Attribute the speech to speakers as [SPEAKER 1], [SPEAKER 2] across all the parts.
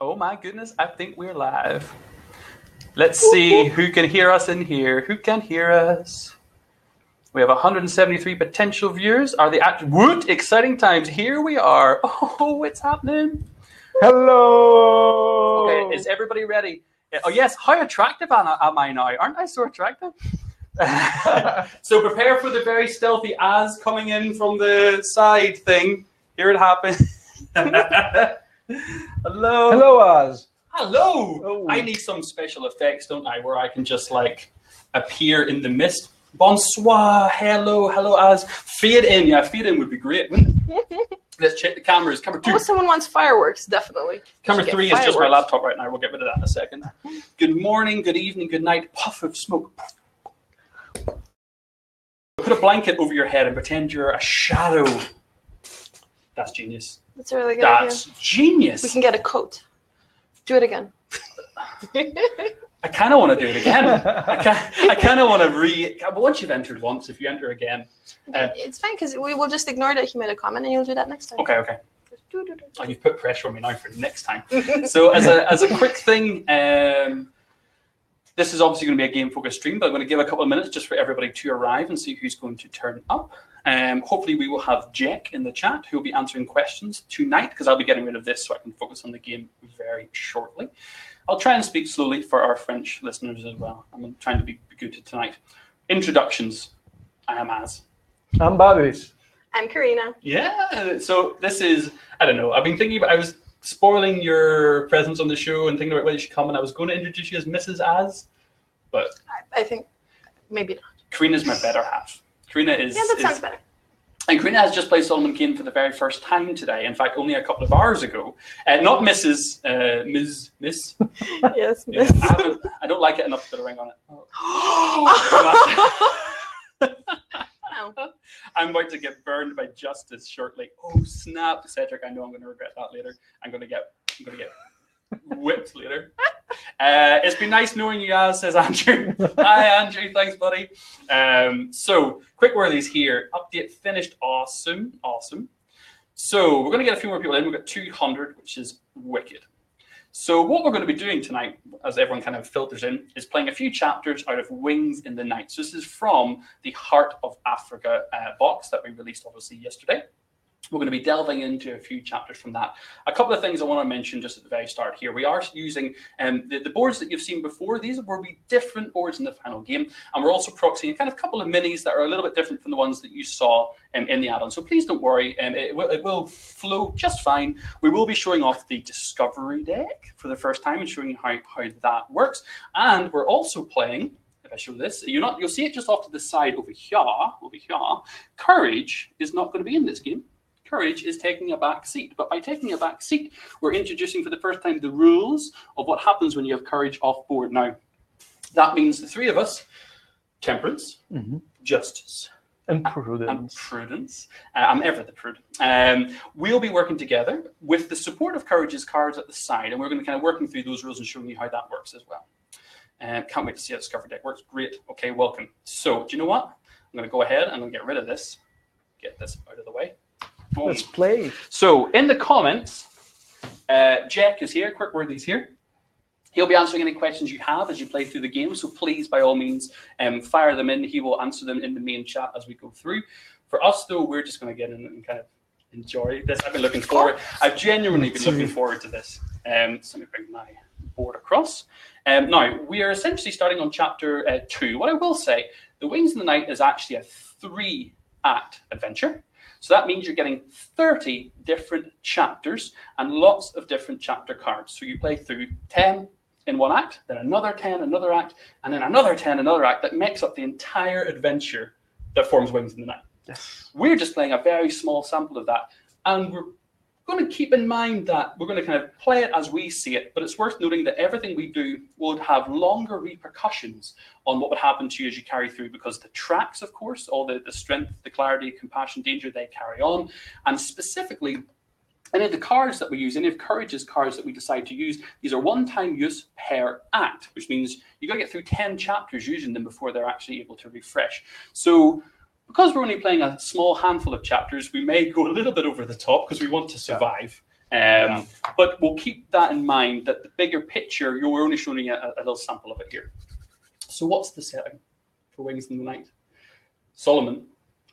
[SPEAKER 1] Oh my goodness, I think we're live. Let's see who can hear us in here. Who can hear us? We have 173 potential viewers. Are they at Woot? Exciting times. Here we are. Oh, it's happening.
[SPEAKER 2] Hello.
[SPEAKER 1] Okay, is everybody ready? Oh yes, how attractive am I, am I now? Aren't I so attractive? so prepare for the very stealthy as coming in from the side thing. Here it happens. Hello.
[SPEAKER 2] Hello, Az.
[SPEAKER 1] Hello.
[SPEAKER 2] Oh.
[SPEAKER 1] I need some special effects, don't I, where I can just like appear in the mist. Bonsoir. Hello. Hello. Az. fade in. Yeah, fade in would be great. Wouldn't it? Let's check the cameras. Camera two.
[SPEAKER 3] Oh, someone wants fireworks, definitely.
[SPEAKER 1] Camera
[SPEAKER 3] Should get
[SPEAKER 1] three is just my laptop right now. We'll get rid of that in a second. Good morning, good evening, good night. Puff of smoke. Put a blanket over your head and pretend you're a shadow. That's genius.
[SPEAKER 3] That's a really good
[SPEAKER 1] That's
[SPEAKER 3] idea.
[SPEAKER 1] genius.
[SPEAKER 3] We can get a coat. Do it again.
[SPEAKER 1] I kind of want to do it again. I kind, of want to re. But once you've entered once, if you enter again, Uh,
[SPEAKER 3] it's fine because we will just ignore that he made a comment and you'll do that next time.
[SPEAKER 1] okay, okay. Oh, you've put pressure on me now for next time. so as a as a quick thing, um, this is obviously going to be a game focused stream, but I'm going to give a couple of minutes just for everybody to arrive and see who's going to turn up. Um, hopefully, we will have Jack in the chat who will be answering questions tonight because I'll be getting rid of this so I can focus on the game very shortly. I'll try and speak slowly for our French listeners as well. I'm trying to be good tonight. Introductions. I am Az.
[SPEAKER 2] I'm Babis.
[SPEAKER 3] I'm Corina.
[SPEAKER 1] Yeah. So this is I don't know. I've been thinking about I was spoiling your presence on the show and thinking about whether you should come and I was going to introduce you as Mrs. Az, but
[SPEAKER 3] I, I think maybe not.
[SPEAKER 1] Corina's my better half. Corina is,
[SPEAKER 3] Yeah, that
[SPEAKER 1] is-
[SPEAKER 3] sounds better.
[SPEAKER 1] and Corina has just played Solomon Kane for the very first time today. In fact, only a couple of hours ago. Uh, not Mrs. Uh, Ms. Miss.
[SPEAKER 3] yes.
[SPEAKER 1] Yeah, I, I don't like it enough to put a ring on it.
[SPEAKER 3] Oh.
[SPEAKER 1] I'm about to get burned by justice shortly. Oh snap, Cedric! I know I'm going to regret that later. I'm going to get, I'm going to get whipped later. Uh, it's been nice knowing you guys, says Andrew. Hi, Andrew. Thanks, buddy. Um, so, quick wordies here. Update finished. Awesome, awesome. So we're going to get a few more people in. We've got 200, which is wicked. So what we're going to be doing tonight, as everyone kind of filters in, is playing a few chapters out of Wings in the Night. So this is from the Heart of Africa uh, box that we released obviously yesterday. We're going to be delving into a few chapters from that. A couple of things I want to mention just at the very start here. We are using um, the, the boards that you've seen before. These will be different boards in the final game. And we're also proxying kind of a couple of minis that are a little bit different from the ones that you saw um, in the add-on. So please don't worry. Um, it, will, it will flow just fine. We will be showing off the Discovery deck for the first time and showing you how, how that works. And we're also playing, if I show this, you're not, you'll see it just off to the side over here, over here. Courage is not going to be in this game. Courage is taking a back seat. But by taking a back seat, we're introducing for the first time the rules of what happens when you have courage off board. Now, that means the three of us, temperance,
[SPEAKER 2] Mhm.
[SPEAKER 1] justice,
[SPEAKER 2] And prudence.
[SPEAKER 1] and
[SPEAKER 2] prudence.
[SPEAKER 1] Uh, I'm ever the prudent. Um, we'll be working together with the support of Courage's cards at the side, and we're going to kind of working through those rules and showing you how that works as well. Um, can't wait to see how this Discovery Deck works. Great. Okay, welcome. So, do you know what? I'm going to go ahead and I'm going to get rid of this. Get this out of the way. Boom.
[SPEAKER 2] Let's play.
[SPEAKER 1] So in the comments, uh, Jack is here, Quirkworthy's here. He'll be answering any questions you have as you play through the game. So please, by all means, um, fire them in. He will answer them in the main chat as we go through. For us, though, we're just going to get in and kind of enjoy this. I've been looking forward. I've genuinely been looking forward to this. Um, so let me bring my board across. Um, now we are essentially starting on chapter uh, two. What I will say, the Wings in the Night is actually a three-act adventure. So that means you're getting 30 different chapters and lots of different chapter cards. So you play through 10 in one act, then another 10, another act, and then another 10, another act that makes up the entire adventure that forms Wings in the Night.
[SPEAKER 2] Yes.
[SPEAKER 1] We're just playing a very small sample of that. And we're going to keep in mind that we're going to kind of play it as we see it, but it's worth noting that everything we do would have longer repercussions on what would happen to you as you carry through because the tracks, of course, all the, the strength, the clarity, compassion, danger, they carry on. And specifically, any of the cards that we use, any of Courage's cards that we decide to use, these are one-time use per act, which means you've got to get through 10 chapters using them before they're actually able to refresh. So because we're only playing a small handful of chapters, we may go a little bit over the top because we want to survive. Um, But we'll keep that in mind that the bigger picture, you're only showing a, a little sample of it here. So, what's the setting for Wings in the Night? Solomon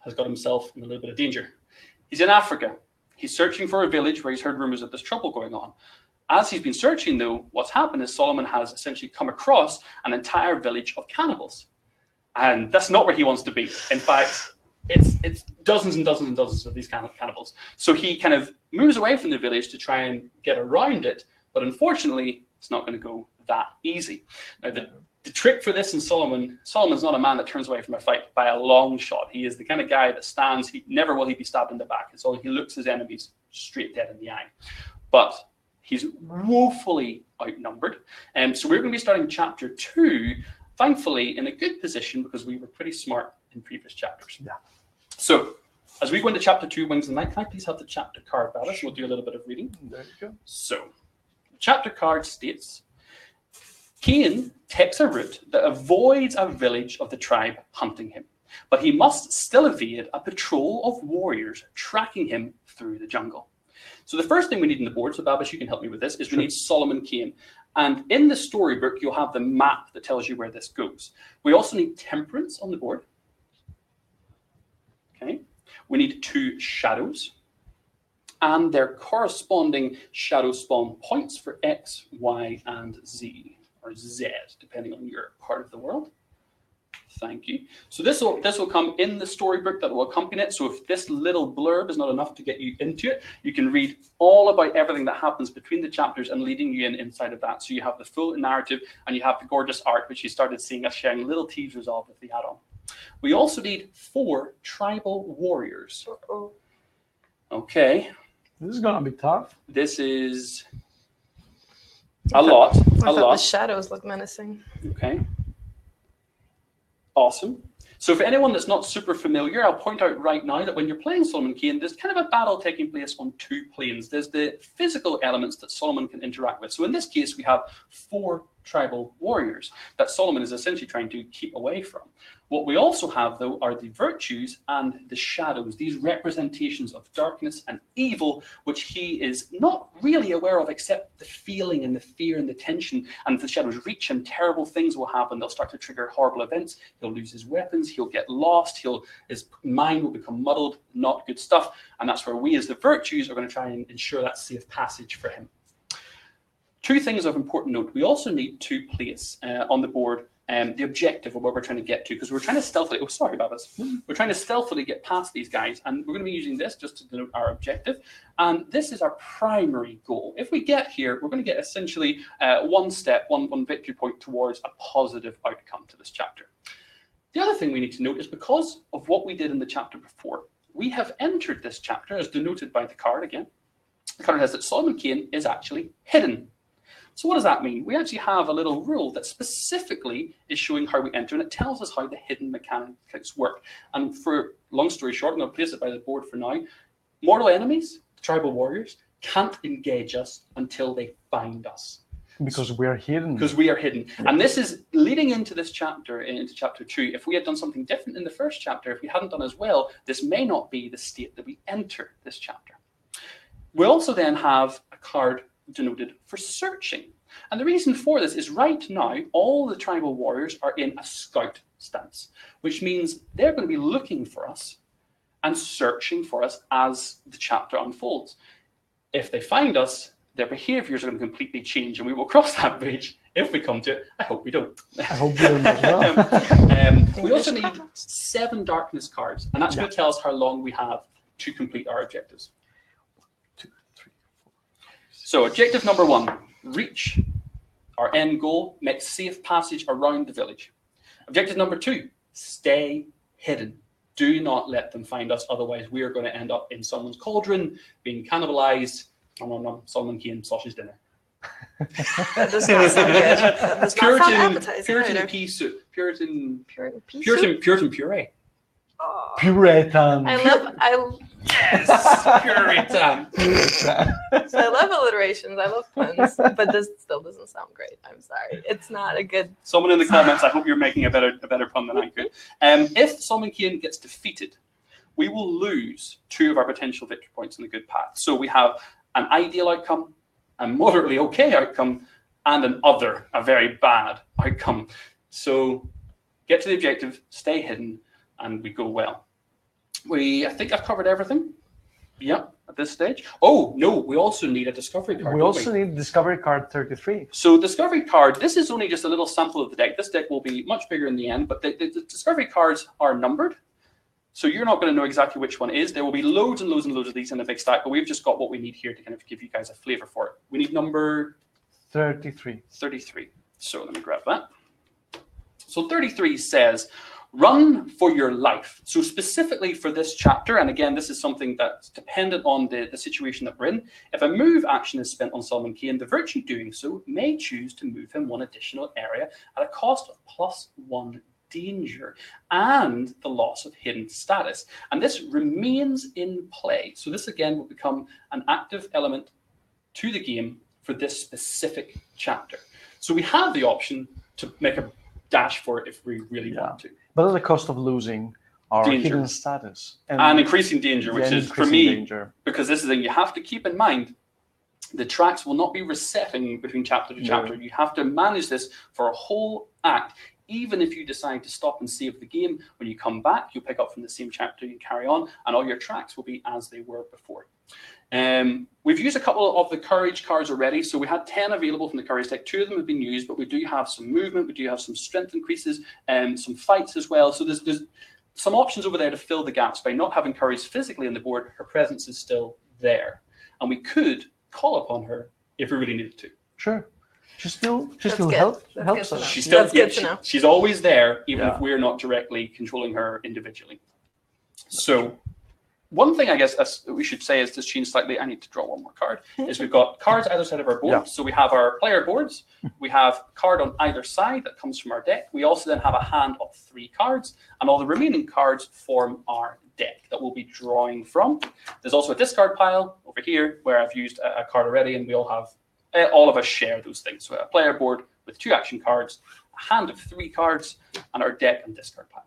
[SPEAKER 1] has got himself in a little bit of danger. He's in Africa. He's searching for a village where he's heard rumors of there's trouble going on. As he's been searching, though, what's happened is Solomon has essentially come across an entire village of cannibals. And that's not where he wants to be. In fact, it's it's dozens and dozens and dozens of these kind of cannibals. So he kind of moves away from the village to try and get around it, but unfortunately, it's not going to go that easy. Now, the, the trick for this in Solomon, Solomon's not a man that turns away from a fight by a long shot. He is the kind of guy that stands. He never will he be stabbed in the back. It's all he looks his enemies straight dead in the eye. But he's woefully outnumbered. And um, so we're going to be starting chapter two, thankfully, in a good position because we were pretty smart in previous chapters.
[SPEAKER 2] Yeah.
[SPEAKER 1] So as we go into chapter two, Wings the Night, can I please have the chapter card, Babis? We'll do a little bit of reading.
[SPEAKER 2] There you go.
[SPEAKER 1] So, the chapter card states Kane takes a route that avoids a village of the tribe hunting him, but he must still evade a patrol of warriors tracking him through the jungle. So, the first thing we need in the board, so Babis, you can help me with this, is we need Solomon Kane. And in the storybook, you'll have the map that tells you where this goes. We also need temperance on the board. Okay. We need two shadows and their corresponding shadow spawn points for X, Y, and Z, or Z, depending on your part of the world. Thank you. So this will this will come in the storybook that will accompany it. So if this little blurb is not enough to get you into it, you can read all about everything that happens between the chapters and leading you in inside of that. So you have the full narrative and you have the gorgeous art, which you started seeing us sharing little teasers of with the add-on. We also need four tribal warriors.
[SPEAKER 3] Uh-oh.
[SPEAKER 1] Okay,
[SPEAKER 2] This is gonna be tough.
[SPEAKER 1] this is
[SPEAKER 3] I
[SPEAKER 1] a
[SPEAKER 3] thought-
[SPEAKER 1] lot,
[SPEAKER 3] I
[SPEAKER 1] a
[SPEAKER 3] thought the shadows look menacing.
[SPEAKER 1] Okay. Awesome. So for anyone that's not super familiar, I'll point out right now that when you're playing Solomon Kane, there's kind of a battle taking place on two planes. There's the physical elements that Solomon can interact with. So in this case, we have four tribal warriors that Solomon is essentially trying to keep away from. What we also have, though, are the virtues and the shadows, these representations of darkness and evil, which he is not really aware of except the feeling and the fear and the tension. And if the shadows reach him, terrible things will happen. They'll start to trigger horrible events. He'll lose his weapons. He'll get lost. He'll his mind will become muddled. Not good stuff. And that's where we, as the virtues, are going to try and ensure that safe passage for him. Two things of important note. We also need to place uh, on the board um, the objective of what we're trying to get to because we're trying to stealthily. Oh, sorry, Babis. We're trying to stealthily get past these guys, and we're going to be using this just to denote our objective. And this is our primary goal. If we get here, we're going to get essentially uh, one step, one one victory point towards a positive outcome to this chapter. The other thing we need to note is because of what we did in the chapter before, we have entered this chapter as denoted by the card again. The card has that Solomon Kane is actually hidden. So what does that mean? We actually have a little rule that specifically is showing how we enter, and it tells us how the hidden mechanics work. And for long story short, and I'm going to place it by the board for now. Mortal enemies, tribal warriors, can't engage us until they find us
[SPEAKER 2] Because we're hidden.
[SPEAKER 1] because we are hidden. And this is leading into this chapter, into chapter two. If we had done something different in the first chapter, if we hadn't done as well, this may not be the state that we enter this chapter. We also then have a card denoted for searching. And the reason for this is right now, all the tribal warriors are in a scout stance, which means they're going to be looking for us and searching for us as the chapter unfolds. If they find us, their behaviors are going to completely change and we will cross that bridge if we come to it. I hope we don't.
[SPEAKER 2] I hope you don't as well.
[SPEAKER 1] um, we also need seven darkness cards, and that's going to tell us how long we have to complete our objectives.
[SPEAKER 2] Two, three, four.
[SPEAKER 1] So, objective number one reach our end goal, make safe passage around the village. Objective number two stay hidden. Do not let them find us, otherwise, we are going to end up in someone's cauldron, being cannibalized. Nom, nom, nom, Solomon Kane sausage dinner.
[SPEAKER 3] That does not sound good. That does not sound
[SPEAKER 1] Puritan, Puritan
[SPEAKER 3] either.
[SPEAKER 1] pea soup. Puritan,
[SPEAKER 3] Puritan pea soup?
[SPEAKER 1] Puritan, Puritan puree.
[SPEAKER 3] Oh.
[SPEAKER 2] Puritan.
[SPEAKER 3] I love I,
[SPEAKER 1] Yes, Puritan.
[SPEAKER 3] I love alliterations. I love puns, but this still doesn't sound great. I'm sorry. It's not a good.
[SPEAKER 1] Someone in the comments, I hope you're making a better a better pun than I could. Um, if Solomon Kane gets defeated, we will lose two of our potential victory points in the good path. So we have an ideal outcome, a moderately okay outcome, and an other, a very bad outcome. So get to the objective, stay hidden, and we go well. We, I think I've covered everything. Yep, at this stage. Oh no, we also need a discovery card.
[SPEAKER 2] We also need discovery card 33.
[SPEAKER 1] so discovery card, this is only just a little sample of the deck. This deck will be much bigger in the end, but the, the, the discovery cards are numbered. So you're not going to know exactly which one is. There will be loads and loads and loads of these in a big stack, but we've just got what we need here to kind of give you guys a flavor for it. We need number
[SPEAKER 2] 33.
[SPEAKER 1] 33. So let me grab that. So 33 says, run for your life. So specifically for this chapter, and again, this is something that's dependent on the, the situation that we're in. If a move action is spent on Solomon Kane, the virtue doing so may choose to move him one additional area at a cost of plus one danger and the loss of hidden status. And this remains in play. So this again will become an active element to the game for this specific chapter. So we have the option to make a dash for it if we really
[SPEAKER 2] Yeah.
[SPEAKER 1] want to.
[SPEAKER 2] But at the cost of losing our
[SPEAKER 1] Danger.
[SPEAKER 2] hidden status.
[SPEAKER 1] And increasing danger, which is for me,
[SPEAKER 2] danger.
[SPEAKER 1] because this is thing you have to keep in mind. The tracks will not be resetting between chapter to
[SPEAKER 2] No.
[SPEAKER 1] chapter. You have to manage this for a whole act. Even if you decide to stop and save the game, when you come back, you'll pick up from the same chapter, you carry on, and all your tracks will be as they were before. Um, we've used a couple of the courage cards already. So we had 10 available from the courage deck. Two of them have been used, but we do have some movement, we do have some strength increases, and some fights as well. So there's, there's some options over there to fill the gaps by not having courage physically on the board. Her presence is still there. And we could call upon her if we really needed to.
[SPEAKER 2] Sure. She still, she
[SPEAKER 3] That's
[SPEAKER 2] still
[SPEAKER 3] good.
[SPEAKER 2] help,
[SPEAKER 3] That's
[SPEAKER 2] helps
[SPEAKER 3] good to
[SPEAKER 2] us.
[SPEAKER 3] know.
[SPEAKER 1] She's still
[SPEAKER 3] That's
[SPEAKER 1] yeah,
[SPEAKER 3] good to
[SPEAKER 1] she-
[SPEAKER 3] know.
[SPEAKER 1] she's always there, even
[SPEAKER 2] Yeah.
[SPEAKER 1] if we're not directly controlling her individually. So, one thing I guess as we should say is this change slightly. I need to draw one more card. Is we've got cards either side of our board.
[SPEAKER 2] Yeah.
[SPEAKER 1] So we have our player boards. We have card on either side that comes from our deck. We also then have a hand of three cards, and all the remaining cards form our deck that we'll be drawing from. There's also a discard pile over here where I've used a, a card already, and we all have eh, all of us share those things. So a player board with two action cards, a hand of three cards, and our deck and discard pile.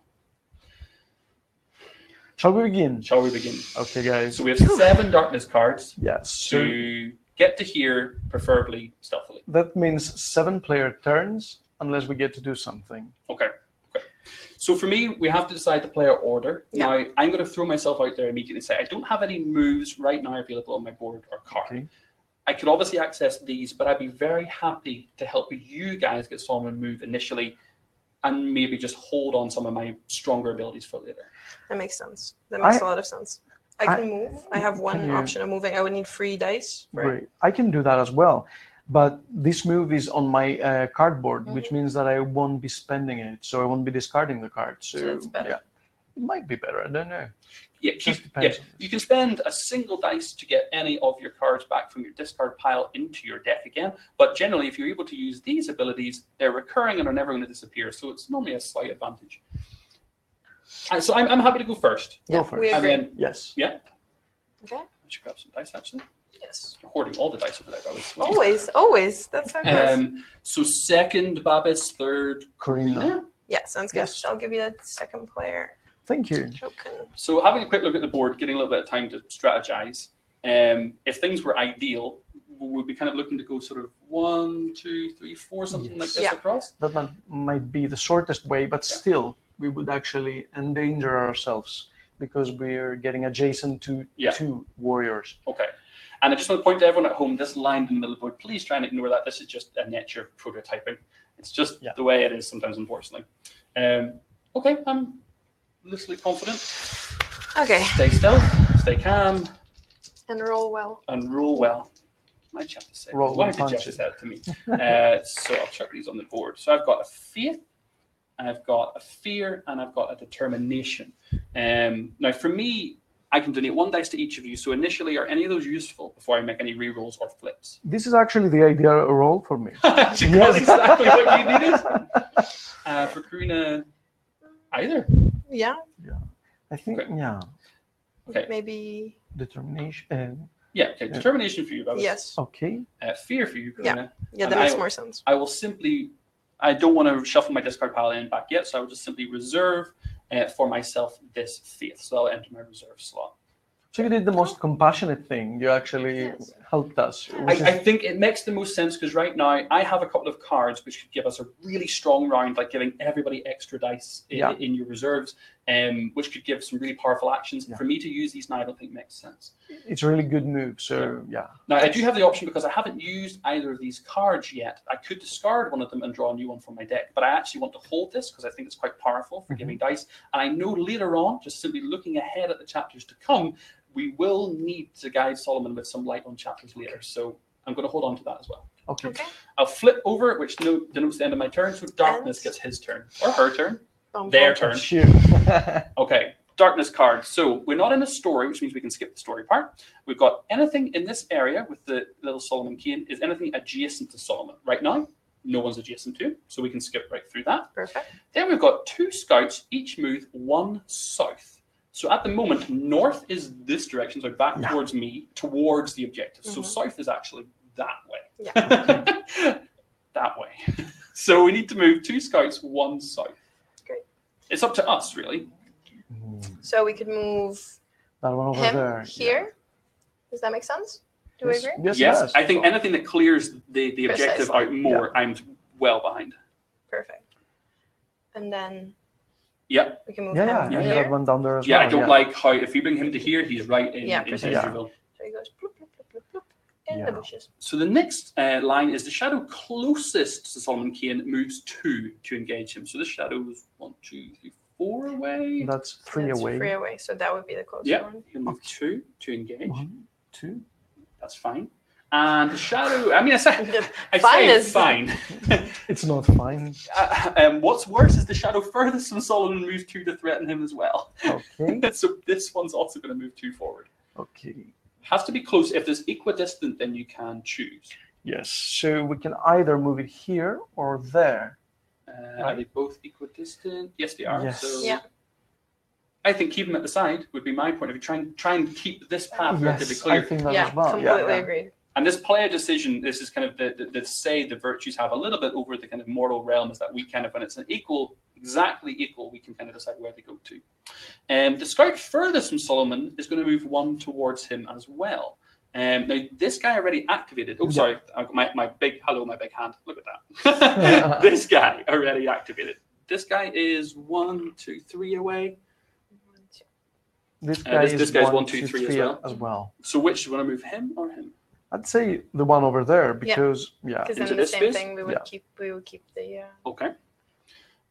[SPEAKER 2] Shall we begin?
[SPEAKER 1] Shall we begin?
[SPEAKER 2] Okay, guys.
[SPEAKER 1] So we have seven darkness cards
[SPEAKER 2] Yes. So
[SPEAKER 1] to get to here, preferably stealthily.
[SPEAKER 2] that means seven player turns unless we get to do something.
[SPEAKER 1] Okay. Okay. So for me, we have to decide the player order.
[SPEAKER 3] Yeah.
[SPEAKER 1] Now, I'm going to throw myself out there immediately and say I don't have any moves right now available on my board or card.
[SPEAKER 2] Okay.
[SPEAKER 1] I could obviously access these, but I'd be very happy to help you guys get Solomon move initially and maybe just hold on some of my stronger abilities for later.
[SPEAKER 3] That makes sense. That makes
[SPEAKER 2] I-
[SPEAKER 3] a lot of sense. I
[SPEAKER 2] I-
[SPEAKER 3] can move. I have one
[SPEAKER 2] you-
[SPEAKER 3] option of moving. I would need free dice. for it.
[SPEAKER 2] Great. I can do that as well. But this move is on my uh, cardboard,
[SPEAKER 3] Mm-hmm.
[SPEAKER 2] which means that I won't be spending it. So I won't be discarding the card. So,
[SPEAKER 3] So that's better.
[SPEAKER 2] yeah, it might be better. I don't know.
[SPEAKER 1] Yeah,
[SPEAKER 2] Just
[SPEAKER 1] keep, yeah,
[SPEAKER 2] depends on this.
[SPEAKER 1] you can spend a single dice to get any of your cards back from your discard pile into your deck again. But generally, if you're able to use these abilities, they're recurring and are never going to disappear. So it's normally a slight advantage. And so I'm, I'm happy to go first.
[SPEAKER 2] Go for
[SPEAKER 3] we
[SPEAKER 2] it.
[SPEAKER 1] And
[SPEAKER 3] agree.
[SPEAKER 1] then,
[SPEAKER 2] Yes.
[SPEAKER 1] yeah,
[SPEAKER 3] Okay.
[SPEAKER 1] I should grab some dice actually.
[SPEAKER 3] Yes.
[SPEAKER 1] You're hoarding all the dice over there, Babis.
[SPEAKER 3] Always, always. That's how it.
[SPEAKER 1] Um, so second, Babis, third,
[SPEAKER 2] Corina.
[SPEAKER 1] Corina.
[SPEAKER 3] yeah, sounds good.
[SPEAKER 2] yes.
[SPEAKER 3] I'll give you a second player
[SPEAKER 2] Thank you.
[SPEAKER 1] So having a quick look at the board, getting a little bit of time to strategize. Um, if things were ideal, we would be kind of looking to go sort of one, two, three, four, something like
[SPEAKER 2] Yes.
[SPEAKER 1] this
[SPEAKER 3] Yeah.
[SPEAKER 1] across.
[SPEAKER 2] That might, might be the shortest way, but
[SPEAKER 1] Yeah.
[SPEAKER 2] still, we would actually endanger ourselves because we're getting adjacent to
[SPEAKER 1] Yeah.
[SPEAKER 2] two warriors.
[SPEAKER 1] Okay. And I just want to point to everyone at home, this line in the middle of the board, please try and ignore that. This is just a nature of prototyping. It's just
[SPEAKER 2] Yeah.
[SPEAKER 1] the way it is sometimes, unfortunately. Um, okay, I'm loosely confident.
[SPEAKER 3] Okay.
[SPEAKER 1] Stay stealth, stay calm,
[SPEAKER 3] And roll well.
[SPEAKER 1] and roll well. My chap to say.
[SPEAKER 2] Roll
[SPEAKER 1] Why
[SPEAKER 2] with
[SPEAKER 1] did Jeff
[SPEAKER 2] punches.
[SPEAKER 1] say that to me? uh, so I'll chuck these on the board. So I've got a faith, I've got a fear, and I've got a determination. Um, now, for me, I can donate one dice to each of you. So initially, are any of those useful before I make any rerolls or flips?
[SPEAKER 2] This is actually the ideal role for me.
[SPEAKER 1] That's
[SPEAKER 2] Yes.
[SPEAKER 1] exactly what you needed. Uh, for Corina, either.
[SPEAKER 3] Yeah. Yeah.
[SPEAKER 2] I think,
[SPEAKER 1] Okay.
[SPEAKER 2] yeah,
[SPEAKER 1] Okay.
[SPEAKER 3] Maybe.
[SPEAKER 2] determination. Uh,
[SPEAKER 1] Yeah, okay. Determination for you, Babs.
[SPEAKER 3] Yes.
[SPEAKER 2] okay.
[SPEAKER 1] Uh, fear for you,
[SPEAKER 3] Yeah.
[SPEAKER 1] Corina.
[SPEAKER 3] Yeah,
[SPEAKER 1] And
[SPEAKER 3] that makes
[SPEAKER 1] I-
[SPEAKER 3] more sense.
[SPEAKER 1] I will simply, I don't want to shuffle my discard pile in back yet, so I will just simply reserve uh, for myself this faith. So I'll enter my reserve slot.
[SPEAKER 2] So you did the most compassionate thing. You actually
[SPEAKER 3] Yes.
[SPEAKER 2] Helped us.
[SPEAKER 1] I, I think it makes the most sense because right now I have a couple of cards which could give us a really strong round, like giving everybody extra dice in,
[SPEAKER 2] Yeah.
[SPEAKER 1] in your reserves, um, which could give some really powerful actions.
[SPEAKER 2] Yeah.
[SPEAKER 1] For me to use these now, I don't think makes sense.
[SPEAKER 2] it's a really good move. So yeah,
[SPEAKER 1] Now I do have the option because I haven't used either of these cards yet. I could discard one of them and draw a new one from my deck, but I actually want to hold this because I think it's quite powerful for
[SPEAKER 2] Mhm.
[SPEAKER 1] giving dice. And I know later on, just simply looking ahead at the chapters to come, we will need to guide Solomon with some light on chapters later. So I'm going to hold on to that as well.
[SPEAKER 2] okay.
[SPEAKER 3] Okay.
[SPEAKER 1] I'll flip over, which no- denotes the end of my turn. So darkness
[SPEAKER 3] And-
[SPEAKER 1] gets his turn or her turn.
[SPEAKER 3] Boom,
[SPEAKER 1] Their turn. Okay, darkness card. So we're not in a story, which means we can skip the story part. We've got anything in this area with the little Solomon Kane is anything adjacent to Solomon. Right now, no one's adjacent to, so we can skip right through that.
[SPEAKER 3] Perfect.
[SPEAKER 1] Then we've got two scouts, each move one south. So at the moment, north is this direction, so back
[SPEAKER 2] Yeah.
[SPEAKER 1] towards me, towards the objective. So
[SPEAKER 3] Mhm.
[SPEAKER 1] south is actually that way.
[SPEAKER 3] Yeah.
[SPEAKER 1] that way. So we need to move two scouts, one south.
[SPEAKER 3] Great.
[SPEAKER 1] It's up to us, really.
[SPEAKER 3] So we could move
[SPEAKER 2] that one over
[SPEAKER 3] him
[SPEAKER 2] there.
[SPEAKER 3] here. Does that make sense? Do we
[SPEAKER 2] Yes,
[SPEAKER 3] agree?
[SPEAKER 2] Yes,
[SPEAKER 1] yes,
[SPEAKER 2] yes.
[SPEAKER 1] I think anything that clears the, the objective
[SPEAKER 3] Precisely.
[SPEAKER 1] out more, I'm well behind.
[SPEAKER 3] Perfect. And then
[SPEAKER 1] Yeah,
[SPEAKER 3] we can move
[SPEAKER 2] Yeah,
[SPEAKER 3] him
[SPEAKER 2] yeah,
[SPEAKER 1] Yeah,
[SPEAKER 2] and
[SPEAKER 3] here.
[SPEAKER 2] that one down there as
[SPEAKER 1] yeah.
[SPEAKER 2] well.
[SPEAKER 1] I don't like how if you bring him to here, he's right in,
[SPEAKER 3] Yeah,
[SPEAKER 1] in
[SPEAKER 3] precisely.
[SPEAKER 1] Centerville.
[SPEAKER 3] So he goes bloop, bloop, bloop, bloop, bloop, in
[SPEAKER 2] Yeah.
[SPEAKER 3] the bushes.
[SPEAKER 1] So the next uh, line is the shadow closest to Solomon Kane moves two to engage him. So this shadow is one, two, three, four away.
[SPEAKER 2] That's three
[SPEAKER 3] That's
[SPEAKER 2] away.
[SPEAKER 3] Three away. So that would be the closest
[SPEAKER 1] Yeah.
[SPEAKER 3] one.
[SPEAKER 1] He'll move two to engage.
[SPEAKER 2] One, two.
[SPEAKER 1] That's fine. And the shadow, I mean, I say,
[SPEAKER 3] The
[SPEAKER 1] I
[SPEAKER 3] fine
[SPEAKER 1] say
[SPEAKER 3] is-
[SPEAKER 1] fine.
[SPEAKER 2] It's not fine.
[SPEAKER 1] Uh, um, what's worse is the shadow furthest from Solomon moves two to threaten him as well.
[SPEAKER 2] Okay.
[SPEAKER 1] so this one's also going to move two forward.
[SPEAKER 2] Okay.
[SPEAKER 1] Has to be close. If there's equidistant, then you can choose.
[SPEAKER 2] Yes. So we can either move it here or there.
[SPEAKER 1] Uh, Are they both equidistant? Yes, they are.
[SPEAKER 2] Yes.
[SPEAKER 1] So
[SPEAKER 3] Yeah.
[SPEAKER 1] I think keep them at the side would be my point of view. Try and try and keep this path relatively
[SPEAKER 2] Yes,
[SPEAKER 1] clear.
[SPEAKER 2] I think that
[SPEAKER 3] yeah,
[SPEAKER 2] as well.
[SPEAKER 3] completely
[SPEAKER 2] yeah, yeah.
[SPEAKER 3] agreed.
[SPEAKER 1] And this player decision, this is kind of the, the, the say the virtues have a little bit over the kind of moral realm is that we kind of, when it's an equal, exactly equal, we can kind of decide where they go to. Um, the scout furthest from Solomon is going to move one towards him as well. Um, now, this guy already activated. Oh, sorry. My, my big, hello, my big hand. Look at that. this guy already activated. This guy is one, two, three away.
[SPEAKER 2] This
[SPEAKER 1] Uh,
[SPEAKER 2] guy
[SPEAKER 1] this-
[SPEAKER 2] is
[SPEAKER 1] this guy's
[SPEAKER 2] one,
[SPEAKER 1] one, two, three as well.
[SPEAKER 2] as well.
[SPEAKER 1] So, which do you want to move him or him?
[SPEAKER 2] I'd say the one over there because yeah.
[SPEAKER 3] Because
[SPEAKER 1] Into
[SPEAKER 3] the
[SPEAKER 1] this
[SPEAKER 3] same
[SPEAKER 1] space?
[SPEAKER 3] thing we would
[SPEAKER 2] Yeah.
[SPEAKER 3] keep we would keep the uh,
[SPEAKER 1] Okay.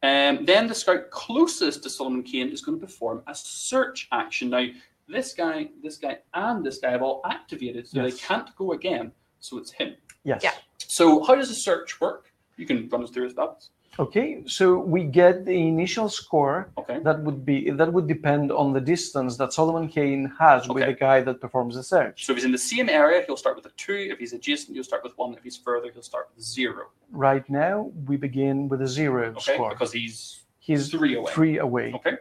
[SPEAKER 1] Um, then the scout closest to Solomon Kane is going to perform a search action. Now, this guy, this guy, and this guy have all activated, so
[SPEAKER 2] Yes.
[SPEAKER 1] they can't go again. So it's him.
[SPEAKER 2] Yes.
[SPEAKER 3] Yeah.
[SPEAKER 1] So how does the search work? You can run us through his that.
[SPEAKER 2] Okay. So we get the initial score
[SPEAKER 1] Okay.
[SPEAKER 2] that would be that would depend on the distance that Solomon Kane has with the guy that performs the search.
[SPEAKER 1] So if he's in the same area, he'll start with a two. If he's adjacent, he'll start with one. If he's further, he'll start with zero.
[SPEAKER 2] Right now we begin with a zero
[SPEAKER 1] Okay,
[SPEAKER 2] score.
[SPEAKER 1] because he's
[SPEAKER 2] He's
[SPEAKER 1] three away.
[SPEAKER 2] three away.
[SPEAKER 1] Okay.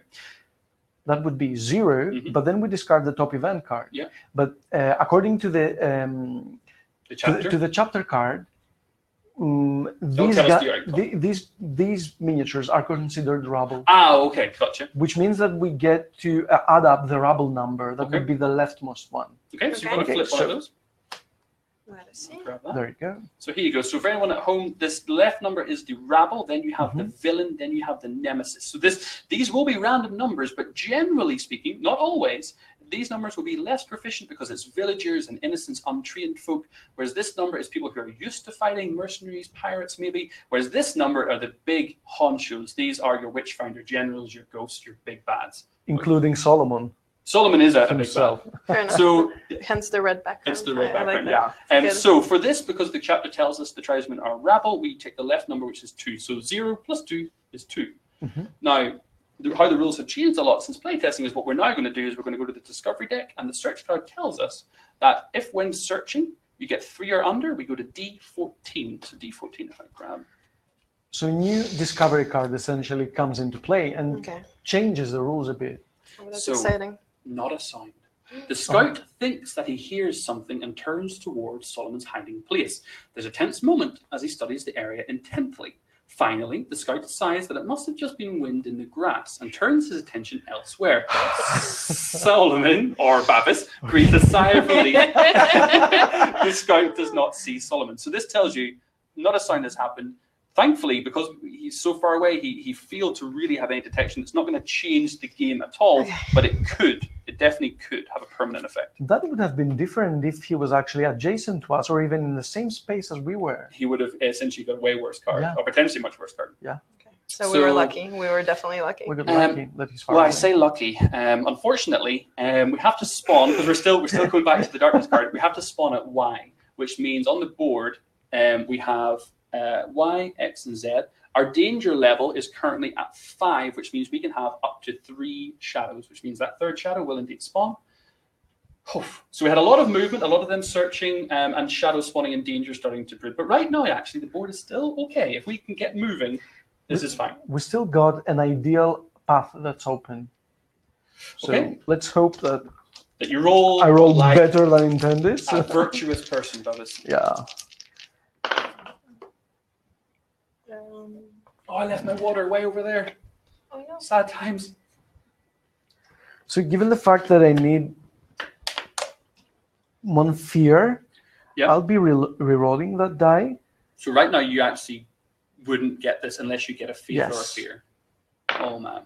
[SPEAKER 2] That would be 0
[SPEAKER 1] Mhm.
[SPEAKER 2] but then we discard the top event card.
[SPEAKER 1] Yeah.
[SPEAKER 2] But uh, according to the um,
[SPEAKER 1] The
[SPEAKER 2] to, the, to the chapter card, um,
[SPEAKER 1] Don't
[SPEAKER 2] these, ga-
[SPEAKER 1] the
[SPEAKER 2] these these miniatures are considered rubble,
[SPEAKER 1] ah, okay, gotcha.
[SPEAKER 2] which means that we get to uh, add up the rubble number. That
[SPEAKER 1] Okay.
[SPEAKER 2] would be the leftmost one.
[SPEAKER 1] Okay, so
[SPEAKER 3] you
[SPEAKER 1] want to flip one
[SPEAKER 2] so-
[SPEAKER 1] of those.
[SPEAKER 3] let us see.
[SPEAKER 2] There you go.
[SPEAKER 1] So here you go. So for anyone at home, this left number is the rabble, then you have the
[SPEAKER 2] Mm-hmm.
[SPEAKER 1] villain, then you have the nemesis. So this these will be random numbers, but generally speaking, not always, these numbers will be less proficient because it's villagers and innocents, untrained folk, whereas this number is people who are used to fighting mercenaries, pirates maybe, whereas this number are the big honchos. These are your witchfinder generals, your ghosts, your big bads.
[SPEAKER 2] Including Solomon
[SPEAKER 1] Solomon is a, a big
[SPEAKER 2] himself.
[SPEAKER 1] So
[SPEAKER 3] Hence the red background.
[SPEAKER 1] It's the red
[SPEAKER 3] I- I like
[SPEAKER 1] background.
[SPEAKER 2] Yeah.
[SPEAKER 1] And
[SPEAKER 3] Good.
[SPEAKER 1] so for this, because the chapter tells us the tribesmen are rabble, we take the left number, which is two. So zero plus two is 2
[SPEAKER 2] Mhm.
[SPEAKER 1] Now, the, how the rules have changed a lot since playtesting is what we're now going to do is we're going to go to the discovery deck, and the search card tells us that if when searching you get three or under, we go to D14. So D14, if I grab.
[SPEAKER 2] So new discovery card essentially comes into play and
[SPEAKER 3] Okay.
[SPEAKER 2] changes the rules a bit.
[SPEAKER 3] Oh, that's
[SPEAKER 1] So-
[SPEAKER 3] exciting.
[SPEAKER 1] Not a sound. The scout thinks that he hears something and turns towards Solomon's hiding place. There's a tense moment as he studies the area intently. Finally, the scout decides that it must have just been wind in the grass and turns his attention elsewhere. Solomon, or Babis, breathes a sigh of relief. the scout does not see Solomon. So this tells you not a sign has happened. Thankfully, because he's so far away, he, he failed to really have any detection. It's not going to change the game at all, but it could. It definitely could have a permanent effect.
[SPEAKER 2] That would have been different if he was actually adjacent to us or even in the same space as we were.
[SPEAKER 1] He would have essentially got a way worse card,
[SPEAKER 2] Yeah.
[SPEAKER 1] or potentially much worse card. Yeah.
[SPEAKER 3] So we were lucky. We were definitely lucky.
[SPEAKER 2] We got
[SPEAKER 1] Um,
[SPEAKER 2] lucky that he's far
[SPEAKER 1] Well, I say lucky. Um, unfortunately, um, we have to spawn because we're still we're still going back to the darkness card. We have to spawn at Y, which means on the board um, we have uh, Y, X, and Z. Our danger level is currently at five, which means we can have up to three shadows, which means that third shadow will indeed spawn. So we had a lot of movement, a lot of them searching, um, and shadow spawning and danger starting to breed. But right now, actually, the board is still okay. If we can get moving, this is fine.
[SPEAKER 2] we still got an ideal path that's open. So
[SPEAKER 1] Okay.
[SPEAKER 2] let's hope that
[SPEAKER 1] That you roll.
[SPEAKER 2] I rolled
[SPEAKER 1] like
[SPEAKER 2] better than intended.
[SPEAKER 1] a virtuous person, Douglas.
[SPEAKER 2] yeah.
[SPEAKER 1] Oh, I left my water way over there.
[SPEAKER 3] oh no.
[SPEAKER 1] Sad times.
[SPEAKER 2] So given the fact that I need one fear,
[SPEAKER 1] Yeah.
[SPEAKER 2] I'll be re- re-rolling that die.
[SPEAKER 1] So right now, you actually wouldn't get this unless you get a fear or a fear. Oh man,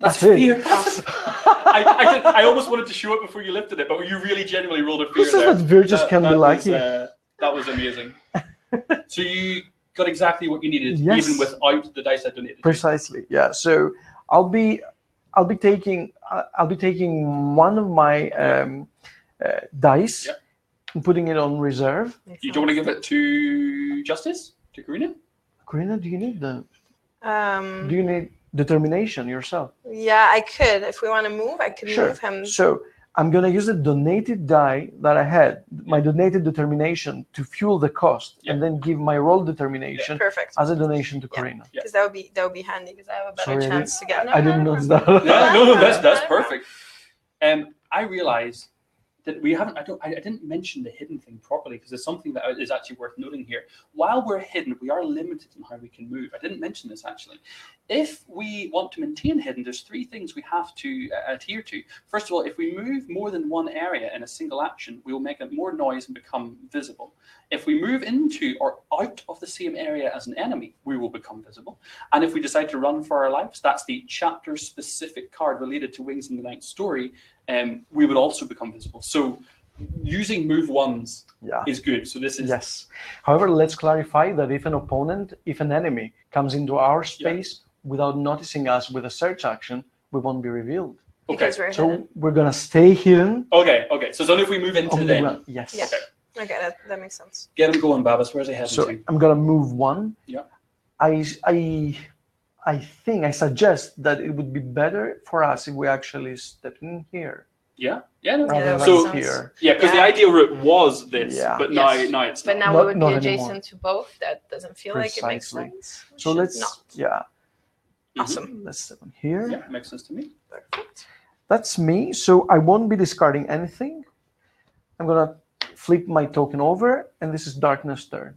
[SPEAKER 2] That's
[SPEAKER 1] a
[SPEAKER 2] it.
[SPEAKER 1] fear. I, I, did, I almost wanted to show it before you lifted it, but you really genuinely rolled a fear
[SPEAKER 2] Who says
[SPEAKER 1] there.
[SPEAKER 2] that Virtus
[SPEAKER 1] That-
[SPEAKER 2] can be
[SPEAKER 1] that was,
[SPEAKER 2] lucky?
[SPEAKER 1] uh, that was amazing. so you got exactly what you needed,
[SPEAKER 2] Yes.
[SPEAKER 1] even without the dice I donated.
[SPEAKER 2] Precisely. Yeah. So I'll be I'll be taking I- I'll be taking one of my um, uh, dice
[SPEAKER 1] Yep.
[SPEAKER 2] and putting it on reserve.
[SPEAKER 3] Makes
[SPEAKER 1] You don't want to give it to Justice, to Corina?
[SPEAKER 2] Corina, do you need the
[SPEAKER 3] Um,
[SPEAKER 2] do you need determination yourself?
[SPEAKER 3] yeah, I could. If we want to move, I could
[SPEAKER 2] Sure.
[SPEAKER 3] move him.
[SPEAKER 2] So I'm gonna use a donated die that I had, my donated determination to fuel the cost,
[SPEAKER 1] Yeah.
[SPEAKER 2] and then give my roll determination
[SPEAKER 3] Perfect.
[SPEAKER 2] as a donation to
[SPEAKER 3] Yeah.
[SPEAKER 2] Corina.
[SPEAKER 1] Yeah.
[SPEAKER 3] Because that would be that would be handy because I have a better
[SPEAKER 2] Sorry,
[SPEAKER 3] chance to get.
[SPEAKER 2] I didn't
[SPEAKER 3] no,
[SPEAKER 2] notice
[SPEAKER 3] no,
[SPEAKER 2] that.
[SPEAKER 3] no,
[SPEAKER 1] no, no, that's that's
[SPEAKER 3] no, no.
[SPEAKER 1] perfect. And I realize that we haven't. I don't. I, I didn't mention the hidden thing properly because it's something that is actually worth noting here. While we're hidden, we are limited in how we can move. I didn't mention this actually. If we want to maintain hidden, there's three things we have to uh, adhere to. First of all, if we move more than one area in a single action, we will make more noise and become visible. If we move into or out of the same area as an enemy, we will become visible. And if we decide to run for our lives, that's the chapter specific card related to Wings in the Night story, um, we would also become visible. So using move ones
[SPEAKER 2] Yeah.
[SPEAKER 1] is good. So this is
[SPEAKER 2] Yes. However, let's clarify that if an opponent, if an enemy comes into our space without noticing us with a search action, we won't be revealed.
[SPEAKER 1] okay.
[SPEAKER 3] We're
[SPEAKER 2] So
[SPEAKER 3] hidden.
[SPEAKER 2] we're gonna stay hidden
[SPEAKER 1] Okay, okay. So it's only if we move into
[SPEAKER 2] the
[SPEAKER 1] them.
[SPEAKER 2] ground. Yes.
[SPEAKER 3] Yeah.
[SPEAKER 1] Okay.
[SPEAKER 3] Okay, that, that makes sense.
[SPEAKER 1] Get him going, Babis. Where's he heading
[SPEAKER 2] So
[SPEAKER 1] to?
[SPEAKER 2] I'm gonna move one.
[SPEAKER 1] Yeah.
[SPEAKER 2] I I I think I suggest that it would be better for us if we actually step in here
[SPEAKER 1] Yeah, yeah, no.
[SPEAKER 2] rather
[SPEAKER 3] that
[SPEAKER 2] than
[SPEAKER 1] So-
[SPEAKER 2] here.
[SPEAKER 1] yeah. Because the ideal route was this,
[SPEAKER 2] Yeah.
[SPEAKER 1] but now
[SPEAKER 3] Yes.
[SPEAKER 1] now it's
[SPEAKER 3] But
[SPEAKER 1] not.
[SPEAKER 3] now
[SPEAKER 2] Not-
[SPEAKER 3] we would
[SPEAKER 2] not
[SPEAKER 3] be
[SPEAKER 2] anymore.
[SPEAKER 3] adjacent to both. That doesn't feel like it makes sense. We
[SPEAKER 2] So let's
[SPEAKER 3] not.
[SPEAKER 2] yeah.
[SPEAKER 1] Mhm.
[SPEAKER 3] Awesome.
[SPEAKER 2] Let's step in here.
[SPEAKER 1] Yeah, makes sense to me.
[SPEAKER 3] Perfect.
[SPEAKER 2] That's me. So I won't be discarding anything. I'm gonna flip my token over, and this is darkness turn.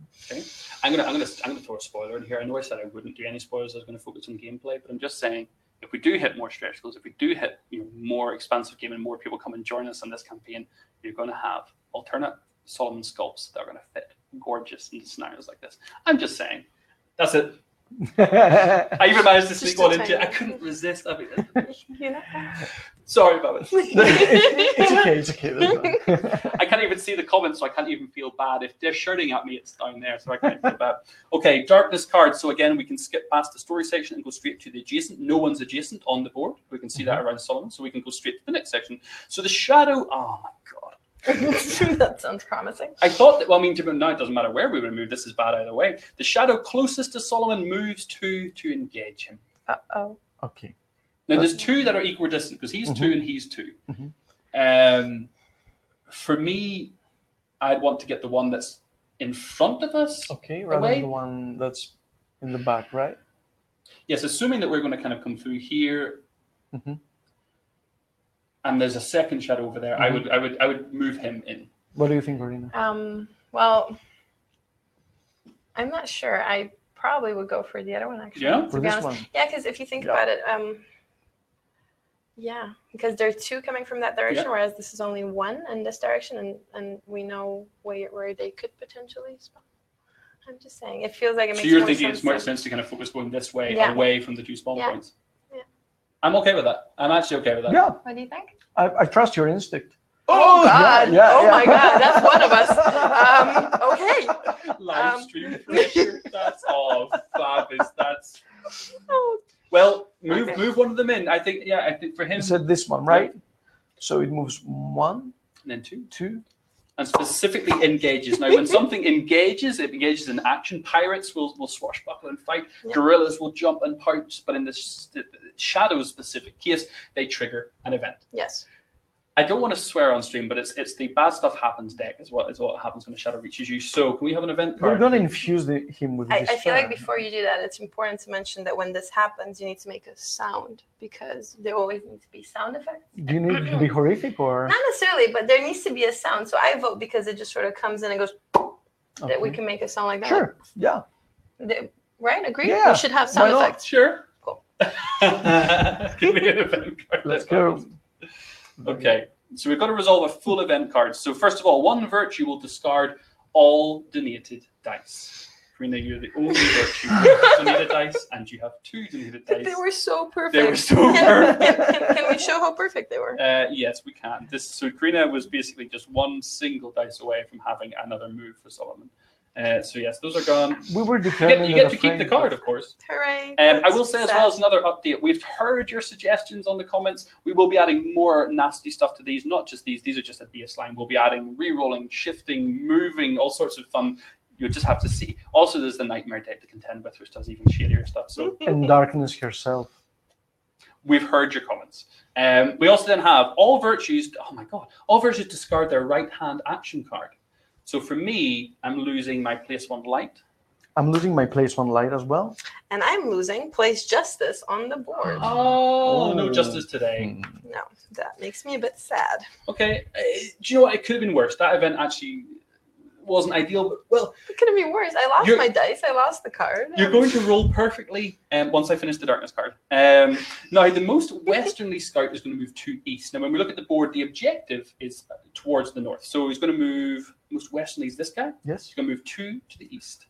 [SPEAKER 1] I'm gonna, I'm gonna, I'm gonna throw a spoiler in here. I know I said I wouldn't do any spoilers. I was gonna focus on gameplay, but I'm just saying, if we do hit more stretch goals, if we do hit you know, more expansive game and more people come and join us on this campaign, you're gonna have alternate Solomon sculpts that are gonna fit gorgeous into scenarios like this. I'm just saying. That's it. I even managed to sneak one into.
[SPEAKER 3] tiny
[SPEAKER 1] I couldn't resist. I mean,
[SPEAKER 3] You know.
[SPEAKER 1] Sorry about it.
[SPEAKER 2] it's okay. It's okay. that's.
[SPEAKER 1] I can't even see the comments, so I can't even feel bad. If they're shouting at me, it's down there, so I can't feel bad. Okay, darkness card. So again, we can skip past the story section and go straight to the adjacent. No one's adjacent on the board. We can see that around Solomon, so we can go straight to the next section. So the shadow. Oh my god.
[SPEAKER 3] that sounds promising.
[SPEAKER 1] I thought that. Well, I mean, to- now it doesn't matter where we would move. This is bad either way. The shadow closest to Solomon moves to to engage him.
[SPEAKER 3] Uh oh.
[SPEAKER 2] okay.
[SPEAKER 1] Now there's two that are equidistant because he's two
[SPEAKER 2] Mhm.
[SPEAKER 1] and he's 2
[SPEAKER 2] Mhm.
[SPEAKER 1] Um, for me, I'd want to get the one that's in front of us.
[SPEAKER 2] Okay. Rather
[SPEAKER 1] Away.
[SPEAKER 2] than the one that's in the back, right?
[SPEAKER 1] Yes, assuming that we're going to kind of come through here,
[SPEAKER 2] Mhm.
[SPEAKER 1] and there's a second shadow over there. I
[SPEAKER 2] Mhm.
[SPEAKER 1] would, I would, I would move him in.
[SPEAKER 2] What do you think, Corina?
[SPEAKER 3] Um. Well, I'm not sure. I probably would go for the other one actually.
[SPEAKER 1] Yeah?
[SPEAKER 3] to
[SPEAKER 2] For this
[SPEAKER 3] honest.
[SPEAKER 2] one.
[SPEAKER 3] Yeah, because if you think
[SPEAKER 2] Yeah.
[SPEAKER 3] about it, um, yeah, because there are two coming from that direction,
[SPEAKER 1] Yeah.
[SPEAKER 3] whereas this is only one in this direction, and and we know where where they could potentially spawn. I'm just saying, it feels like it
[SPEAKER 1] So
[SPEAKER 3] makes
[SPEAKER 1] you're
[SPEAKER 3] more
[SPEAKER 1] thinking
[SPEAKER 3] sense
[SPEAKER 1] it's more sense to kind of focus going this way,
[SPEAKER 3] Yeah.
[SPEAKER 1] away from the two spawn
[SPEAKER 3] Yeah.
[SPEAKER 1] points.
[SPEAKER 3] Yeah.
[SPEAKER 1] I'm okay with that. I'm actually okay with that.
[SPEAKER 2] Yeah,
[SPEAKER 3] What do you think?
[SPEAKER 2] I, I trust your instinct.
[SPEAKER 3] Oh, God!
[SPEAKER 2] yeah,
[SPEAKER 3] oh
[SPEAKER 2] yeah.
[SPEAKER 3] my God! That's one of us. Um, okay.
[SPEAKER 1] Live
[SPEAKER 3] Um,
[SPEAKER 1] stream pressure. That's all fabulous. That's
[SPEAKER 3] Oh,
[SPEAKER 1] well, move
[SPEAKER 3] Okay.
[SPEAKER 1] move one of them in. I think yeah, I think for him
[SPEAKER 2] You said this one, right? So it moves one,
[SPEAKER 1] and then two.
[SPEAKER 2] two.
[SPEAKER 1] And specifically engages. Now, when something engages, it engages in action. Pirates will, will swashbuckle and fight.
[SPEAKER 3] Yeah.
[SPEAKER 1] Gorillas will jump and pounce. But in the, s- the the shadow specific case, they trigger an event.
[SPEAKER 3] yes.
[SPEAKER 1] I don't want to swear on stream, but it's it's the bad stuff happens deck is what is what happens when a shadow reaches you. So can we have an event card?
[SPEAKER 2] We're gonna infuse the, him with
[SPEAKER 3] I,
[SPEAKER 2] this.
[SPEAKER 3] I feel like before you do that, it's important to mention that when this happens, you need to make a sound because there always needs to be sound effects.
[SPEAKER 2] Do you need to be horrific or?
[SPEAKER 3] Not necessarily, but there needs to be a sound. So I vote because it just sort of comes in and goes. That we can make a sound like that.
[SPEAKER 2] Sure. Yeah.
[SPEAKER 3] The- right? Agree?
[SPEAKER 2] Yeah,
[SPEAKER 3] We should have sound effects.
[SPEAKER 1] Sure.
[SPEAKER 3] Cool.
[SPEAKER 1] Give me an event card.
[SPEAKER 2] Let's go.
[SPEAKER 1] Okay, so we've got to resolve a full event card. So first of all, one virtue will discard all donated dice. Corina, you're the only virtue with donated dice, and you have two donated dice.
[SPEAKER 3] they were so perfect.
[SPEAKER 1] They were so
[SPEAKER 3] Can-
[SPEAKER 1] perfect.
[SPEAKER 3] Can, can, can we show how perfect they were?
[SPEAKER 1] Uh, yes, we can. This so Corina was basically just one single dice away from having another move for Solomon. Uh, so yes, those are gone.
[SPEAKER 2] We were
[SPEAKER 1] You get,
[SPEAKER 2] determined.
[SPEAKER 1] you get to keep the card, of course.
[SPEAKER 3] Hooray.
[SPEAKER 1] Um, I will say as well as another update. We've heard your suggestions on the comments. We will be adding more nasty stuff to these. Not just these. These are just a baseline. We'll be adding re-rolling, shifting, moving, all sorts of fun. You'll just have to see. Also, there's the nightmare deck to contend with, which does even shadier stuff. So
[SPEAKER 2] And darkness herself.
[SPEAKER 1] we've heard your comments. Um, we also then have all virtues. Oh my god! All virtues discard their right hand action card. So for me, I'm losing my place one light.
[SPEAKER 2] I'm losing my place one light as well.
[SPEAKER 3] And I'm losing place justice on the board.
[SPEAKER 1] Oh, no
[SPEAKER 2] Oh.
[SPEAKER 1] justice today.
[SPEAKER 3] No, that makes me a bit sad.
[SPEAKER 1] Okay, uh, do you know what? It could have been worse. That event actually wasn't ideal. But well,
[SPEAKER 3] It could have been worse. I lost my dice. I lost the card.
[SPEAKER 1] you're going to roll perfectly um, once I finish the darkness card. Um, now, the most westernly scout is going to move to east. Now, when we look at the board, the objective is towards the north. So he's going to move. Most westernly is this guy.
[SPEAKER 2] Yes.
[SPEAKER 1] He's going to move two to the east,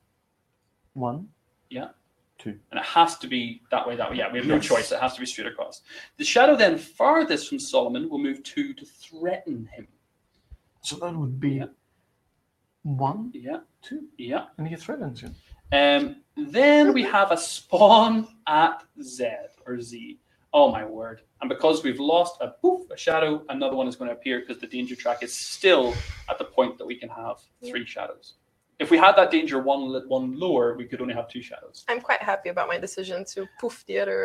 [SPEAKER 2] One. Yeah. Two.
[SPEAKER 1] and it has to be that way. That way. Yeah, we have no
[SPEAKER 2] Yes.
[SPEAKER 1] choice. It has to be straight across. The shadow then farthest from Solomon will move two to threaten him.
[SPEAKER 2] So that would be
[SPEAKER 1] Yeah.
[SPEAKER 2] one,
[SPEAKER 1] Yeah,
[SPEAKER 2] two,
[SPEAKER 1] yeah.
[SPEAKER 2] and he threatens you.
[SPEAKER 1] Um, then we have a spawn at Z or Z. Oh my word. And because we've lost a poof, a shadow, another one is going to appear because the danger track is still at the point that we can have three shadows. If we had that danger one li- one lower, we could only have two shadows.
[SPEAKER 3] I'm quite happy about my decision to poof the other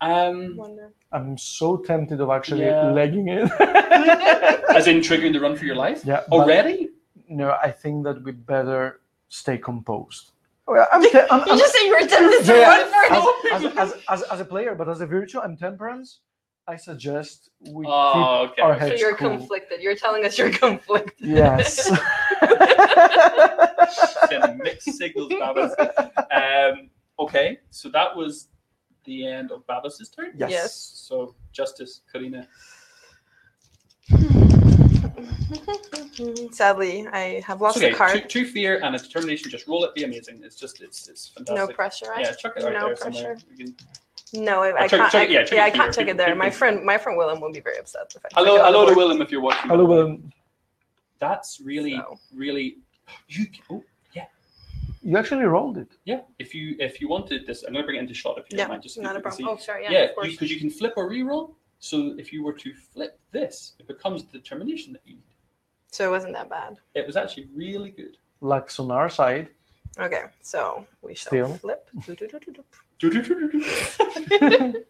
[SPEAKER 3] uh,
[SPEAKER 1] Um,
[SPEAKER 3] one there.
[SPEAKER 2] I'm so tempted of actually
[SPEAKER 1] Yeah.
[SPEAKER 2] legging it.
[SPEAKER 1] as in triggering the run for your life?
[SPEAKER 2] yeah.
[SPEAKER 1] Already?
[SPEAKER 2] No, I think that we better stay composed. Well, I'm, te- I'm,
[SPEAKER 3] You
[SPEAKER 2] I'm-
[SPEAKER 3] just said you were tempted to
[SPEAKER 2] Yeah, as, as, as, as, as a player, but as a virtue, I'm temperance. I suggest we
[SPEAKER 1] Oh,
[SPEAKER 2] keep
[SPEAKER 1] okay.
[SPEAKER 2] our
[SPEAKER 3] So you're
[SPEAKER 2] cool.
[SPEAKER 3] conflicted. You're telling us you're conflicted.
[SPEAKER 2] Yes.
[SPEAKER 1] Mixed signals, Babis. Um, okay, so that was the end of Babis's turn.
[SPEAKER 2] yes.
[SPEAKER 3] Yes.
[SPEAKER 1] So, Justice, Corina.
[SPEAKER 3] Sadly, I have lost
[SPEAKER 1] It's okay.
[SPEAKER 3] the card.
[SPEAKER 1] Two, two fear and a determination. Just roll it. Be amazing. It's just it's it's fantastic.
[SPEAKER 3] no pressure, right?
[SPEAKER 1] Yeah, chuck it out
[SPEAKER 3] No
[SPEAKER 1] there
[SPEAKER 3] pressure.
[SPEAKER 1] Can-
[SPEAKER 3] No, I, I oh,
[SPEAKER 1] chuck-
[SPEAKER 3] can't.
[SPEAKER 1] chuck
[SPEAKER 3] I,
[SPEAKER 1] it- yeah, chuck
[SPEAKER 3] yeah, I can't
[SPEAKER 1] here.
[SPEAKER 3] check it there.
[SPEAKER 1] People-
[SPEAKER 3] My friend, my friend Willem will be very upset if I.
[SPEAKER 1] Hello, hello
[SPEAKER 3] the
[SPEAKER 1] to
[SPEAKER 3] board.
[SPEAKER 1] Willem if you're watching.
[SPEAKER 2] Hello, Willem.
[SPEAKER 1] That's really,
[SPEAKER 3] So.
[SPEAKER 1] really. You, oh, yeah.
[SPEAKER 2] You actually rolled it.
[SPEAKER 1] yeah. If you if you wanted this, I'm gonna bring it into shot if you
[SPEAKER 3] Yeah,
[SPEAKER 1] don't mind. Just so
[SPEAKER 3] not a problem. Oh, sorry. Yeah,
[SPEAKER 1] yeah,
[SPEAKER 3] of course.
[SPEAKER 1] because you, can flip or re-roll. So if you were to flip this, it becomes the determination that you need.
[SPEAKER 3] So it wasn't that bad.
[SPEAKER 1] It was actually really good.
[SPEAKER 2] Luck's on our side.
[SPEAKER 3] Okay, so we shall
[SPEAKER 2] Still.
[SPEAKER 3] flip.
[SPEAKER 1] no,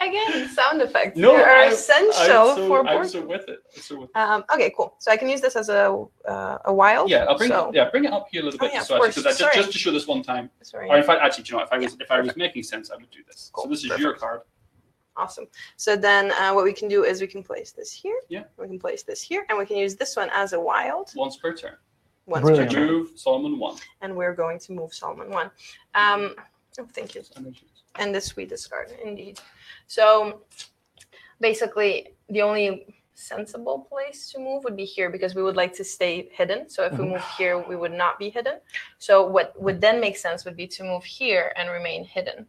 [SPEAKER 3] Again, sound effects
[SPEAKER 1] No,
[SPEAKER 3] are
[SPEAKER 1] I'm-
[SPEAKER 3] essential
[SPEAKER 1] I'm so,
[SPEAKER 3] for board.
[SPEAKER 1] I'm
[SPEAKER 3] board.
[SPEAKER 1] so with it. I'm so with it.
[SPEAKER 3] Um, okay, cool. So I can use this as a uh, a wild.
[SPEAKER 1] Yeah, I'll bring
[SPEAKER 3] so,
[SPEAKER 1] it. Yeah, bring it up here a little
[SPEAKER 3] Oh,
[SPEAKER 1] bit,
[SPEAKER 3] yeah,
[SPEAKER 1] so actually, 'cause I just,
[SPEAKER 3] Sorry.
[SPEAKER 1] just to show this one time.
[SPEAKER 3] Sorry.
[SPEAKER 1] Or in fact, actually, do you know, what, if I was
[SPEAKER 3] Yeah,
[SPEAKER 1] if I was making sense, I would do this.
[SPEAKER 3] Cool,
[SPEAKER 1] So this is your card.
[SPEAKER 3] Awesome. So then uh, what we can do is we can place this here.
[SPEAKER 1] Yeah.
[SPEAKER 3] We can place this here, and we can use this one as a wild.
[SPEAKER 1] Once per turn.
[SPEAKER 3] one
[SPEAKER 2] Brilliant.
[SPEAKER 3] stretcher,
[SPEAKER 1] Move Solomon one.
[SPEAKER 3] and we're going to move Solomon one. Um, oh, thank you. and this we discard indeed. So basically, the only sensible place to move would be here because we would like to stay hidden. So if we
[SPEAKER 2] Mhm.
[SPEAKER 3] move here, we would not be hidden. So what would then make sense would be to move here and remain hidden.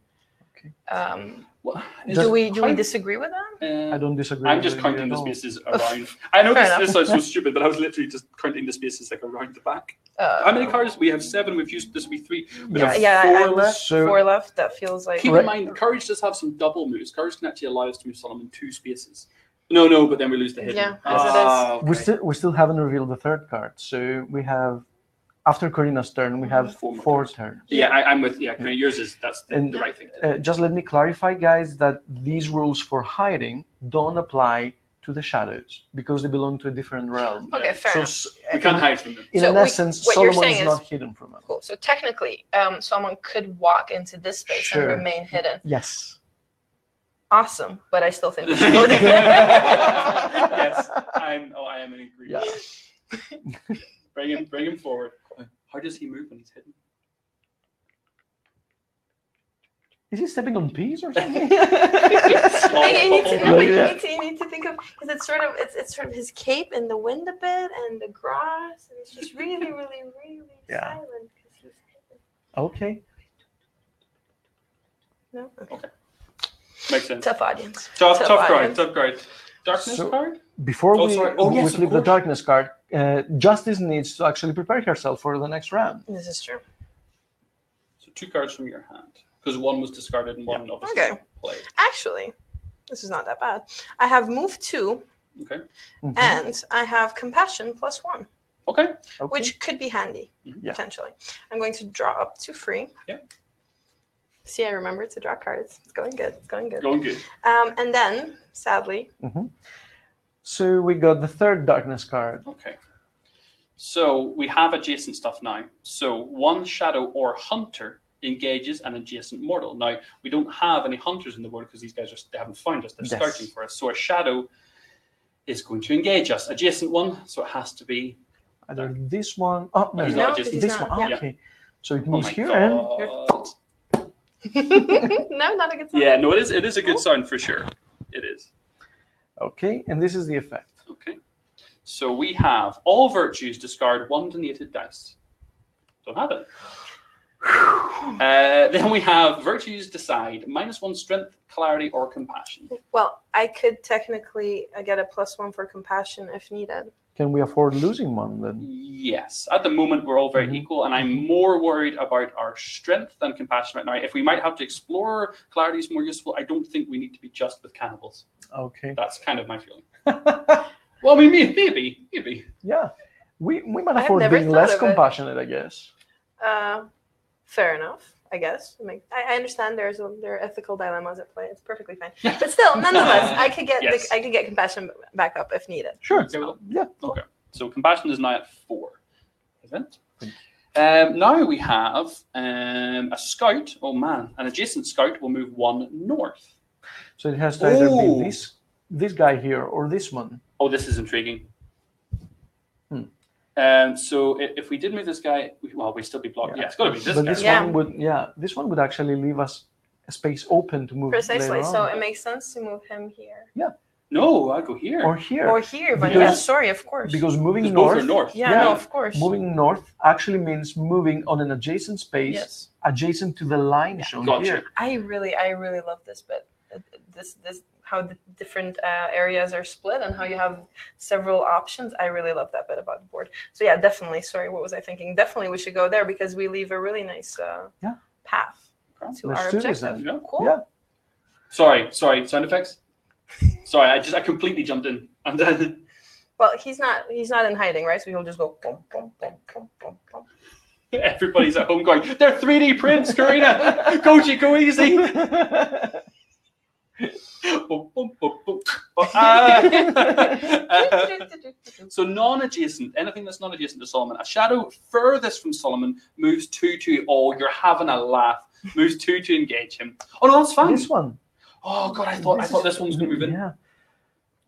[SPEAKER 2] Okay.
[SPEAKER 3] Um,
[SPEAKER 1] What,
[SPEAKER 3] do we do we disagree with that?
[SPEAKER 1] uh,
[SPEAKER 2] I don't disagree.
[SPEAKER 1] I'm just counting the spaces around. I know
[SPEAKER 3] Fair
[SPEAKER 1] this, this sounds so stupid, but I was literally just counting the spaces like around the back.
[SPEAKER 3] Uh,
[SPEAKER 1] How many cards? We have seven. We've used this will be three. We
[SPEAKER 2] Yeah.
[SPEAKER 3] Yeah,
[SPEAKER 1] four
[SPEAKER 3] I-
[SPEAKER 1] left.
[SPEAKER 2] So
[SPEAKER 3] Four left. That feels like
[SPEAKER 1] Keep
[SPEAKER 2] Right.
[SPEAKER 1] in mind, courage does have some double moves. Courage can actually allow us to move Solomon two spaces. No, no, but then we lose the hidden.
[SPEAKER 3] Yeah, as it is.
[SPEAKER 1] Ah,
[SPEAKER 2] we still we still haven't revealed the third card. So we have after Corina's turn, we have
[SPEAKER 1] Four
[SPEAKER 2] four
[SPEAKER 1] turns.
[SPEAKER 2] turns.
[SPEAKER 1] Yeah, I, I'm with. Yeah, yours is that's the,
[SPEAKER 2] And-
[SPEAKER 1] the right thing. to do.
[SPEAKER 2] Uh, just let me clarify, guys, that these rules for hiding don't apply to the shadows because they belong to a different realm.
[SPEAKER 3] okay. Fair
[SPEAKER 2] So
[SPEAKER 3] enough.
[SPEAKER 1] we can't hide from them.
[SPEAKER 2] in
[SPEAKER 3] So
[SPEAKER 2] an
[SPEAKER 3] we-
[SPEAKER 2] essence, Solomon is
[SPEAKER 3] is-
[SPEAKER 2] not hidden from us.
[SPEAKER 3] Cool. So technically, um, someone could walk into this space
[SPEAKER 2] Sure.
[SPEAKER 3] and remain hidden.
[SPEAKER 2] Yes.
[SPEAKER 3] Awesome, but I still think we should go there.
[SPEAKER 1] yes, I'm. Oh, I am in agreement.
[SPEAKER 2] Yeah.
[SPEAKER 1] Bring him, bring him forward. How does he move when he's hidden?
[SPEAKER 2] Is he stepping on peas or something?
[SPEAKER 3] Hey, you, need to, you, need to, you need to think of because it's sort of it's, it's sort of his cape in the wind a bit and the grass and it's just really really really
[SPEAKER 2] Yeah.
[SPEAKER 3] silent because he's hidden.
[SPEAKER 2] okay.
[SPEAKER 3] No, okay.
[SPEAKER 1] Makes sense.
[SPEAKER 3] Tough audience.
[SPEAKER 1] Tough,
[SPEAKER 3] Tough
[SPEAKER 1] tough card.
[SPEAKER 3] audience.
[SPEAKER 1] Tough card. Darkness
[SPEAKER 2] So-
[SPEAKER 1] card.
[SPEAKER 2] Before
[SPEAKER 1] Oh,
[SPEAKER 2] we.
[SPEAKER 1] Oh,
[SPEAKER 2] we
[SPEAKER 1] yes, of
[SPEAKER 2] flip the darkness card, uh, Justice needs to actually prepare herself for the next round.
[SPEAKER 3] This is true.
[SPEAKER 1] So two cards from your hand because one was discarded and one obviously
[SPEAKER 3] Okay.
[SPEAKER 1] played.
[SPEAKER 3] Actually, this is not that bad. I have move two
[SPEAKER 1] Okay.
[SPEAKER 2] Mhm.
[SPEAKER 3] and I have compassion plus one,
[SPEAKER 1] Okay.
[SPEAKER 2] Okay.
[SPEAKER 3] which could be handy
[SPEAKER 1] Mhm.
[SPEAKER 2] Yeah.
[SPEAKER 3] potentially. I'm going to draw up to free.
[SPEAKER 1] Yeah.
[SPEAKER 3] See, I remember to draw cards. It's going good. It's going good.
[SPEAKER 1] Going good.
[SPEAKER 3] Um, and then, sadly,
[SPEAKER 2] So we got the third darkness card.
[SPEAKER 1] Okay. So we have adjacent stuff now. So one shadow or hunter engages an adjacent mortal. Now we don't have any hunters in the world because these guys are they haven't found us. They're
[SPEAKER 2] Yes.
[SPEAKER 1] searching for us. So a shadow is going to engage us. Adjacent one. So it has to be.
[SPEAKER 2] Either this one. Oh, no,
[SPEAKER 1] He's
[SPEAKER 2] no,
[SPEAKER 1] not
[SPEAKER 3] No,
[SPEAKER 2] this
[SPEAKER 3] not,
[SPEAKER 2] one.
[SPEAKER 3] yeah.
[SPEAKER 2] Okay. So it
[SPEAKER 1] Oh
[SPEAKER 2] moves
[SPEAKER 1] my
[SPEAKER 2] here and
[SPEAKER 1] god.
[SPEAKER 3] No, not a good sign.
[SPEAKER 1] Yeah. No, it is. It is a good sign for sure. It is.
[SPEAKER 2] okay, and this is the effect.
[SPEAKER 1] Okay. So we have all virtues discard one donated dice. Don't have it. Uh, then we have virtues decide minus one strength, clarity, or compassion.
[SPEAKER 3] Well, I could technically uh, get a plus one for compassion if needed.
[SPEAKER 2] Can we afford losing one then?
[SPEAKER 1] Yes, at the moment we're all very
[SPEAKER 2] Mhm.
[SPEAKER 1] equal, and I'm more worried about our strength than compassion right now. If we might have to explore, clarity is more useful. I don't think we need to be just with cannibals.
[SPEAKER 2] Okay.
[SPEAKER 1] That's kind of my feeling. Well, I mean, may- maybe, maybe.
[SPEAKER 2] yeah. We, we might afford being less
[SPEAKER 3] of it.
[SPEAKER 2] compassionate, I guess.
[SPEAKER 3] Uh, fair enough, I guess. I, mean, I, I understand there's a, there are ethical dilemmas at play. It's perfectly fine. But still, nonetheless, I could get
[SPEAKER 1] Yes.
[SPEAKER 3] the, I could get compassion back up if needed.
[SPEAKER 2] Sure.
[SPEAKER 1] Okay with
[SPEAKER 2] Yeah.
[SPEAKER 1] Okay. So compassion is now at four. Event. Um, now we have um, a scout. Oh man, an adjacent scout will move one north.
[SPEAKER 2] So it has to either
[SPEAKER 1] Ooh.
[SPEAKER 2] be this this guy here or this one.
[SPEAKER 1] Oh, this is intriguing. Um, so if we did move this guy, well, we'd still be blocked.
[SPEAKER 2] Yeah.
[SPEAKER 1] Yeah, it's got to be this
[SPEAKER 2] but
[SPEAKER 1] guy.
[SPEAKER 2] this
[SPEAKER 3] Yeah.
[SPEAKER 2] one would yeah, this one would actually leave us a space open to move
[SPEAKER 3] Precisely.
[SPEAKER 2] later
[SPEAKER 3] So it makes sense to move him here Yeah.
[SPEAKER 1] No, I'll go here.
[SPEAKER 2] or here.
[SPEAKER 3] or here. But
[SPEAKER 2] Because-
[SPEAKER 3] yeah, sorry, of course.
[SPEAKER 2] because moving
[SPEAKER 1] Because
[SPEAKER 2] north,
[SPEAKER 1] are north.
[SPEAKER 3] yeah,
[SPEAKER 2] yeah.
[SPEAKER 3] no, of course.
[SPEAKER 2] moving north actually means moving on an adjacent space
[SPEAKER 3] Yes.
[SPEAKER 2] adjacent to the line shown
[SPEAKER 1] Gotcha.
[SPEAKER 2] here.
[SPEAKER 3] I really, I really love this bit. Uh, This, this, how the different uh, areas are split and how you have several options. I really love that bit about the board. So yeah, definitely. Sorry, what was I thinking? Definitely, we should go there because we leave a really nice uh,
[SPEAKER 2] Yeah.
[SPEAKER 3] path
[SPEAKER 1] Okay.
[SPEAKER 3] to
[SPEAKER 2] Let's
[SPEAKER 3] our
[SPEAKER 2] do
[SPEAKER 3] objective.
[SPEAKER 2] Yeah.
[SPEAKER 3] Cool.
[SPEAKER 2] Yeah.
[SPEAKER 1] Sorry, sorry. Sound effects. Sorry, I just I completely jumped in and then
[SPEAKER 3] Well, he's not. He's not in hiding, right? So he'll just go. Boom, boom, boom, boom, boom, boom.
[SPEAKER 1] everybody's at home going, "They're 3D prints, Corina. Koji, go easy." Boom, boom, boom, boom. Uh, So non-adjacent, anything that's non-adjacent to Solomon. A shadow furthest from Solomon moves two to. Oh, you're having a laugh. Moves two to engage him. Oh no, that's fine.
[SPEAKER 2] this one.
[SPEAKER 1] Oh god, I thought I thought this one was going to move in.
[SPEAKER 2] Yeah.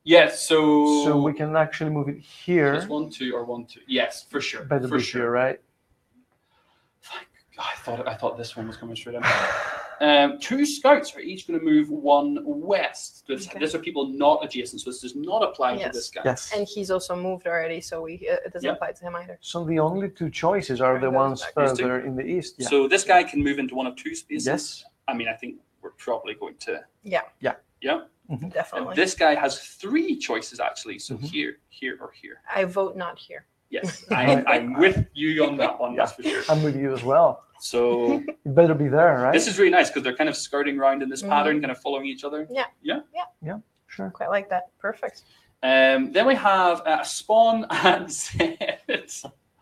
[SPEAKER 1] Yes. So.
[SPEAKER 2] So we can actually move it here.
[SPEAKER 1] Just one, two, or one, two. Yes, for sure.
[SPEAKER 2] Better
[SPEAKER 1] for
[SPEAKER 2] be
[SPEAKER 1] sure.
[SPEAKER 2] here, right?
[SPEAKER 1] Thank God, I thought I thought this one was coming straight in. Um, two scouts are each going to move one west. This,
[SPEAKER 3] Okay.
[SPEAKER 1] These are people not adjacent, so this does not apply to this guy.
[SPEAKER 2] Yes.
[SPEAKER 3] And he's also moved already, so we it doesn't
[SPEAKER 1] Yeah.
[SPEAKER 3] apply to him either.
[SPEAKER 2] So the only two choices are the ones
[SPEAKER 3] back.
[SPEAKER 1] These two?
[SPEAKER 2] further in the east. Yeah.
[SPEAKER 1] So this guy can move into one of two spaces.
[SPEAKER 2] yes.
[SPEAKER 1] I mean, I think we're probably going to.
[SPEAKER 3] Yeah.
[SPEAKER 2] Yeah.
[SPEAKER 1] Yeah.
[SPEAKER 2] Mm-hmm.
[SPEAKER 3] Definitely.
[SPEAKER 1] This guy has three choices actually. So
[SPEAKER 2] Mhm.
[SPEAKER 1] here, here, or here.
[SPEAKER 3] I vote not here.
[SPEAKER 1] Yes, I, I'm with you on that one. That's for sure.
[SPEAKER 2] I'm with you as well.
[SPEAKER 1] So
[SPEAKER 2] you better be there, right?
[SPEAKER 1] this is really nice because they're kind of skirting around in this
[SPEAKER 3] Mhm.
[SPEAKER 1] pattern, kind of following each other. Yeah. Yeah. Yeah. Yeah.
[SPEAKER 2] Sure.
[SPEAKER 3] Quite like that. Perfect.
[SPEAKER 1] Um, then we have uh, Spawn and Zed.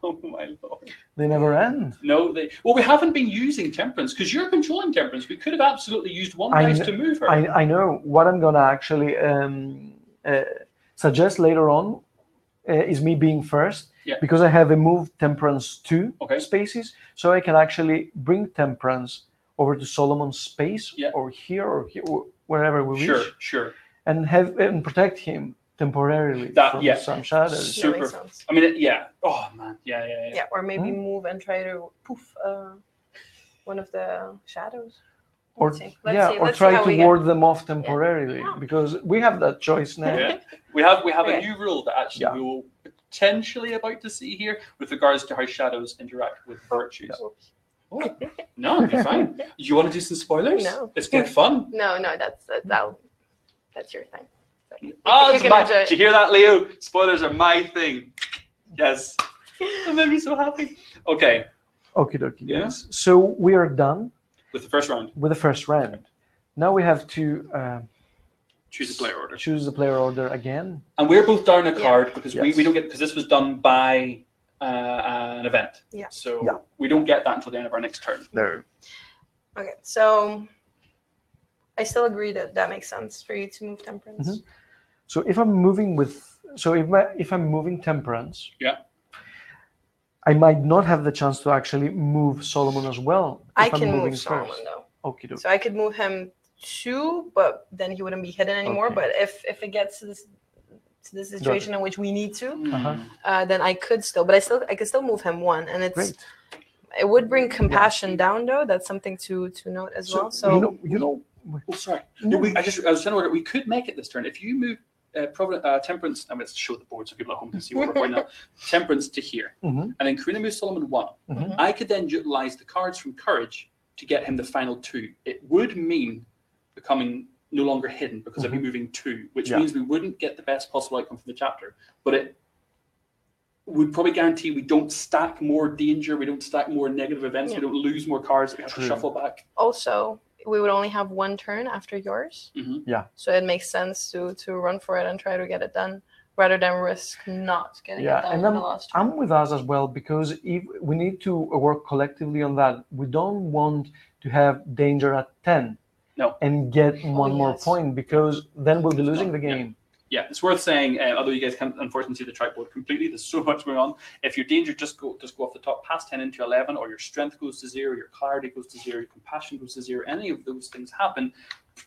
[SPEAKER 1] Oh my lord.
[SPEAKER 2] They never end.
[SPEAKER 1] No, they well, we haven't been using temperance because you're controlling temperance. We could have absolutely used one
[SPEAKER 2] I
[SPEAKER 1] dice
[SPEAKER 2] kn-
[SPEAKER 1] to move her.
[SPEAKER 2] I, I know what I'm gonna actually um, uh, suggest later on uh, is me being first
[SPEAKER 1] Yeah.
[SPEAKER 2] because I have a move temperance two
[SPEAKER 1] Okay.
[SPEAKER 2] spaces, so I can actually bring temperance over to Solomon's space
[SPEAKER 1] Yeah.
[SPEAKER 2] or here or here wherever we
[SPEAKER 1] sure,
[SPEAKER 2] wish,
[SPEAKER 1] sure. sure.
[SPEAKER 2] and have and protect him temporarily
[SPEAKER 1] That-
[SPEAKER 2] from
[SPEAKER 1] yeah.
[SPEAKER 2] some shadows.
[SPEAKER 1] Super. I mean, yeah. Oh man, yeah, yeah, yeah.
[SPEAKER 3] Yeah, or maybe
[SPEAKER 2] Hmm?
[SPEAKER 3] move and try to poof uh, one of the shadows.
[SPEAKER 2] Or
[SPEAKER 3] Let's
[SPEAKER 2] yeah,
[SPEAKER 3] see.
[SPEAKER 2] or
[SPEAKER 3] Let's
[SPEAKER 2] try to
[SPEAKER 3] we get.
[SPEAKER 2] ward them off temporarily
[SPEAKER 3] Yeah.
[SPEAKER 2] because we have that choice now.
[SPEAKER 1] Yeah. We have we have a new rule that actually
[SPEAKER 2] Yeah.
[SPEAKER 1] we will potentially about to see here with regards to how shadows interact with virtues.
[SPEAKER 3] Oops.
[SPEAKER 1] Oh, no, it'd be fine. You want to do some spoilers?
[SPEAKER 3] No.
[SPEAKER 1] It's good fun.
[SPEAKER 3] No, no, that's that, that'll, that's your thing. So
[SPEAKER 1] Oh,
[SPEAKER 3] you
[SPEAKER 1] it's
[SPEAKER 3] can
[SPEAKER 1] my,
[SPEAKER 3] enjoy
[SPEAKER 1] did you hear that, Leo? Spoilers are my thing. Yes. That made me so happy. Okay,
[SPEAKER 2] Okie dokie.
[SPEAKER 1] Yeah.
[SPEAKER 2] So we are done
[SPEAKER 1] with the first round,
[SPEAKER 2] with the first round. Now we have to uh,
[SPEAKER 1] choose a player order.
[SPEAKER 2] choose the player order again.
[SPEAKER 1] And we're both down a
[SPEAKER 3] Yeah.
[SPEAKER 1] card because we,
[SPEAKER 2] Yes.
[SPEAKER 1] we don't get because this was done by uh, an event.
[SPEAKER 3] Yeah.
[SPEAKER 1] So
[SPEAKER 2] Yeah.
[SPEAKER 1] we don't get that until the end of our next turn.
[SPEAKER 2] There.
[SPEAKER 3] Okay, so I still agree that that makes sense for you to move temperance.
[SPEAKER 2] Mhm. So if I'm moving with, so if my if I'm moving temperance,
[SPEAKER 1] Yeah.
[SPEAKER 2] I might not have the chance to actually move Solomon as well.
[SPEAKER 3] I
[SPEAKER 2] if I'm
[SPEAKER 3] can
[SPEAKER 2] moving
[SPEAKER 3] move Solomon
[SPEAKER 2] first.
[SPEAKER 3] though,
[SPEAKER 2] Okie dokie.
[SPEAKER 3] so I could move him two, but then he wouldn't be hidden anymore.
[SPEAKER 2] Okay.
[SPEAKER 3] But if if it gets to this to this situation in which we need to,
[SPEAKER 2] Uh-huh.
[SPEAKER 3] uh, then I could still, but I still I could still move him one, and it's
[SPEAKER 2] Great.
[SPEAKER 3] it would bring compassion down though. That's something to to note as
[SPEAKER 1] So,
[SPEAKER 3] well. So
[SPEAKER 2] you know, you know,
[SPEAKER 1] Oh, sorry.
[SPEAKER 2] No.
[SPEAKER 1] No, we, I just I was trying to order. We could make it this turn if you move uh, Provident, uh, Temperance. I'm going to show the board so people at home can see what we're pointing at. Temperance to here,
[SPEAKER 2] Mhm.
[SPEAKER 1] and then Corina moves Solomon one.
[SPEAKER 2] Mhm.
[SPEAKER 1] I could then utilize the cards from Courage to get him the final two. It would mean becoming no longer hidden because I'd be moving two, which
[SPEAKER 2] Yeah.
[SPEAKER 1] means we wouldn't get the best possible outcome from the chapter. But it would probably guarantee we don't stack more danger, we don't stack more negative events,
[SPEAKER 3] Yeah.
[SPEAKER 1] we don't lose more cards that we have
[SPEAKER 2] True.
[SPEAKER 1] to shuffle back.
[SPEAKER 3] also we would only have one turn after yours.
[SPEAKER 1] Mhm.
[SPEAKER 2] Yeah.
[SPEAKER 3] So it makes sense to to run for it and try to get it done rather than risk not getting
[SPEAKER 2] Yeah,
[SPEAKER 3] it done
[SPEAKER 2] and
[SPEAKER 3] in
[SPEAKER 2] I'm-
[SPEAKER 3] the last turn.
[SPEAKER 2] I'm with us as well because if we need to work collectively on that. We don't want to have danger at ten.
[SPEAKER 1] No.
[SPEAKER 2] And get one more
[SPEAKER 3] yes.
[SPEAKER 2] point because then we'll be losing
[SPEAKER 1] not-
[SPEAKER 2] the
[SPEAKER 1] yeah.
[SPEAKER 2] game.
[SPEAKER 1] Yeah, it's worth saying. Uh, although you guys can't unfortunately see the trackboard completely, there's so much going on. If your danger just go just go off the top past ten into eleven, or your strength goes to zero, your clarity goes to zero, your compassion goes to zero, any of those things happen,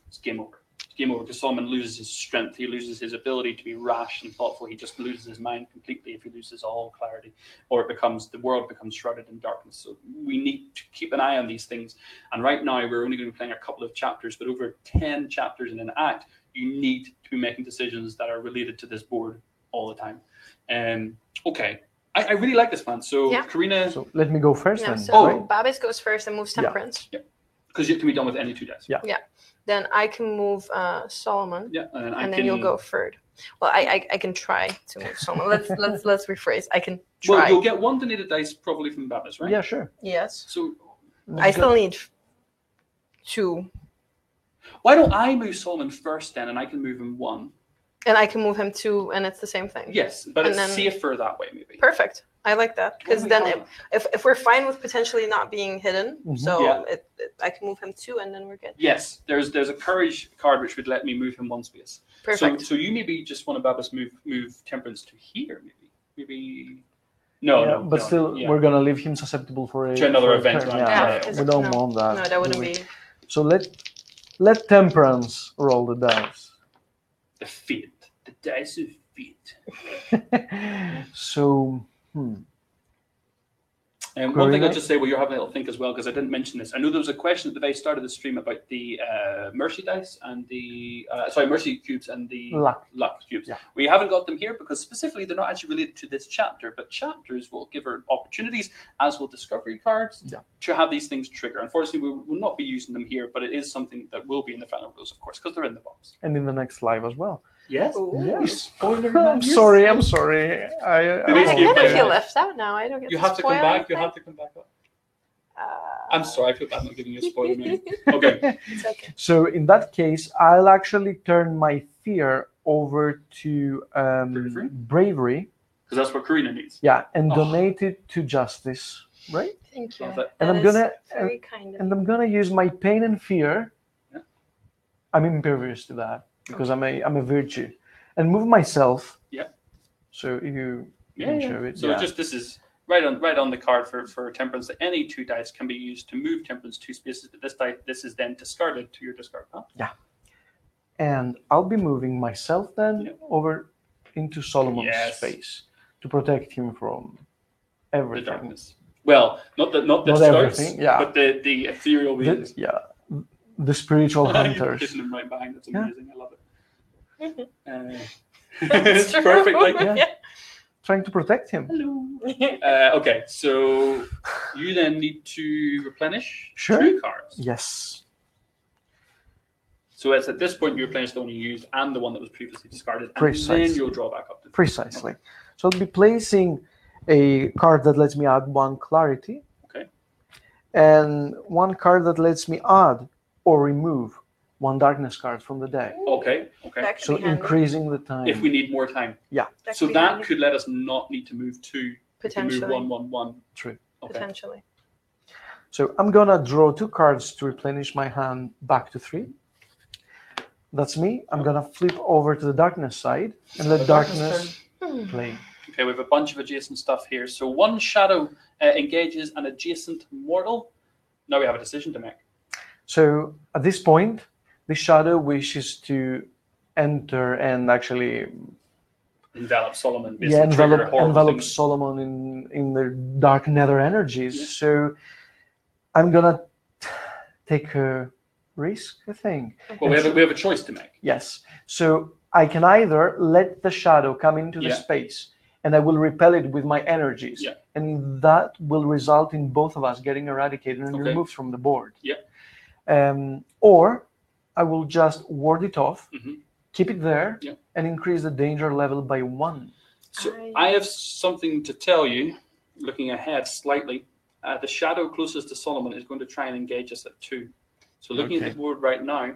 [SPEAKER 1] it's game over. It's game over because Solomon loses his strength. He loses his ability to be rash and thoughtful. He just loses his mind completely if he loses all clarity, or it becomes the world becomes shrouded in darkness. So we need to keep an eye on these things. And right now we're only going to be playing a couple of chapters, but over ten chapters in an act you need to be making decisions that are related to this board all the time. Um, okay, I, I really like this plan. So,
[SPEAKER 3] Yeah.
[SPEAKER 1] Corina,
[SPEAKER 2] So let me go first
[SPEAKER 3] Yeah,
[SPEAKER 2] then.
[SPEAKER 3] so
[SPEAKER 1] Oh.
[SPEAKER 3] Babis goes first and moves temperance.
[SPEAKER 2] Yeah.
[SPEAKER 3] temperance.
[SPEAKER 1] because it can be done with any two dice.
[SPEAKER 2] Yeah. Yeah.
[SPEAKER 3] Then I can move uh, Solomon,
[SPEAKER 1] Yeah, and then I
[SPEAKER 3] and
[SPEAKER 1] can.
[SPEAKER 3] you'll go third. Well, I, I I can try to move Solomon. Let's let's let's rephrase. I can try.
[SPEAKER 1] Well,
[SPEAKER 3] try.
[SPEAKER 1] you'll get one donated dice probably from Babis, right?
[SPEAKER 2] Yeah, sure.
[SPEAKER 3] yes.
[SPEAKER 1] So
[SPEAKER 3] I still need two,
[SPEAKER 1] why don't I move Solomon first then, and I can move him one?
[SPEAKER 3] and I can move him two, and it's the same thing.
[SPEAKER 1] Yes, but
[SPEAKER 3] And
[SPEAKER 1] it's
[SPEAKER 3] then-
[SPEAKER 1] safer that way, maybe.
[SPEAKER 3] Perfect. I like that because
[SPEAKER 1] What
[SPEAKER 3] then
[SPEAKER 1] call
[SPEAKER 3] if, if if we're fine with potentially not being hidden,
[SPEAKER 2] Mhm.
[SPEAKER 3] so
[SPEAKER 1] Yeah.
[SPEAKER 3] it, it, I can move him two, and then we're good.
[SPEAKER 1] Yes, there's there's a courage card which would let me move him one space.
[SPEAKER 3] Perfect.
[SPEAKER 1] So, so you maybe just want to Babis move move temperance to here, maybe, maybe. No,
[SPEAKER 2] yeah,
[SPEAKER 1] no,
[SPEAKER 2] but
[SPEAKER 1] no,
[SPEAKER 2] still,
[SPEAKER 1] yeah.
[SPEAKER 2] we're gonna leave him susceptible for a,
[SPEAKER 1] To another
[SPEAKER 2] for
[SPEAKER 1] event,
[SPEAKER 2] turn.
[SPEAKER 1] right?
[SPEAKER 2] Yeah,
[SPEAKER 3] Yeah,
[SPEAKER 2] yeah, we don't
[SPEAKER 3] no.
[SPEAKER 2] want that.
[SPEAKER 3] no, that wouldn't
[SPEAKER 2] do
[SPEAKER 3] be.
[SPEAKER 2] So let let temperance roll the dice.
[SPEAKER 1] the fate, the dice of fate.
[SPEAKER 2] so, hmm.
[SPEAKER 1] And one thing I'll just say while you're having a little think as well, because I didn't mention this. I know there was a question at the very start of the stream about the uh, mercy dice and the uh, sorry mercy cubes and the
[SPEAKER 2] Luck.
[SPEAKER 1] luck cubes.
[SPEAKER 2] Yeah.
[SPEAKER 1] We haven't got them here because specifically they're not actually related to this chapter, but chapters will give her opportunities, as will discovery cards,
[SPEAKER 2] Yeah.
[SPEAKER 1] to have these things trigger. Unfortunately, we will not be using them here, but it is something that will be in the final rules, of course, because they're in the box.
[SPEAKER 2] and in the next live as well.
[SPEAKER 1] Yes.
[SPEAKER 3] Ooh.
[SPEAKER 2] Yes.
[SPEAKER 1] Spoiler.
[SPEAKER 2] I'm sorry. I'm sorry. I,
[SPEAKER 1] It
[SPEAKER 3] I
[SPEAKER 1] makes
[SPEAKER 2] I,
[SPEAKER 3] kind of
[SPEAKER 1] feel-
[SPEAKER 3] feel left out now. I don't get
[SPEAKER 1] You have to come
[SPEAKER 3] spoil
[SPEAKER 1] back. You have to come back up.
[SPEAKER 3] Uh,
[SPEAKER 1] I'm sorry. I feel bad not giving you a spoiler. name. Okay.
[SPEAKER 3] It's okay.
[SPEAKER 2] So in that case, I'll actually turn my fear over to um,
[SPEAKER 1] Bravery?
[SPEAKER 2] bravery.
[SPEAKER 1] Because that's what Corina needs.
[SPEAKER 2] Yeah, and
[SPEAKER 1] Oh.
[SPEAKER 2] donate it to justice, right?
[SPEAKER 3] Thank you.
[SPEAKER 1] Love.
[SPEAKER 2] And
[SPEAKER 3] That
[SPEAKER 2] I'm gonna
[SPEAKER 3] very kind of
[SPEAKER 2] and I'm gonna use my pain and fear.
[SPEAKER 1] Yeah.
[SPEAKER 2] I'm impervious to that because I'm a I'm a virtue, and move myself.
[SPEAKER 1] Yeah.
[SPEAKER 2] So if you, you
[SPEAKER 1] Yeah,
[SPEAKER 2] can
[SPEAKER 1] yeah.
[SPEAKER 2] show it.
[SPEAKER 1] So
[SPEAKER 2] yeah.
[SPEAKER 1] just this is right on right on the card for for temperance. Any two dice can be used to move temperance two spaces, but this die this is then discarded to your discard pile. Yeah.
[SPEAKER 2] And I'll be moving myself then
[SPEAKER 1] Yeah.
[SPEAKER 2] over into Solomon's
[SPEAKER 1] Yes.
[SPEAKER 2] space to protect him from
[SPEAKER 1] The
[SPEAKER 2] everything.
[SPEAKER 1] darkness. Well, not the not the
[SPEAKER 2] Not
[SPEAKER 1] scouts,
[SPEAKER 2] everything, yeah.
[SPEAKER 1] but the the ethereal
[SPEAKER 2] The-
[SPEAKER 1] beings.
[SPEAKER 2] yeah, the spiritual hunters.
[SPEAKER 1] kissing them right behind. That's
[SPEAKER 2] Yeah.
[SPEAKER 1] I love it. Uh, it's
[SPEAKER 3] true.
[SPEAKER 1] perfect. Like
[SPEAKER 2] Yeah. Trying to protect him.
[SPEAKER 1] hello. Uh, okay, so you then need to replenish
[SPEAKER 2] Sure.
[SPEAKER 1] two cards.
[SPEAKER 2] Yes.
[SPEAKER 1] So it's at this point you replenish the one you used and the one that was previously discarded, and
[SPEAKER 2] Precisely.
[SPEAKER 1] then you'll draw back up to three.
[SPEAKER 2] Precisely. So I'll be placing a card that lets me add one clarity.
[SPEAKER 1] Okay.
[SPEAKER 2] And one card that lets me add or remove one darkness card from the deck.
[SPEAKER 1] Okay, okay.
[SPEAKER 3] That could
[SPEAKER 2] So
[SPEAKER 3] be handy.
[SPEAKER 2] increasing the time.
[SPEAKER 1] If we need more time,
[SPEAKER 3] That
[SPEAKER 1] so
[SPEAKER 3] could be
[SPEAKER 1] that
[SPEAKER 3] handy.
[SPEAKER 1] could let us not need to move two. We can move
[SPEAKER 3] potentially.
[SPEAKER 1] one, one, one.
[SPEAKER 2] True.
[SPEAKER 1] Okay.
[SPEAKER 3] Potentially.
[SPEAKER 2] So I'm gonna draw two cards to replenish my hand back to three. That's me. I'm gonna flip over to the darkness side and let
[SPEAKER 1] The darkness
[SPEAKER 2] darkness
[SPEAKER 3] Hmm.
[SPEAKER 2] play.
[SPEAKER 1] Okay, we have a bunch of adjacent stuff here. So one shadow uh, engages an adjacent mortal. Now we have a decision to make.
[SPEAKER 2] So at this point, the shadow wishes to enter and actually
[SPEAKER 1] Envelop Solomon.
[SPEAKER 2] yeah, envelop, envelop. Solomon in in the dark nether energies.
[SPEAKER 1] Yeah.
[SPEAKER 2] So I'm gonna take a risk, I think.
[SPEAKER 1] Well, we have, a, we have a choice to make.
[SPEAKER 2] Yes. So I can either let the shadow come into the
[SPEAKER 1] Yeah.
[SPEAKER 2] space and I will repel it with my energies.
[SPEAKER 1] Yeah.
[SPEAKER 2] And that will result in both of us getting eradicated and
[SPEAKER 1] Okay.
[SPEAKER 2] removed from the board.
[SPEAKER 1] Yeah.
[SPEAKER 2] Um, or I will just ward it off,
[SPEAKER 1] Mhm.
[SPEAKER 2] keep it there,
[SPEAKER 1] Yeah.
[SPEAKER 2] and increase the danger level by one.
[SPEAKER 1] So
[SPEAKER 3] I-
[SPEAKER 1] I have something to tell you, looking ahead slightly. Uh, the shadow closest to Solomon is going to try and engage us at two. So looking at the board right now,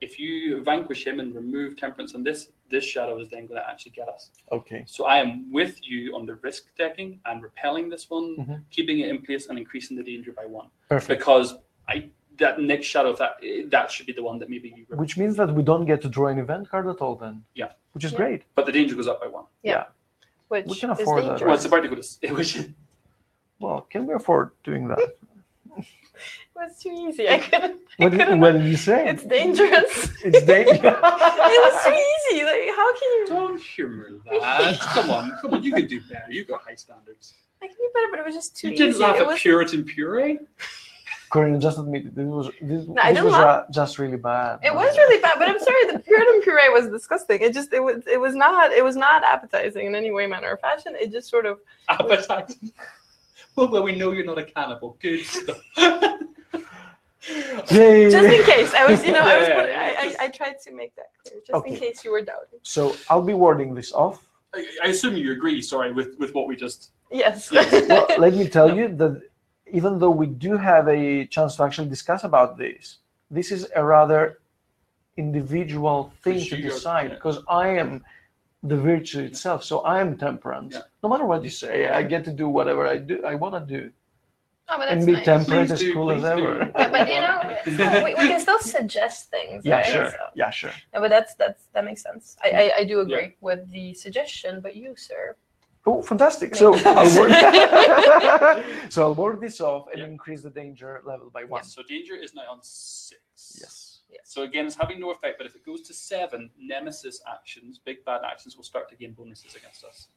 [SPEAKER 1] if you vanquish him and remove temperance on this, this shadow is then going to actually get us.
[SPEAKER 2] Okay.
[SPEAKER 1] So I am with you on the risk decking and repelling this one,
[SPEAKER 2] Mhm.
[SPEAKER 1] keeping it in place and increasing the danger by one.
[SPEAKER 2] Perfect.
[SPEAKER 1] Because I that next shadow, if that that should be the one that maybe you. Repel.
[SPEAKER 2] Which means that we don't get to draw an event card at all then.
[SPEAKER 1] Yeah.
[SPEAKER 2] Which is
[SPEAKER 3] Yeah.
[SPEAKER 2] great.
[SPEAKER 1] But the danger goes up by one. Yeah.
[SPEAKER 3] Which
[SPEAKER 2] We can
[SPEAKER 3] is
[SPEAKER 2] afford that,
[SPEAKER 3] dangerous.
[SPEAKER 1] Well, it's about to go to. s- It was,
[SPEAKER 2] Well, can we afford doing that?
[SPEAKER 3] It was too easy. I couldn't.
[SPEAKER 2] What, did,
[SPEAKER 3] couldn't
[SPEAKER 2] what did you say?
[SPEAKER 3] it's dangerous.
[SPEAKER 2] It's dangerous.
[SPEAKER 3] it was too easy. Like, how can you?
[SPEAKER 1] don't humor that. come on, come on. You can do better. You've got high standards.
[SPEAKER 3] I can do better, but it was just too
[SPEAKER 1] You didn't
[SPEAKER 3] easy.
[SPEAKER 1] laugh
[SPEAKER 3] it
[SPEAKER 1] at
[SPEAKER 3] was,
[SPEAKER 1] Puritan puree.
[SPEAKER 2] Corinne, just admit it. This was this,
[SPEAKER 3] No,
[SPEAKER 2] this was
[SPEAKER 3] laugh.
[SPEAKER 2] uh, just really bad.
[SPEAKER 3] It was really bad, but I'm sorry. The Puritan puree was disgusting. It just it was it was not it was not appetizing in any way, manner, or fashion. It just sort of
[SPEAKER 1] Appetizing. Well, well, we know you're not a cannibal. Good stuff.
[SPEAKER 2] Yay!
[SPEAKER 3] just in case. I was you know I was
[SPEAKER 1] Yeah, yeah,
[SPEAKER 3] I,
[SPEAKER 1] just-
[SPEAKER 3] I, I tried to make that clear, just in case you were doubting.
[SPEAKER 2] So I'll be warding this off.
[SPEAKER 1] I, I assume you agree. Sorry, with with what we just.
[SPEAKER 3] Yes.
[SPEAKER 2] Well, let me tell you that even though we do have a chance to actually discuss about this, this is a rather individual thing to decide
[SPEAKER 1] yeah.
[SPEAKER 2] because I am the virtue itself. So I am temperance.
[SPEAKER 1] Yeah.
[SPEAKER 2] No matter what you say, I get to do whatever I do. I want to do.
[SPEAKER 3] Oh, but
[SPEAKER 2] and be
[SPEAKER 3] nice.
[SPEAKER 2] temperate
[SPEAKER 1] Please
[SPEAKER 2] as
[SPEAKER 1] do,
[SPEAKER 2] cool as
[SPEAKER 1] do.
[SPEAKER 2] ever.
[SPEAKER 3] Yeah, but you know, we, we can still suggest things.
[SPEAKER 2] Yeah,
[SPEAKER 3] right?
[SPEAKER 2] sure.
[SPEAKER 3] So-
[SPEAKER 2] Yeah, sure.
[SPEAKER 3] No, but that's that's that makes sense. I I, I do agree with the suggestion, but you, sir,
[SPEAKER 2] Oh, fantastic! So I'll work. so I'll work this off and
[SPEAKER 1] Yeah.
[SPEAKER 2] increase the danger level by one.
[SPEAKER 1] Yes, so danger is now on six.
[SPEAKER 2] Yes.
[SPEAKER 1] So again, it's having no effect, but if it goes to seven, nemesis actions, big bad actions, will start to gain bonuses against us.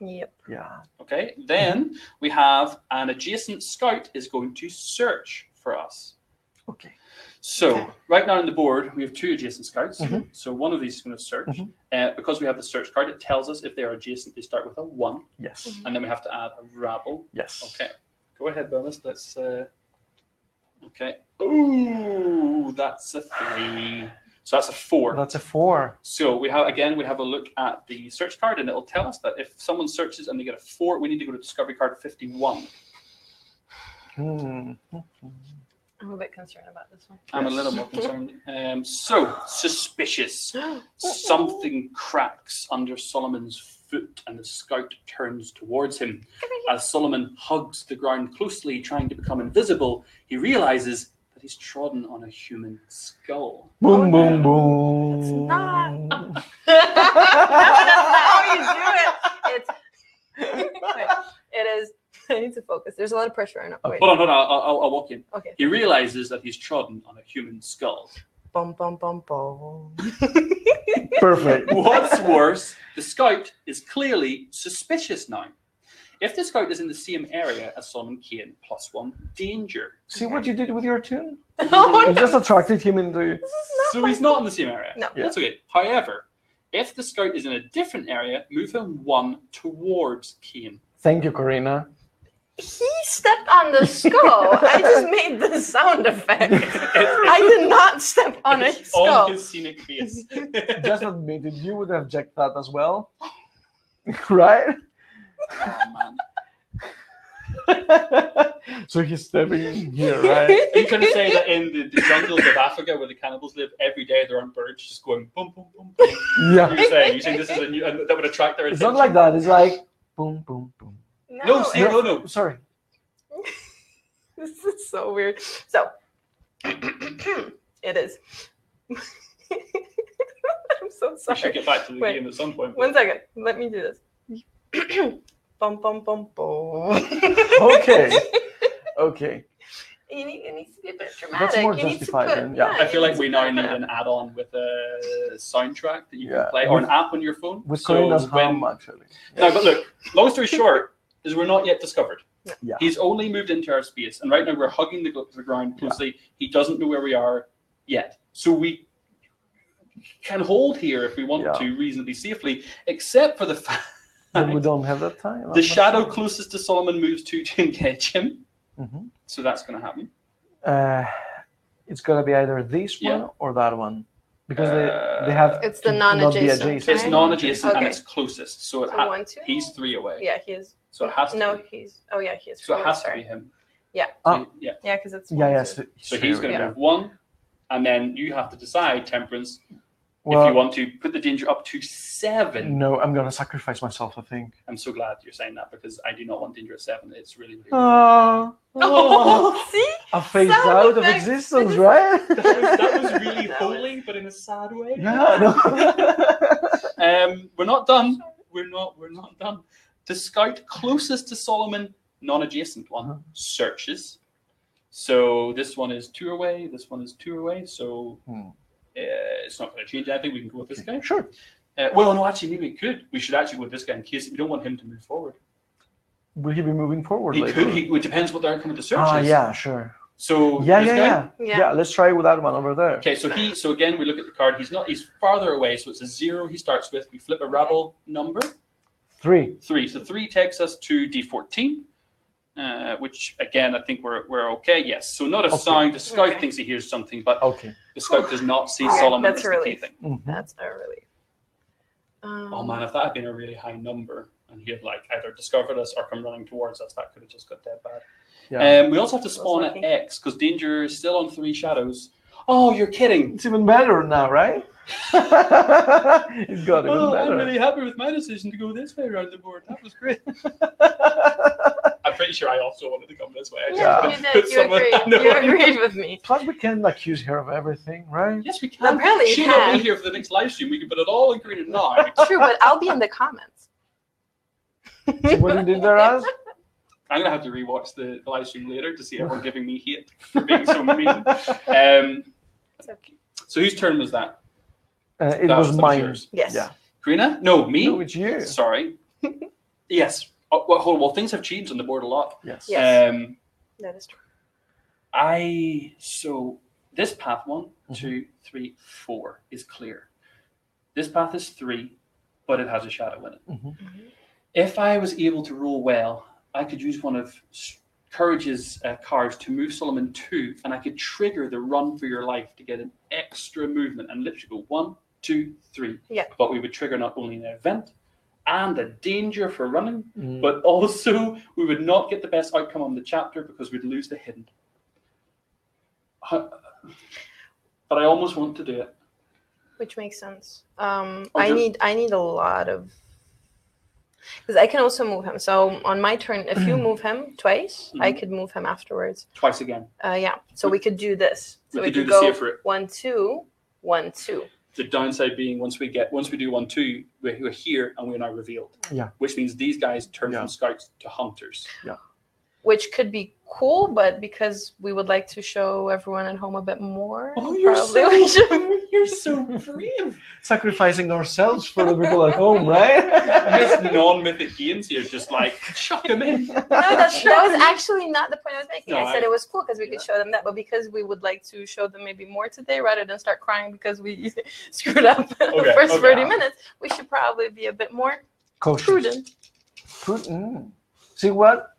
[SPEAKER 3] Yep.
[SPEAKER 2] Yeah.
[SPEAKER 1] Okay, then we have an adjacent scout is going to search for us.
[SPEAKER 2] Okay.
[SPEAKER 1] So
[SPEAKER 3] Okay.
[SPEAKER 1] right now on the board, we have two adjacent scouts.
[SPEAKER 2] Mhm.
[SPEAKER 1] So one of these is going to search.
[SPEAKER 2] Mhm.
[SPEAKER 1] Uh, because we have the search card, it tells us if they are adjacent, they start with a one,
[SPEAKER 2] Yes.
[SPEAKER 3] Mhm.
[SPEAKER 1] and then we have to add a rabble.
[SPEAKER 2] Yes.
[SPEAKER 1] Okay, go ahead, bonus. Let's. Uh... Okay. Ooh, that's a three. So that's a four.
[SPEAKER 2] That's a four.
[SPEAKER 1] So we have again we have a look at the search card and it'll tell us that if someone searches and they get a four, we need to go to discovery card 51.
[SPEAKER 2] Hmm.
[SPEAKER 3] I'm a bit concerned about this one.
[SPEAKER 1] I'm a little more concerned. Um, so suspicious. Something cracks under Solomon's foot and the scout turns towards him. As Solomon hugs the ground closely, trying to become invisible, he realizes that he's trodden on a human skull.
[SPEAKER 2] Boom,
[SPEAKER 3] Oh,
[SPEAKER 2] boom, boom.
[SPEAKER 3] It's not. That's not how you do it. It's it is. I need to focus. There's a lot of pressure on it. Oh, Wait.
[SPEAKER 1] Hold on, hold on. I'll, I'll, I'll walk in.
[SPEAKER 3] Okay.
[SPEAKER 1] He realizes that he's trodden on a human skull.
[SPEAKER 3] Bum bum bum bum.
[SPEAKER 2] Perfect.
[SPEAKER 1] What's worse, the scout is clearly suspicious now. If the scout is in the same area as Solomon Kane, plus one danger.
[SPEAKER 2] See what you did with your tune?
[SPEAKER 3] Oh,
[SPEAKER 2] You just attracted him into.
[SPEAKER 3] This
[SPEAKER 1] So he's not in the same area.
[SPEAKER 3] No.
[SPEAKER 2] Yeah.
[SPEAKER 1] That's okay. However, if the scout is in a different area, move him one towards Kane.
[SPEAKER 2] Thank you, Corina.
[SPEAKER 3] He stepped on the skull. I just made the sound effect. I did not step on a skull.
[SPEAKER 1] on his scenic face.
[SPEAKER 2] Just admit it. You would have jacked that as well, right?
[SPEAKER 1] oh, man.
[SPEAKER 2] so he's stepping in here, right?
[SPEAKER 1] Are you trying to say that in the, the jungles of Africa where the cannibals live, every day there aren't birds just going boom, boom, boom, boom?
[SPEAKER 2] Yeah.
[SPEAKER 1] You're saying, you're saying this is a new, and that would attract their
[SPEAKER 2] It's not like that. It's like boom, boom, boom.
[SPEAKER 1] No, see, no, no.
[SPEAKER 2] Sorry.
[SPEAKER 3] This is so weird. So it is. I'm so sorry.
[SPEAKER 1] We should get back to the
[SPEAKER 3] Wait.
[SPEAKER 1] game at some point.
[SPEAKER 3] One second. Let me do this. bum bum bum bum.
[SPEAKER 2] Okay. Okay.
[SPEAKER 3] You need, it needs to be a bit dramatic.
[SPEAKER 2] That's more
[SPEAKER 3] you
[SPEAKER 2] justified
[SPEAKER 3] put,
[SPEAKER 2] then, yeah.
[SPEAKER 1] I feel like we now need an add-on with a soundtrack that you
[SPEAKER 2] Yeah.
[SPEAKER 1] can play, or an app on your phone.
[SPEAKER 2] With
[SPEAKER 1] So
[SPEAKER 2] Corina's
[SPEAKER 1] when-
[SPEAKER 2] hum, actually.
[SPEAKER 1] No, but look, long story short, is we're not yet discovered.
[SPEAKER 2] Yeah.
[SPEAKER 1] He's only moved into our space, and right now we're hugging the, the ground closely. He doesn't know where we are yet, so we can hold here if we want
[SPEAKER 2] Yeah.
[SPEAKER 1] to reasonably safely, except for the fact
[SPEAKER 2] But we don't have that time.
[SPEAKER 1] the shadow closest to Solomon moves two to engage him.
[SPEAKER 2] hmm
[SPEAKER 1] So that's going to happen.
[SPEAKER 2] Uh, it's gonna be either this one
[SPEAKER 1] Yeah.
[SPEAKER 2] or that one because
[SPEAKER 1] Uh,
[SPEAKER 2] they, they have
[SPEAKER 3] It's the
[SPEAKER 2] to not be
[SPEAKER 3] non-adjacent,
[SPEAKER 2] adjacent.
[SPEAKER 1] It's
[SPEAKER 3] Right.
[SPEAKER 1] non-adjacent and
[SPEAKER 3] Okay.
[SPEAKER 1] it's closest, so it
[SPEAKER 3] So
[SPEAKER 1] ha-
[SPEAKER 3] one, two.
[SPEAKER 1] he's three away.
[SPEAKER 3] Yeah, he is.
[SPEAKER 1] So it has to.
[SPEAKER 3] No,
[SPEAKER 1] be.
[SPEAKER 3] he's. Oh yeah, he is.
[SPEAKER 1] So it
[SPEAKER 3] Oh,
[SPEAKER 1] has to be him.
[SPEAKER 3] Yeah.
[SPEAKER 2] Ah.
[SPEAKER 1] So, yeah.
[SPEAKER 3] Yeah, because it's.
[SPEAKER 2] Yeah,
[SPEAKER 3] one,
[SPEAKER 2] yes.
[SPEAKER 3] two.
[SPEAKER 1] So he's going to
[SPEAKER 2] yeah.
[SPEAKER 1] move one, and then you have to decide, Temperance,
[SPEAKER 2] Well,
[SPEAKER 1] if you want to put the danger up to seven.
[SPEAKER 2] no, I'm gonna sacrifice myself. I think.
[SPEAKER 1] I'm so glad you're saying that because I do not want danger at seven. It's really, really.
[SPEAKER 2] Oh,
[SPEAKER 3] Oh, see?
[SPEAKER 2] I phased
[SPEAKER 3] Sound
[SPEAKER 2] out of
[SPEAKER 3] effects.
[SPEAKER 2] existence, right?
[SPEAKER 1] that, was, that was really
[SPEAKER 3] That
[SPEAKER 1] holy, but in a sad way.
[SPEAKER 2] yeah, no.
[SPEAKER 1] Um, we're not done. We're not. We're not done. The scout closest to Solomon, non-adjacent one,
[SPEAKER 2] Uh-huh.
[SPEAKER 1] searches. So this one is two away. This one is two away. So
[SPEAKER 2] Hmm.
[SPEAKER 1] Uh, it's not going to change anything. We can go with this guy.
[SPEAKER 2] Sure.
[SPEAKER 1] Uh, well, no, actually, maybe we could. We should actually go with this guy in case we don't want him to move forward.
[SPEAKER 2] Will he be moving forward
[SPEAKER 1] He
[SPEAKER 2] later?
[SPEAKER 1] could. He, it depends what the outcome of the search
[SPEAKER 2] ah,
[SPEAKER 1] is.
[SPEAKER 2] yeah, sure.
[SPEAKER 1] So
[SPEAKER 2] Yeah, yeah, yeah,
[SPEAKER 3] Yeah.
[SPEAKER 2] yeah. Let's try with that one over there.
[SPEAKER 1] Okay, so he. So again, we look at the card. He's not. He's farther away. So it's a zero. He starts with. We flip a rabble number.
[SPEAKER 2] Three.
[SPEAKER 1] three. So three takes us to D14, uh, which again, I think we're, we're okay. Yes. So not a
[SPEAKER 2] Okay.
[SPEAKER 1] sound. The scout
[SPEAKER 3] Okay.
[SPEAKER 1] thinks he hears something, but
[SPEAKER 2] Okay.
[SPEAKER 1] the scout does not see
[SPEAKER 3] Okay,
[SPEAKER 1] Solomon.
[SPEAKER 3] that's
[SPEAKER 1] as the key
[SPEAKER 3] relief.
[SPEAKER 1] thing.
[SPEAKER 2] Mhm.
[SPEAKER 3] That's a relief. Um,
[SPEAKER 1] Oh man, if that had been a really high number and he had like either discovered us or come running towards us, that could have just got dead bad.
[SPEAKER 2] Yeah.
[SPEAKER 1] Um, we also have to spawn at. X because danger is still on three shadows. Oh, you're kidding.
[SPEAKER 2] it's even better now, right? it's got even
[SPEAKER 1] Oh, I'm really happy with my decision to go this way around the board. That was great. I'm pretty sure I also wanted to come this way. I just
[SPEAKER 3] Yeah,
[SPEAKER 1] wanted
[SPEAKER 3] you
[SPEAKER 1] to
[SPEAKER 3] did. You
[SPEAKER 1] someone
[SPEAKER 3] agreed.
[SPEAKER 1] I
[SPEAKER 3] You
[SPEAKER 1] I-
[SPEAKER 3] agreed with me.
[SPEAKER 2] Plus, we can accuse her of everything, right?
[SPEAKER 1] Yes, we can.
[SPEAKER 3] Apparently you
[SPEAKER 1] She'll not
[SPEAKER 3] can.
[SPEAKER 1] be here for the next live stream. We can put it all in green and now.
[SPEAKER 3] True, but I'll be in the comments.
[SPEAKER 2] See what you did there, Az?
[SPEAKER 1] I'm gonna have to rewatch the, the live stream later to see everyone giving me hate for being so mean. Um,
[SPEAKER 3] It's okay.
[SPEAKER 1] so whose turn was that?
[SPEAKER 2] Uh, it
[SPEAKER 1] That
[SPEAKER 2] was
[SPEAKER 1] was
[SPEAKER 2] mine.
[SPEAKER 1] yours.
[SPEAKER 3] Yes.
[SPEAKER 2] Yeah.
[SPEAKER 1] Corina? No, me.
[SPEAKER 2] No, it's you.
[SPEAKER 1] Sorry. yes. Oh, well, hold on. Well, things have changed on the board a lot.
[SPEAKER 2] Yes.
[SPEAKER 3] Yeah. Yes.
[SPEAKER 1] Um,
[SPEAKER 3] That is true.
[SPEAKER 1] I so this path one,
[SPEAKER 2] Mhm.
[SPEAKER 1] two, three, four is clear. This path is three, but it has a shadow in it.
[SPEAKER 2] Mhm.
[SPEAKER 1] If I was able to roll well, I could use one of Courage's uh, cards to move Solomon two, and I could trigger the run for your life to get an extra movement and literally go one, two, three.
[SPEAKER 3] Yeah.
[SPEAKER 1] But we would trigger not only an event and a danger for running,
[SPEAKER 2] Mm.
[SPEAKER 1] but also we would not get the best outcome on the chapter because we'd lose the hidden. But I almost want to do it.
[SPEAKER 3] Which makes sense. Um, I
[SPEAKER 1] just-
[SPEAKER 3] need I need a lot of because I can also move him. So on my turn, if you move him twice, I
[SPEAKER 1] Mhm.
[SPEAKER 3] could move him afterwards.
[SPEAKER 1] Twice again.
[SPEAKER 3] Uh, yeah. So we could do this. So
[SPEAKER 1] we
[SPEAKER 3] we,
[SPEAKER 1] could do
[SPEAKER 3] could
[SPEAKER 1] the
[SPEAKER 3] go
[SPEAKER 1] save
[SPEAKER 3] one two, one two.
[SPEAKER 1] The downside being once we get once we do one two, we're, we're here and we're now revealed.
[SPEAKER 2] Yeah.
[SPEAKER 1] Which means these guys turn
[SPEAKER 2] Yeah.
[SPEAKER 1] from scouts to hunters.
[SPEAKER 3] Which could be cool, but because we would like to show everyone at home a bit more,
[SPEAKER 1] Oh, you're so
[SPEAKER 3] should-
[SPEAKER 1] you're so brave.
[SPEAKER 2] Sacrificing ourselves for the people at home, right?
[SPEAKER 1] Just non-mythic games here, just like chuck them in.
[SPEAKER 3] No, that, that was actually not the point I was making.
[SPEAKER 1] No,
[SPEAKER 3] I said
[SPEAKER 1] I-
[SPEAKER 3] it was cool because we could
[SPEAKER 1] yeah.
[SPEAKER 3] show them that, but because we would like to show them maybe more today rather than start crying because we screwed up the first
[SPEAKER 1] okay.
[SPEAKER 3] 30 minutes, we should probably be a bit more
[SPEAKER 2] Cautious.
[SPEAKER 3] prudent.
[SPEAKER 2] Prudent. See what?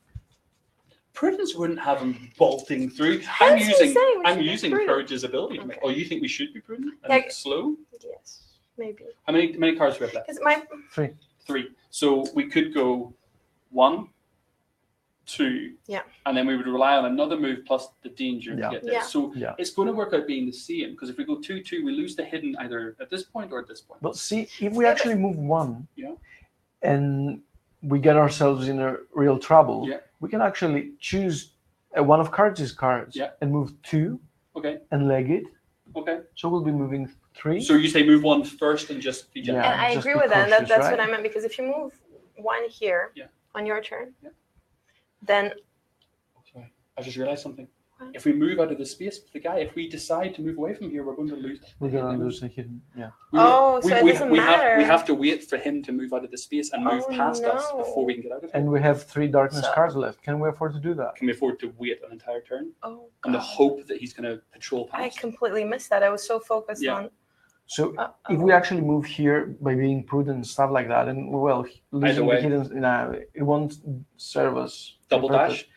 [SPEAKER 1] Prudence wouldn't have them bolting through. I'm
[SPEAKER 3] That's
[SPEAKER 1] using
[SPEAKER 3] insane, we
[SPEAKER 1] I'm
[SPEAKER 3] should be
[SPEAKER 1] using
[SPEAKER 3] prudent.
[SPEAKER 1] Courage's ability. To make,
[SPEAKER 3] Okay.
[SPEAKER 1] oh, you think we should be prudent and
[SPEAKER 3] Yeah.
[SPEAKER 1] slow?
[SPEAKER 3] Yes, maybe.
[SPEAKER 1] How many how many cards do we have left?
[SPEAKER 3] Because my
[SPEAKER 2] Three.
[SPEAKER 1] Three. So we could go one, two,
[SPEAKER 3] Yeah.
[SPEAKER 1] and then we would rely on another move plus the danger
[SPEAKER 2] Yeah.
[SPEAKER 1] to get there.
[SPEAKER 3] Yeah.
[SPEAKER 1] So
[SPEAKER 2] Yeah.
[SPEAKER 1] it's going to work out being the same because if we go two two, we lose the hidden either at this point or at this point.
[SPEAKER 2] But see, if we actually move one,
[SPEAKER 1] Yeah.
[SPEAKER 2] and we get ourselves in a real trouble,
[SPEAKER 1] Yeah.
[SPEAKER 2] we can actually choose uh, one of Courage's cards
[SPEAKER 1] Yeah.
[SPEAKER 2] and move two
[SPEAKER 1] Okay.
[SPEAKER 2] and leg it.
[SPEAKER 1] Okay.
[SPEAKER 2] So we'll be moving three.
[SPEAKER 1] So you say move one first and just be gentle.
[SPEAKER 2] Yeah,
[SPEAKER 3] and I
[SPEAKER 2] just
[SPEAKER 3] agree with that. that that's
[SPEAKER 2] right?
[SPEAKER 3] what I meant because if you move one here
[SPEAKER 1] Yeah.
[SPEAKER 3] on your turn,
[SPEAKER 1] Yeah.
[SPEAKER 3] then
[SPEAKER 1] Sorry. I just realized something.
[SPEAKER 3] What?
[SPEAKER 1] If we move out of the space with the guy, if we decide to move away from here, we're going to lose.
[SPEAKER 2] We're gonna lose the hidden. Yeah.
[SPEAKER 1] We-
[SPEAKER 3] Oh,
[SPEAKER 1] we,
[SPEAKER 3] so it
[SPEAKER 1] we,
[SPEAKER 3] doesn't
[SPEAKER 1] we Have, we have to wait for him to move out of the space and move
[SPEAKER 3] Oh,
[SPEAKER 1] past us before we can get out of it.
[SPEAKER 2] And we have three darkness
[SPEAKER 3] So-
[SPEAKER 2] cards left. Can we afford to do that?
[SPEAKER 1] Can we afford to wait an entire turn
[SPEAKER 3] oh,
[SPEAKER 1] and the hope that he's going to patrol past.
[SPEAKER 3] I completely missed that. I was so focused
[SPEAKER 1] Yeah.
[SPEAKER 3] on.
[SPEAKER 2] So
[SPEAKER 3] Uh,
[SPEAKER 2] if we actually move here by being prudent and stuff like that, and well, losing the
[SPEAKER 1] way.
[SPEAKER 2] hidden, nah, it won't serve us.
[SPEAKER 1] Double dash,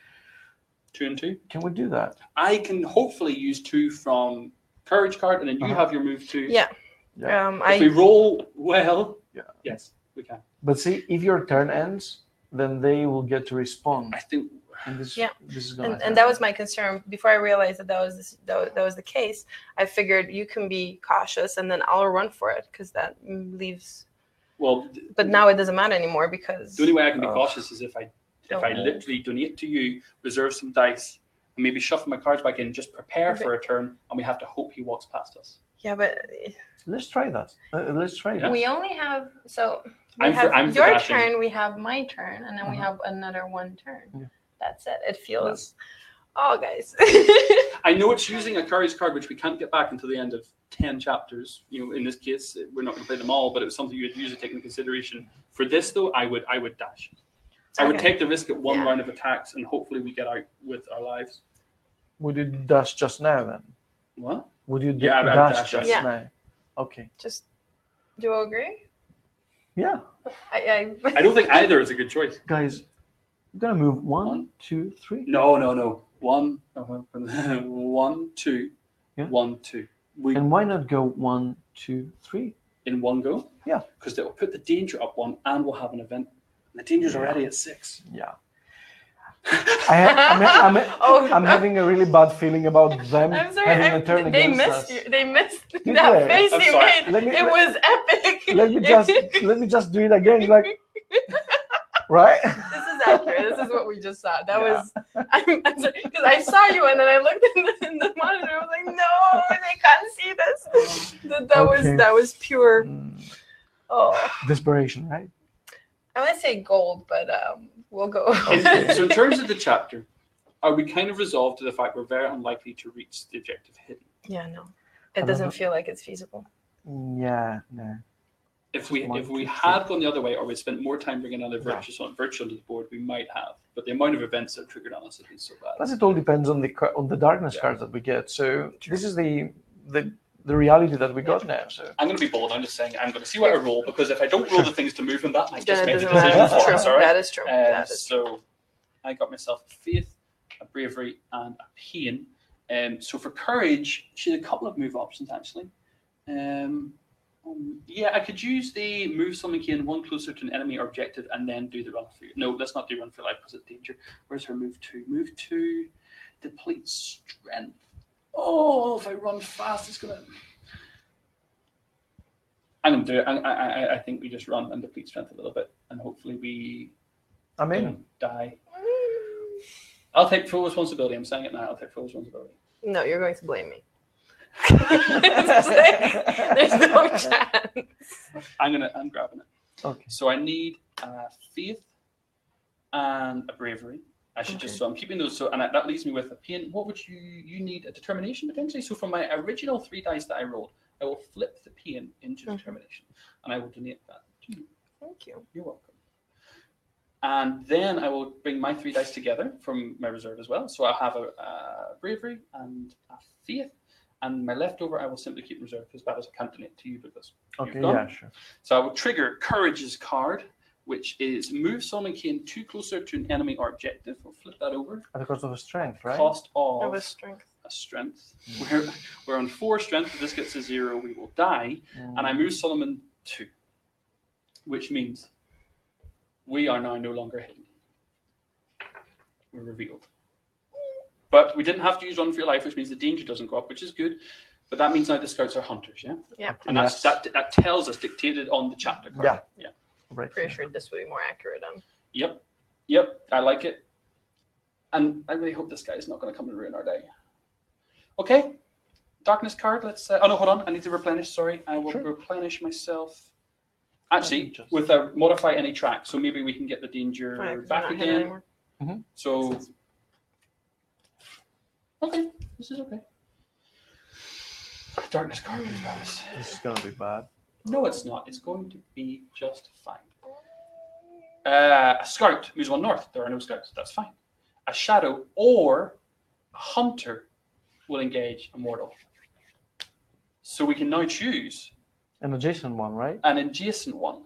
[SPEAKER 1] two and two.
[SPEAKER 2] Can we do that?
[SPEAKER 1] I can hopefully use two from courage card, and then you
[SPEAKER 2] Uh-huh.
[SPEAKER 1] have your move two.
[SPEAKER 3] Yeah.
[SPEAKER 2] Yeah.
[SPEAKER 3] um,
[SPEAKER 1] If we roll well,
[SPEAKER 2] Yeah.
[SPEAKER 1] yes, we can.
[SPEAKER 2] But see, if your turn ends, then they will get to respond,
[SPEAKER 1] I think
[SPEAKER 2] and this,
[SPEAKER 3] Yeah.
[SPEAKER 2] this is gonna.
[SPEAKER 3] and, and that was my concern before I realized that that was this, that, that was the case. I figured you can be cautious, and then I'll run for it because that leaves.
[SPEAKER 1] well,
[SPEAKER 3] But now it doesn't matter anymore because
[SPEAKER 1] the only way I can be
[SPEAKER 2] Oh.
[SPEAKER 1] cautious is if I if I literally donate to you, reserve some dice, and maybe shuffle my cards back in, just prepare for a turn, and we have to hope he walks past us.
[SPEAKER 3] yeah, but
[SPEAKER 2] Let's try that. Uh, let's try
[SPEAKER 1] Yeah.
[SPEAKER 2] that.
[SPEAKER 3] we only have so we
[SPEAKER 1] I'm for-
[SPEAKER 3] have
[SPEAKER 1] I'm
[SPEAKER 3] your
[SPEAKER 1] dashing.
[SPEAKER 3] turn, we have my turn, and then we
[SPEAKER 2] Uh-huh.
[SPEAKER 3] have another one turn.
[SPEAKER 2] Yeah.
[SPEAKER 3] That's it. It feels. Oh, guys.
[SPEAKER 1] I know it's using a courage card, which we can't get back until the end of 10 chapters. You know, in this case, we're not going to play them all, but it was something you'd usually take into consideration. For this, though, I would I would dash. I would
[SPEAKER 3] Okay.
[SPEAKER 1] take the risk at one
[SPEAKER 3] Yeah.
[SPEAKER 1] round of attacks, and hopefully we get out with our lives.
[SPEAKER 2] Would you dash just now then?
[SPEAKER 1] What?
[SPEAKER 2] Would you d-
[SPEAKER 1] Yeah, I'd- I'd
[SPEAKER 2] dash
[SPEAKER 1] dash,
[SPEAKER 2] just
[SPEAKER 3] yeah.
[SPEAKER 2] now? Okay.
[SPEAKER 3] Just do you agree?
[SPEAKER 2] Yeah,
[SPEAKER 3] I, I,
[SPEAKER 1] I don't think either is a good choice.
[SPEAKER 2] guys, I'm gonna move one,
[SPEAKER 1] One.
[SPEAKER 2] two, three.
[SPEAKER 1] No, no, no. One, one, two,
[SPEAKER 2] Yeah.
[SPEAKER 1] one, two. We
[SPEAKER 2] And why not go one, two, three?
[SPEAKER 1] in one go.
[SPEAKER 2] Yeah.
[SPEAKER 1] Because they'll put the danger up one, and we'll have an event. And the danger's
[SPEAKER 2] Yeah.
[SPEAKER 1] already at six.
[SPEAKER 2] Yeah. I ha- I'm, I'm,
[SPEAKER 3] oh,
[SPEAKER 2] I'm having a really bad feeling about them
[SPEAKER 3] I'm sorry.
[SPEAKER 2] having
[SPEAKER 3] I'm-
[SPEAKER 2] a turn
[SPEAKER 3] they
[SPEAKER 2] against
[SPEAKER 3] missed
[SPEAKER 2] us.
[SPEAKER 3] you. They missed
[SPEAKER 2] Did
[SPEAKER 3] that face
[SPEAKER 1] I'm
[SPEAKER 3] you
[SPEAKER 1] sorry.
[SPEAKER 3] made.
[SPEAKER 2] Let me-
[SPEAKER 3] it was epic.
[SPEAKER 2] Let me just let me just do it again, like right?
[SPEAKER 3] this is accurate. This is what we just saw. That
[SPEAKER 2] Yeah.
[SPEAKER 3] was I'm, because I saw you and then I looked in the, in the monitor. I was like, no, they can't see this. That, that
[SPEAKER 2] Okay.
[SPEAKER 3] was that was pure.
[SPEAKER 2] Mm,
[SPEAKER 3] Oh,
[SPEAKER 2] Desperation, right?
[SPEAKER 3] I might say gold, but um, we'll go.
[SPEAKER 1] In- so in terms of the chapter, are we kind of resolved to the fact we're very unlikely to reach the objective hidden?
[SPEAKER 3] yeah, no, it doesn't feel like it's feasible.
[SPEAKER 2] Yeah, no.
[SPEAKER 1] If we if we had gone the other way, or we spent more time bringing another
[SPEAKER 2] Yeah.
[SPEAKER 1] virtual on virtual to the board, we might have. But the amount of events that are triggered on us has been so bad.
[SPEAKER 2] Plus, it all depends on the car- on the darkness
[SPEAKER 1] Yeah.
[SPEAKER 2] cards that we get. So this is the the the reality that we got now. So
[SPEAKER 1] I'm going to be bold. I'm just saying I'm going to see what I roll because if I don't roll the things to move them, that might just
[SPEAKER 3] Then
[SPEAKER 1] make the
[SPEAKER 3] doesn't
[SPEAKER 1] decision for
[SPEAKER 3] True.
[SPEAKER 1] us. All right.
[SPEAKER 3] That is true.
[SPEAKER 1] Uh,
[SPEAKER 3] that is true.
[SPEAKER 1] so I got myself a faith, a bravery, and a pain. Um, so for courage, she had a couple of move options actually. Um, um, yeah, I could use the move something cane one closer to an enemy or objective and then do the run for No, let's not do run for life because it's danger. Where's her move two? Move two, deplete strength. Oh, if I run fast, it's gonna. I'm gonna do it. I, I, I- I think we just run and deplete strength a little bit, and hopefully we
[SPEAKER 2] I mean,
[SPEAKER 1] don't die. I'll take full responsibility. I'm saying it now. I'll take full responsibility.
[SPEAKER 3] No, you're going to blame me. There's no chance.
[SPEAKER 1] I'm gonna. I'm grabbing it.
[SPEAKER 2] okay.
[SPEAKER 1] So I need a faith and a bravery. I should just. So I'm keeping those. So and that, that leaves me with a pain. What would you? You need a determination potentially. So from my original three dice that I rolled, I will flip the pain into
[SPEAKER 3] Mhm.
[SPEAKER 1] determination, and I will donate that to you.
[SPEAKER 3] Thank you.
[SPEAKER 1] You're welcome. And then I will bring my three dice together from my reserve as well. So I'll have a, a bravery and a faith, and my leftover I will simply keep in reserve because that is I can't donate to you because
[SPEAKER 2] Okay.
[SPEAKER 1] You've gone?
[SPEAKER 2] Yeah. Sure.
[SPEAKER 1] so I will trigger Courage's card, which is move Solomon Kane two closer to an enemy or objective. We'll flip that over.
[SPEAKER 2] At the cost of a strength, right?
[SPEAKER 1] Cost
[SPEAKER 3] I
[SPEAKER 1] of
[SPEAKER 3] was strength.
[SPEAKER 1] a strength. We're, we're on four strength. If this gets to zero, we will die. Mm. And I move Solomon two, which means we are now no longer hidden. We're revealed. But we didn't have to use run for your life, which means the danger doesn't go up, which is good. But that means now the scouts are hunters, yeah?
[SPEAKER 3] Yeah,
[SPEAKER 1] And that's, that, that tells us, dictated on the chapter card.
[SPEAKER 2] Yeah.
[SPEAKER 1] Yeah.
[SPEAKER 2] Right.
[SPEAKER 3] pretty sure this would be more accurate. Um,
[SPEAKER 1] Yep. Yep. I like it. And I really hope this guy is not going to come and ruin our day. Okay. Darkness card. Let's. Uh, oh no, hold on. I need to replenish. Sorry, I will
[SPEAKER 2] Sure.
[SPEAKER 1] replenish myself. Actually,
[SPEAKER 2] just-
[SPEAKER 1] with a modify any track, so maybe we can get the danger
[SPEAKER 3] right, 'cause we're
[SPEAKER 1] back
[SPEAKER 3] not hidden
[SPEAKER 1] again. So. Okay, this is okay. Darkness card. please,
[SPEAKER 2] This is gonna be bad.
[SPEAKER 1] No, it's not. It's going to be just fine. Uh, a scout moves one north. There are no scouts. That's fine. A shadow or a hunter will engage a mortal. So we can now choose
[SPEAKER 2] An adjacent one, right?
[SPEAKER 1] an adjacent one.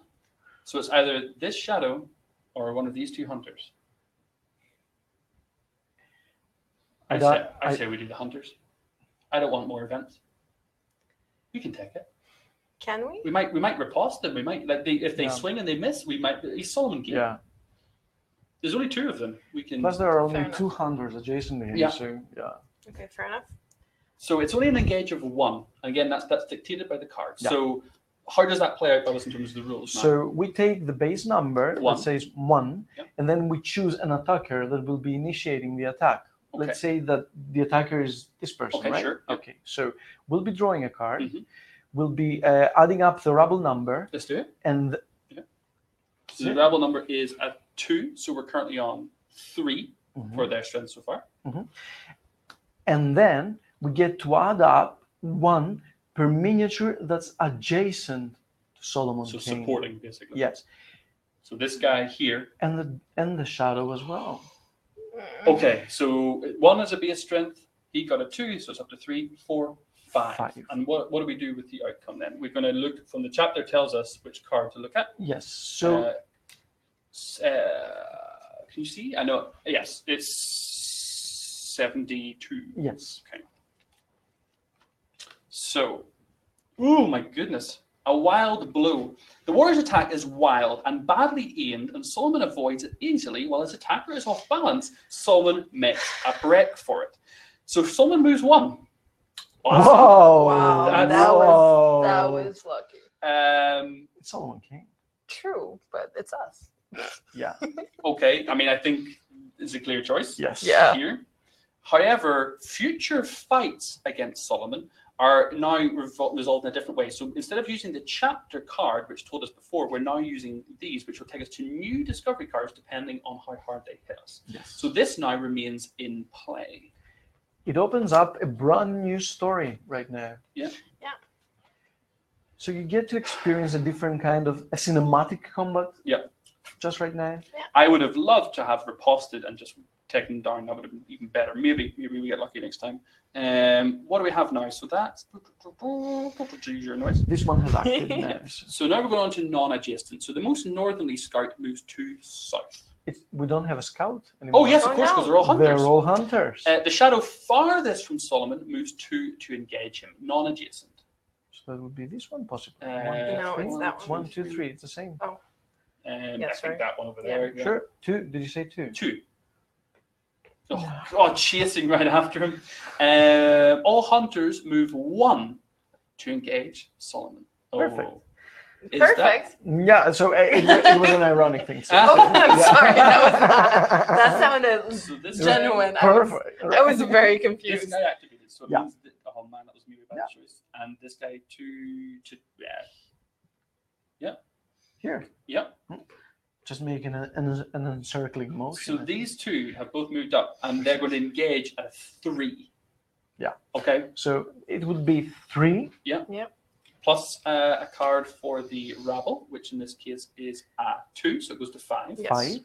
[SPEAKER 1] So it's either this shadow or one of these two hunters. I,
[SPEAKER 2] I
[SPEAKER 1] say, I
[SPEAKER 2] I-
[SPEAKER 1] say we do the hunters. I don't want more events. You can take it.
[SPEAKER 3] Can we?
[SPEAKER 1] We might we might riposte them. We might like they if they
[SPEAKER 2] Yeah.
[SPEAKER 1] swing and they miss, we might. He's Solomon Kane.
[SPEAKER 2] Yeah.
[SPEAKER 1] There's only two of them. We can.
[SPEAKER 2] Plus, there are only
[SPEAKER 3] Fair enough.
[SPEAKER 2] two hunters adjacent here.
[SPEAKER 1] Yeah.
[SPEAKER 2] So yeah.
[SPEAKER 3] Okay, fair enough.
[SPEAKER 1] So it's only an engage of one. Again, that's that's dictated by the card.
[SPEAKER 2] Yeah.
[SPEAKER 1] So how does that play out, Bellis, in terms of the rules? Matt?
[SPEAKER 2] So we take the base number
[SPEAKER 1] One.
[SPEAKER 2] that says one,
[SPEAKER 1] Yep.
[SPEAKER 2] and then we choose an attacker that will be initiating the attack.
[SPEAKER 1] Okay.
[SPEAKER 2] Let's say that the attacker is this person,
[SPEAKER 1] Okay,
[SPEAKER 2] right?
[SPEAKER 1] sure.
[SPEAKER 2] Okay, so we'll be drawing a card.
[SPEAKER 1] Mhm.
[SPEAKER 2] We'll be uh, adding up the rubble number,
[SPEAKER 1] Let's do it.
[SPEAKER 2] and
[SPEAKER 1] So the rebel number is at two. So we're currently on 3
[SPEAKER 2] Mhm.
[SPEAKER 1] for their strength so far.
[SPEAKER 2] and then we get to add up one per miniature that's adjacent to Solomon
[SPEAKER 1] So
[SPEAKER 2] King.
[SPEAKER 1] supporting basically.
[SPEAKER 2] Yes,
[SPEAKER 1] So this guy here.
[SPEAKER 2] and the and the shadow as well.
[SPEAKER 1] Okay. So one is a base strength. He got a two, so it's up to three, four, five.
[SPEAKER 2] Five.
[SPEAKER 1] And what, what do we do with the outcome then? We're going to look from the chapter tells us which card to look at.
[SPEAKER 2] Yes. So
[SPEAKER 1] Uh, uh, can you see? I know. Yes, it's seventy-two.
[SPEAKER 2] yes. Okay.
[SPEAKER 1] So, oh my goodness, a wild blow. The warrior's attack is wild and badly aimed, and Solomon avoids it easily while his attacker is off balance. Solomon makes a break for it. So Solomon moves one. Awesome.
[SPEAKER 2] Whoa!
[SPEAKER 3] Wow,
[SPEAKER 1] That's-
[SPEAKER 3] that was that was lucky.
[SPEAKER 1] Um,
[SPEAKER 2] It's Solomon Kane.
[SPEAKER 3] True, but it's us.
[SPEAKER 2] Yeah.
[SPEAKER 1] okay, I mean, I think it's a clear choice.
[SPEAKER 2] Yes.
[SPEAKER 3] Yeah.
[SPEAKER 1] here. However, future fights against Solomon are now revol- resolved in a different way. So instead of using the chapter card, which told us before, we're now using these, which will take us to new discovery cards depending on how hard they hit us.
[SPEAKER 2] Yes.
[SPEAKER 1] So this now remains in play.
[SPEAKER 2] It opens up a brand new story right now.
[SPEAKER 1] Yeah.
[SPEAKER 3] Yeah.
[SPEAKER 2] So you get to experience a different kind of a cinematic combat.
[SPEAKER 1] Yeah.
[SPEAKER 2] Just right now. Yeah.
[SPEAKER 1] I would have loved to have reposted and just taken down. That would have been even better. Maybe, maybe we get lucky next time. Um, what do we have now? So that's use your noise.
[SPEAKER 2] This one has active now. so
[SPEAKER 1] So now we're going on to non-adjacent. So the most northerly scout moves to south.
[SPEAKER 2] It's, we don't have a scout anymore.
[SPEAKER 1] Oh yes,
[SPEAKER 3] Oh,
[SPEAKER 1] of course, because they're all hunters.
[SPEAKER 2] They're all hunters.
[SPEAKER 1] Uh, the shadow farthest from Solomon moves two to engage him, non-adjacent.
[SPEAKER 2] so that would be this one possibly.
[SPEAKER 1] Uh,
[SPEAKER 2] one, two,
[SPEAKER 3] No,
[SPEAKER 2] three.
[SPEAKER 3] it's that one.
[SPEAKER 2] One, two, three. It's the same.
[SPEAKER 1] Um,
[SPEAKER 3] Yeah,
[SPEAKER 1] I
[SPEAKER 3] sorry.
[SPEAKER 1] think that one over
[SPEAKER 3] Yeah.
[SPEAKER 1] there. yeah.
[SPEAKER 2] Sure. Two. Did you say two?
[SPEAKER 1] Two. Oh, God, chasing right after him. Um, all hunters move one to engage Solomon. Oh.
[SPEAKER 2] Perfect.
[SPEAKER 1] Is that-
[SPEAKER 3] Perfect.
[SPEAKER 2] Yeah. So uh, it, it was an ironic thing. So.
[SPEAKER 1] Oh,
[SPEAKER 3] I'm
[SPEAKER 2] Yeah.
[SPEAKER 3] sorry, that was That sounded
[SPEAKER 1] So this
[SPEAKER 3] genuine. I was,
[SPEAKER 2] Perfect.
[SPEAKER 3] I was very
[SPEAKER 1] This
[SPEAKER 3] confused.
[SPEAKER 1] guy activated, so it
[SPEAKER 2] Yeah.
[SPEAKER 1] means that, oh man, that was maybe a bad
[SPEAKER 2] Yeah.
[SPEAKER 1] choice. And this guy to to yeah
[SPEAKER 2] Here.
[SPEAKER 1] yeah.
[SPEAKER 2] Just making a, an, an encircling motion.
[SPEAKER 1] So these two have both moved up, and they're going to engage at a three.
[SPEAKER 2] Yeah.
[SPEAKER 1] Okay.
[SPEAKER 2] So it would be three.
[SPEAKER 1] Plus uh, a card for the rabble, which in this case is a two, so it goes to five.
[SPEAKER 3] Yes.
[SPEAKER 2] five.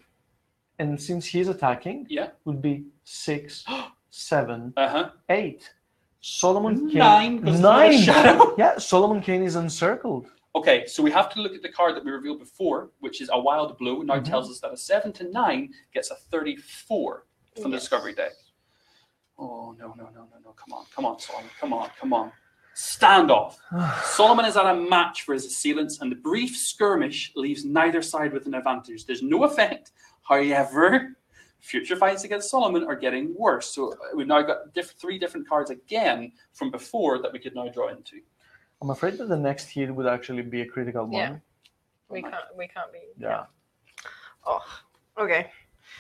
[SPEAKER 2] And since he's attacking,
[SPEAKER 1] Yeah.
[SPEAKER 2] would be six, seven,
[SPEAKER 1] Uh huh.
[SPEAKER 2] eight. Solomon Kane.
[SPEAKER 1] Nine. because it's not a
[SPEAKER 2] Nine.
[SPEAKER 1] shadow.
[SPEAKER 2] Yeah, Solomon Kane is encircled.
[SPEAKER 1] Okay, so we have to look at the card that we revealed before, which is a wild blow. Now
[SPEAKER 2] Mhm.
[SPEAKER 1] tells us that a seven to nine gets a thirty-four from the discovery deck. Oh no no no no no! Come on come on Solomon! Come on come on! Stand off. Solomon is at a match for his assailants, and the brief skirmish leaves neither side with an advantage. There's no effect. However, future fights against Solomon are getting worse. So uh, we've now got diff- three different cards again from before that we could now draw into.
[SPEAKER 2] I'm afraid that the next hit would actually be a critical one.
[SPEAKER 3] Yeah. We can't. We can't be.
[SPEAKER 2] Yeah.
[SPEAKER 3] Oh. Okay.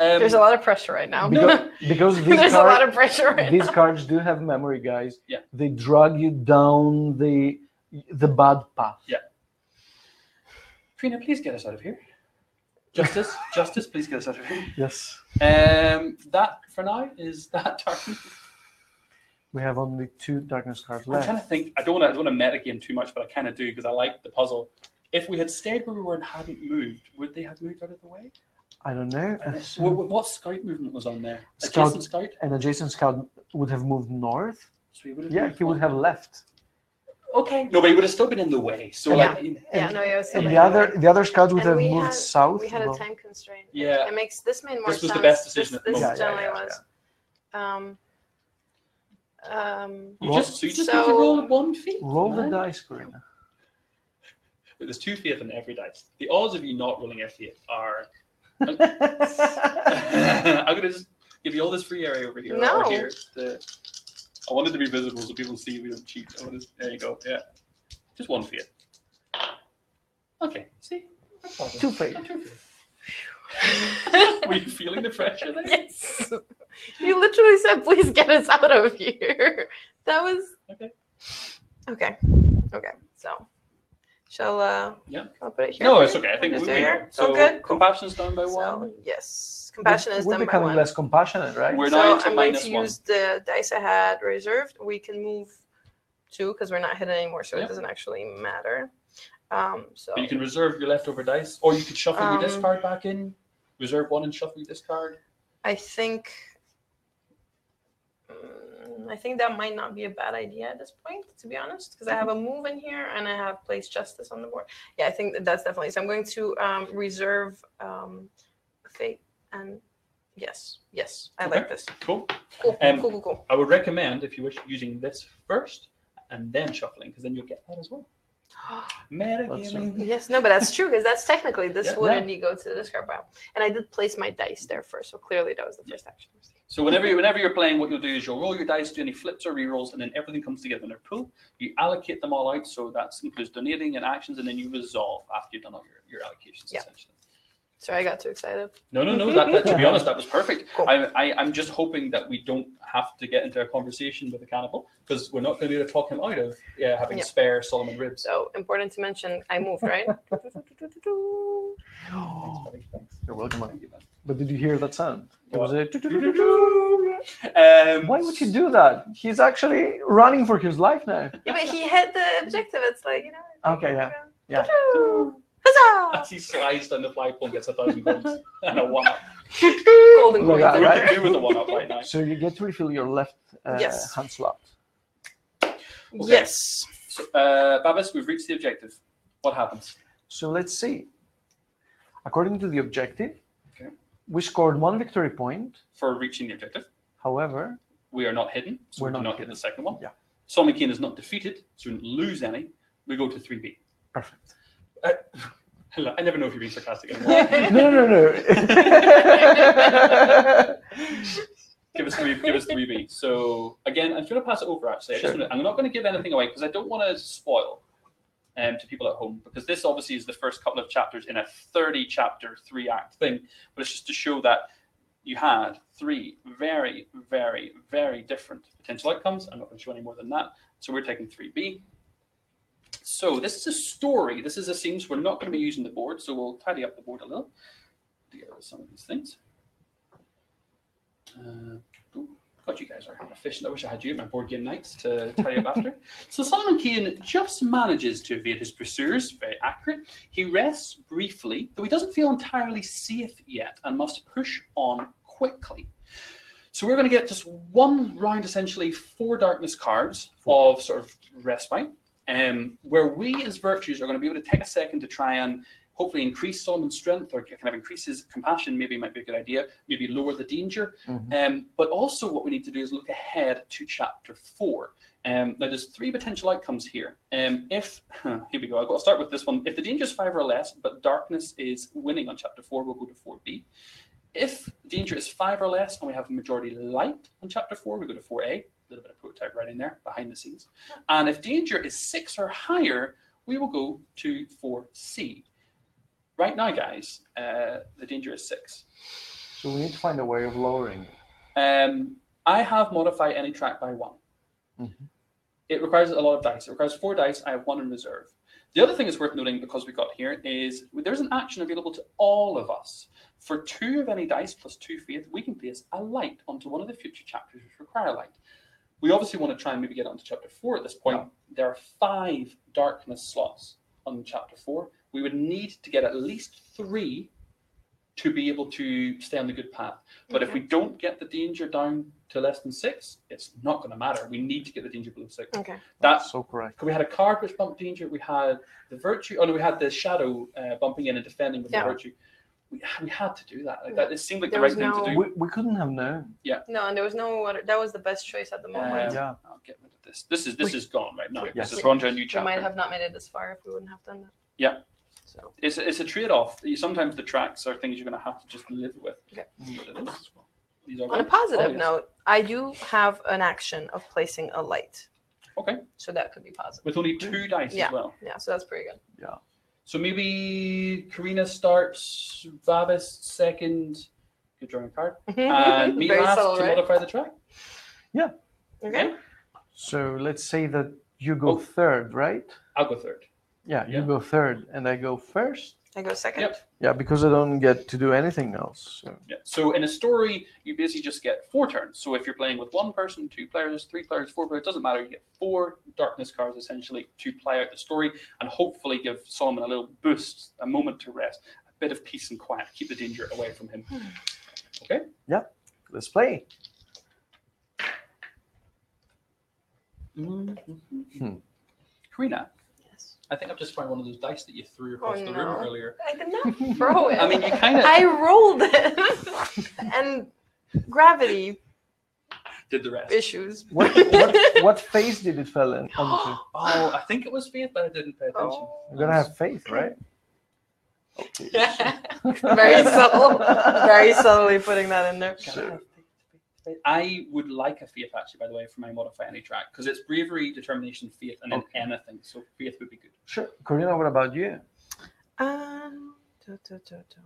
[SPEAKER 1] Um,
[SPEAKER 3] There's a lot of pressure right now.
[SPEAKER 2] Because, because these,
[SPEAKER 3] There's a lot of pressure right
[SPEAKER 2] these
[SPEAKER 3] now.
[SPEAKER 2] cards do have memory, guys.
[SPEAKER 1] Yeah.
[SPEAKER 2] They drag you down the the bad path. Yeah.
[SPEAKER 1] Trina, please get us out of here. Justice, Justice, please get us out of here.
[SPEAKER 2] Yes.
[SPEAKER 1] Um, that for now is that darkness.
[SPEAKER 2] We have only two darkness cards left.
[SPEAKER 1] I'm trying to think. I don't want to. I don't want to metagame too much, but I kind of do because I like the puzzle. If we had stayed where we were and hadn't moved, would they have moved out of the way?
[SPEAKER 2] I don't know.
[SPEAKER 1] And
[SPEAKER 2] As-
[SPEAKER 1] then- what, what scout movement was on there?
[SPEAKER 2] Scout-
[SPEAKER 1] Adjacent scout.
[SPEAKER 2] An adjacent scout would have moved north.
[SPEAKER 1] So he would have
[SPEAKER 2] Yeah,
[SPEAKER 1] moved
[SPEAKER 2] he would
[SPEAKER 1] one.
[SPEAKER 2] have left.
[SPEAKER 1] Okay. No, but he would have still been in the way. So
[SPEAKER 3] Yeah.
[SPEAKER 1] like,
[SPEAKER 3] Yeah. No. Yeah.
[SPEAKER 2] And the other the other scouts would
[SPEAKER 3] And
[SPEAKER 2] have
[SPEAKER 3] we
[SPEAKER 2] moved
[SPEAKER 3] had-
[SPEAKER 2] south.
[SPEAKER 3] We had a
[SPEAKER 2] well,
[SPEAKER 3] time constraint.
[SPEAKER 1] Yeah.
[SPEAKER 3] It makes this made more
[SPEAKER 1] This was the best decision
[SPEAKER 3] This,
[SPEAKER 1] at the
[SPEAKER 3] this
[SPEAKER 1] moment.
[SPEAKER 2] Yeah, yeah,
[SPEAKER 3] generally
[SPEAKER 2] yeah,
[SPEAKER 3] was. Um. Um.
[SPEAKER 1] you
[SPEAKER 2] Roll-
[SPEAKER 1] just so you just
[SPEAKER 3] So-
[SPEAKER 1] need to roll one feet.
[SPEAKER 2] Roll the
[SPEAKER 1] man.
[SPEAKER 2] dice, Corina.
[SPEAKER 1] There's two faith in every dice. The odds of you not rolling a faith are. I'm gonna just give you all this free area over here.
[SPEAKER 3] No.
[SPEAKER 1] Over here. The, I want it to be visible so people see we don't cheat. I want to, there you go. Yeah, just one for you. Okay. See. No problem.
[SPEAKER 2] Two faith.
[SPEAKER 1] Not two faith. Were you feeling the pressure there?
[SPEAKER 3] yes. You literally said, "Please get us out of here." That was
[SPEAKER 1] Okay.
[SPEAKER 3] okay. Okay. So, shall uh?
[SPEAKER 1] Yeah.
[SPEAKER 3] I'll put it here.
[SPEAKER 1] No, it's okay. I think
[SPEAKER 3] Just
[SPEAKER 1] we,
[SPEAKER 3] do
[SPEAKER 1] we
[SPEAKER 3] here? So
[SPEAKER 1] So
[SPEAKER 3] good. Cool.
[SPEAKER 1] compassion's done by
[SPEAKER 3] So,
[SPEAKER 1] one.
[SPEAKER 3] yes, compassion is
[SPEAKER 2] We're
[SPEAKER 3] done by
[SPEAKER 2] becoming less compassionate, right?
[SPEAKER 1] We're
[SPEAKER 3] so
[SPEAKER 1] now
[SPEAKER 3] I'm going
[SPEAKER 1] minus
[SPEAKER 3] to
[SPEAKER 1] one.
[SPEAKER 3] use the dice I had reserved. We can move two because we're not hidden anymore, so
[SPEAKER 1] Yeah.
[SPEAKER 3] it doesn't actually matter. Um, so
[SPEAKER 1] But you can reserve your leftover dice, or you could shuffle your
[SPEAKER 3] Um,
[SPEAKER 1] discard back in, reserve one and shuffle your discard.
[SPEAKER 3] I think mm, I think that might not be a bad idea at this point, to be honest, because I have a move in here and I have place justice on the board. Yeah, I think that that's definitely. So I'm going to um, reserve um, fate and yes, yes, I like
[SPEAKER 1] Okay.
[SPEAKER 3] this.
[SPEAKER 1] Cool.
[SPEAKER 3] Cool,
[SPEAKER 1] Um,
[SPEAKER 3] cool, cool, cool.
[SPEAKER 1] I would recommend, if you wish, using this first and then shuffling, because then you'll get that as well. Metagaming.
[SPEAKER 3] Yes, no, but that's true because that's technically this
[SPEAKER 1] Yeah.
[SPEAKER 3] would
[SPEAKER 2] Yeah.
[SPEAKER 3] go to the discard pile. And I did place my dice there first, so clearly that was the first action.
[SPEAKER 1] So whenever you, whenever you're playing, what you'll do is you'll roll your dice, do any flips or rerolls, and then everything comes together in a pool. You allocate them all out, so that includes donating and actions, and then you resolve after you've done all your, your allocations
[SPEAKER 3] Yeah.
[SPEAKER 1] essentially.
[SPEAKER 3] Sorry, I got too excited.
[SPEAKER 1] No, no, no. That, that to be honest, that was perfect.
[SPEAKER 3] Cool.
[SPEAKER 1] I, I, I'm just hoping that we don't have to get into a conversation with the cannibal because we're not going to be able to talk him out of yeah, having
[SPEAKER 3] Yeah.
[SPEAKER 1] spare Solomon ribs.
[SPEAKER 3] So important to mention, I moved right.
[SPEAKER 2] You're welcome.
[SPEAKER 1] Thank you.
[SPEAKER 2] But did you hear that sound? It was a.
[SPEAKER 1] Um,
[SPEAKER 2] Why would you do that? He's actually running for his life now.
[SPEAKER 3] yeah, but he hit the objective. It's like you know.
[SPEAKER 2] Okay, yeah, yeah.
[SPEAKER 3] Huzzah!
[SPEAKER 1] As he slides down the flagpole and gets a thousand points and a one up.
[SPEAKER 3] Golden
[SPEAKER 2] Look
[SPEAKER 3] coins.
[SPEAKER 2] at
[SPEAKER 1] What
[SPEAKER 2] that, right?
[SPEAKER 1] do with the one up right now?
[SPEAKER 2] So you get to refill your left uh,
[SPEAKER 3] Yes.
[SPEAKER 2] hand slot.
[SPEAKER 3] Yes.
[SPEAKER 1] So, uh, Babis, we've reached the objective. What happens?
[SPEAKER 2] So let's see. According to the objective,
[SPEAKER 1] Okay.
[SPEAKER 2] we scored one victory point.
[SPEAKER 1] For reaching the objective,
[SPEAKER 2] However,
[SPEAKER 1] we are not hidden, so
[SPEAKER 2] We're
[SPEAKER 1] we do
[SPEAKER 2] not
[SPEAKER 1] not get
[SPEAKER 2] hidden.
[SPEAKER 1] the second one.
[SPEAKER 2] Yeah.
[SPEAKER 1] Solomon Kane is not defeated, so we don't lose any. We go to 3B.
[SPEAKER 2] perfect.
[SPEAKER 1] Uh, hello, I never know if you're being sarcastic anymore.
[SPEAKER 2] No, no, no.
[SPEAKER 1] give us three. Give us three B. So again, I'm just going to pass it over. Actually, I just
[SPEAKER 2] Sure.
[SPEAKER 1] wanna, I'm not going to give anything away because I don't want to spoil um, to people at home because this obviously is the first couple of chapters in a 30 chapter, three act thing. But it's just to show that you had three very, very, very different potential outcomes. I'm not going to show any more than that. So we're taking three B. So this is a story. This is a scene. So we're not going to be using the board. So we'll tidy up the board a little to get rid of some of these things. Uh, ooh, God, you guys are efficient. I wish I had you at my board game nights to tidy up after. So Solomon Kane just manages to evade his pursuers, very accurate. He rests briefly, though he doesn't feel entirely safe yet and must push on quickly. So we're going to get just one round, essentially four darkness cards of sort of respite, um, where we as virtues are going to be able to take a second to try and hopefully increase Solomon's strength or kind of increase his compassion. Maybe might be a good idea. Maybe lower the danger.
[SPEAKER 2] Mhm.
[SPEAKER 1] Um, but also, what we need to do is look ahead to chapter four. Um, now, there's three potential outcomes here. Um, if here we go, I'll start with this one. If the danger is five or less, but darkness is winning on chapter four, we'll go to four B. If danger is five or less and we have a majority light on chapter four, we go to four A. A little bit of prototype right in there behind the scenes. And if danger is six or higher, we will go to four C. Right now, guys, uh, the danger is six.
[SPEAKER 2] so we need to find a way of lowering.
[SPEAKER 1] Um, I have modify any track by one.
[SPEAKER 2] Mhm.
[SPEAKER 1] It requires a lot of dice. It requires four dice. I have one in reserve. The other thing that's worth noting because we got here is there's an action available to all of us. For two of any dice plus two faith, we can place a light onto one of the future chapters which require light. We obviously want to try and maybe get onto chapter four at this point.
[SPEAKER 2] Yeah.
[SPEAKER 1] There are five darkness slots on chapter four. We would need to get at least three to be able to stay on the good path. But if we don't get the danger down to less than six, it's not going to matter. We need to get the danger below six.
[SPEAKER 3] Okay.
[SPEAKER 1] That's
[SPEAKER 2] so correct.
[SPEAKER 1] we had a card which bumped danger. We had the virtue. Oh no, we had the shadow uh, bumping in and defending with
[SPEAKER 3] Yeah.
[SPEAKER 1] the virtue. We, we had to do that. Like that. It seemed like
[SPEAKER 3] There
[SPEAKER 1] the right thing
[SPEAKER 3] no-
[SPEAKER 1] to do.
[SPEAKER 2] We, we couldn't have known. Yeah.
[SPEAKER 3] No, and there was no other. That was the best choice at the moment.
[SPEAKER 1] Um,
[SPEAKER 2] Yeah.
[SPEAKER 1] I'll get rid of this. This is this is gone right now.
[SPEAKER 2] Yes.
[SPEAKER 1] This is on to a new
[SPEAKER 3] we
[SPEAKER 1] chapter.
[SPEAKER 3] might have not made it this far if we wouldn't have done that.
[SPEAKER 1] Yeah.
[SPEAKER 3] So
[SPEAKER 1] It's a, it's a trade off. Sometimes the tracks are things you're going to have to just live with.
[SPEAKER 3] Okay.
[SPEAKER 1] But it is. These are
[SPEAKER 3] on a positive note, I do have an action of placing a light.
[SPEAKER 1] Okay.
[SPEAKER 3] So that could be positive.
[SPEAKER 1] With only two dice
[SPEAKER 3] Yeah.
[SPEAKER 1] as well.
[SPEAKER 3] Yeah. So that's pretty good.
[SPEAKER 1] So maybe Corina starts, Babis second. Good drawing card. And me
[SPEAKER 3] Very
[SPEAKER 1] last
[SPEAKER 3] subtle,
[SPEAKER 1] to
[SPEAKER 3] right?
[SPEAKER 1] modify the track. Yeah.
[SPEAKER 3] Okay.
[SPEAKER 2] So let's say that you go
[SPEAKER 1] Oh.
[SPEAKER 2] third, right?
[SPEAKER 1] I'll go third.
[SPEAKER 2] Yeah, you
[SPEAKER 1] Yeah.
[SPEAKER 2] go third, and I go first.
[SPEAKER 3] I go second.
[SPEAKER 1] Yep.
[SPEAKER 2] Yeah, because I don't get to do anything else. So.
[SPEAKER 1] Yeah. So in a story, you basically just get four turns. So if you're playing with one person, two players, three players, four players, it doesn't matter. You get four darkness cards essentially to play out the story and hopefully give Solomon a little boost, a moment to rest, a bit of peace and quiet, keep the danger away from him. Okay?
[SPEAKER 2] Yeah, let's play.
[SPEAKER 1] Mm-hmm. Corina,
[SPEAKER 3] Yes.
[SPEAKER 1] I think I've just found one of those dice that you threw oh, across
[SPEAKER 3] Oh,
[SPEAKER 1] the
[SPEAKER 3] no.
[SPEAKER 1] room earlier.
[SPEAKER 3] I did not throw it.
[SPEAKER 1] I mean, you kind of
[SPEAKER 3] I rolled it, and gravity
[SPEAKER 1] did the rest.
[SPEAKER 3] issues.
[SPEAKER 2] What, what, what phase did it fell in onto?
[SPEAKER 1] Oh, I think it was faith, but I didn't pay attention.
[SPEAKER 3] Oh.
[SPEAKER 2] You're gonna have faith, right? Okay.
[SPEAKER 3] Very subtle. Very subtly putting that in there.
[SPEAKER 2] So-
[SPEAKER 1] I would like a faith actually, by the way, for my modify any track because it's bravery, determination, faith, and then
[SPEAKER 2] Okay.
[SPEAKER 1] anything. So faith would be good.
[SPEAKER 2] Sure. Corina, what about you?
[SPEAKER 3] Um, do, do, do, do.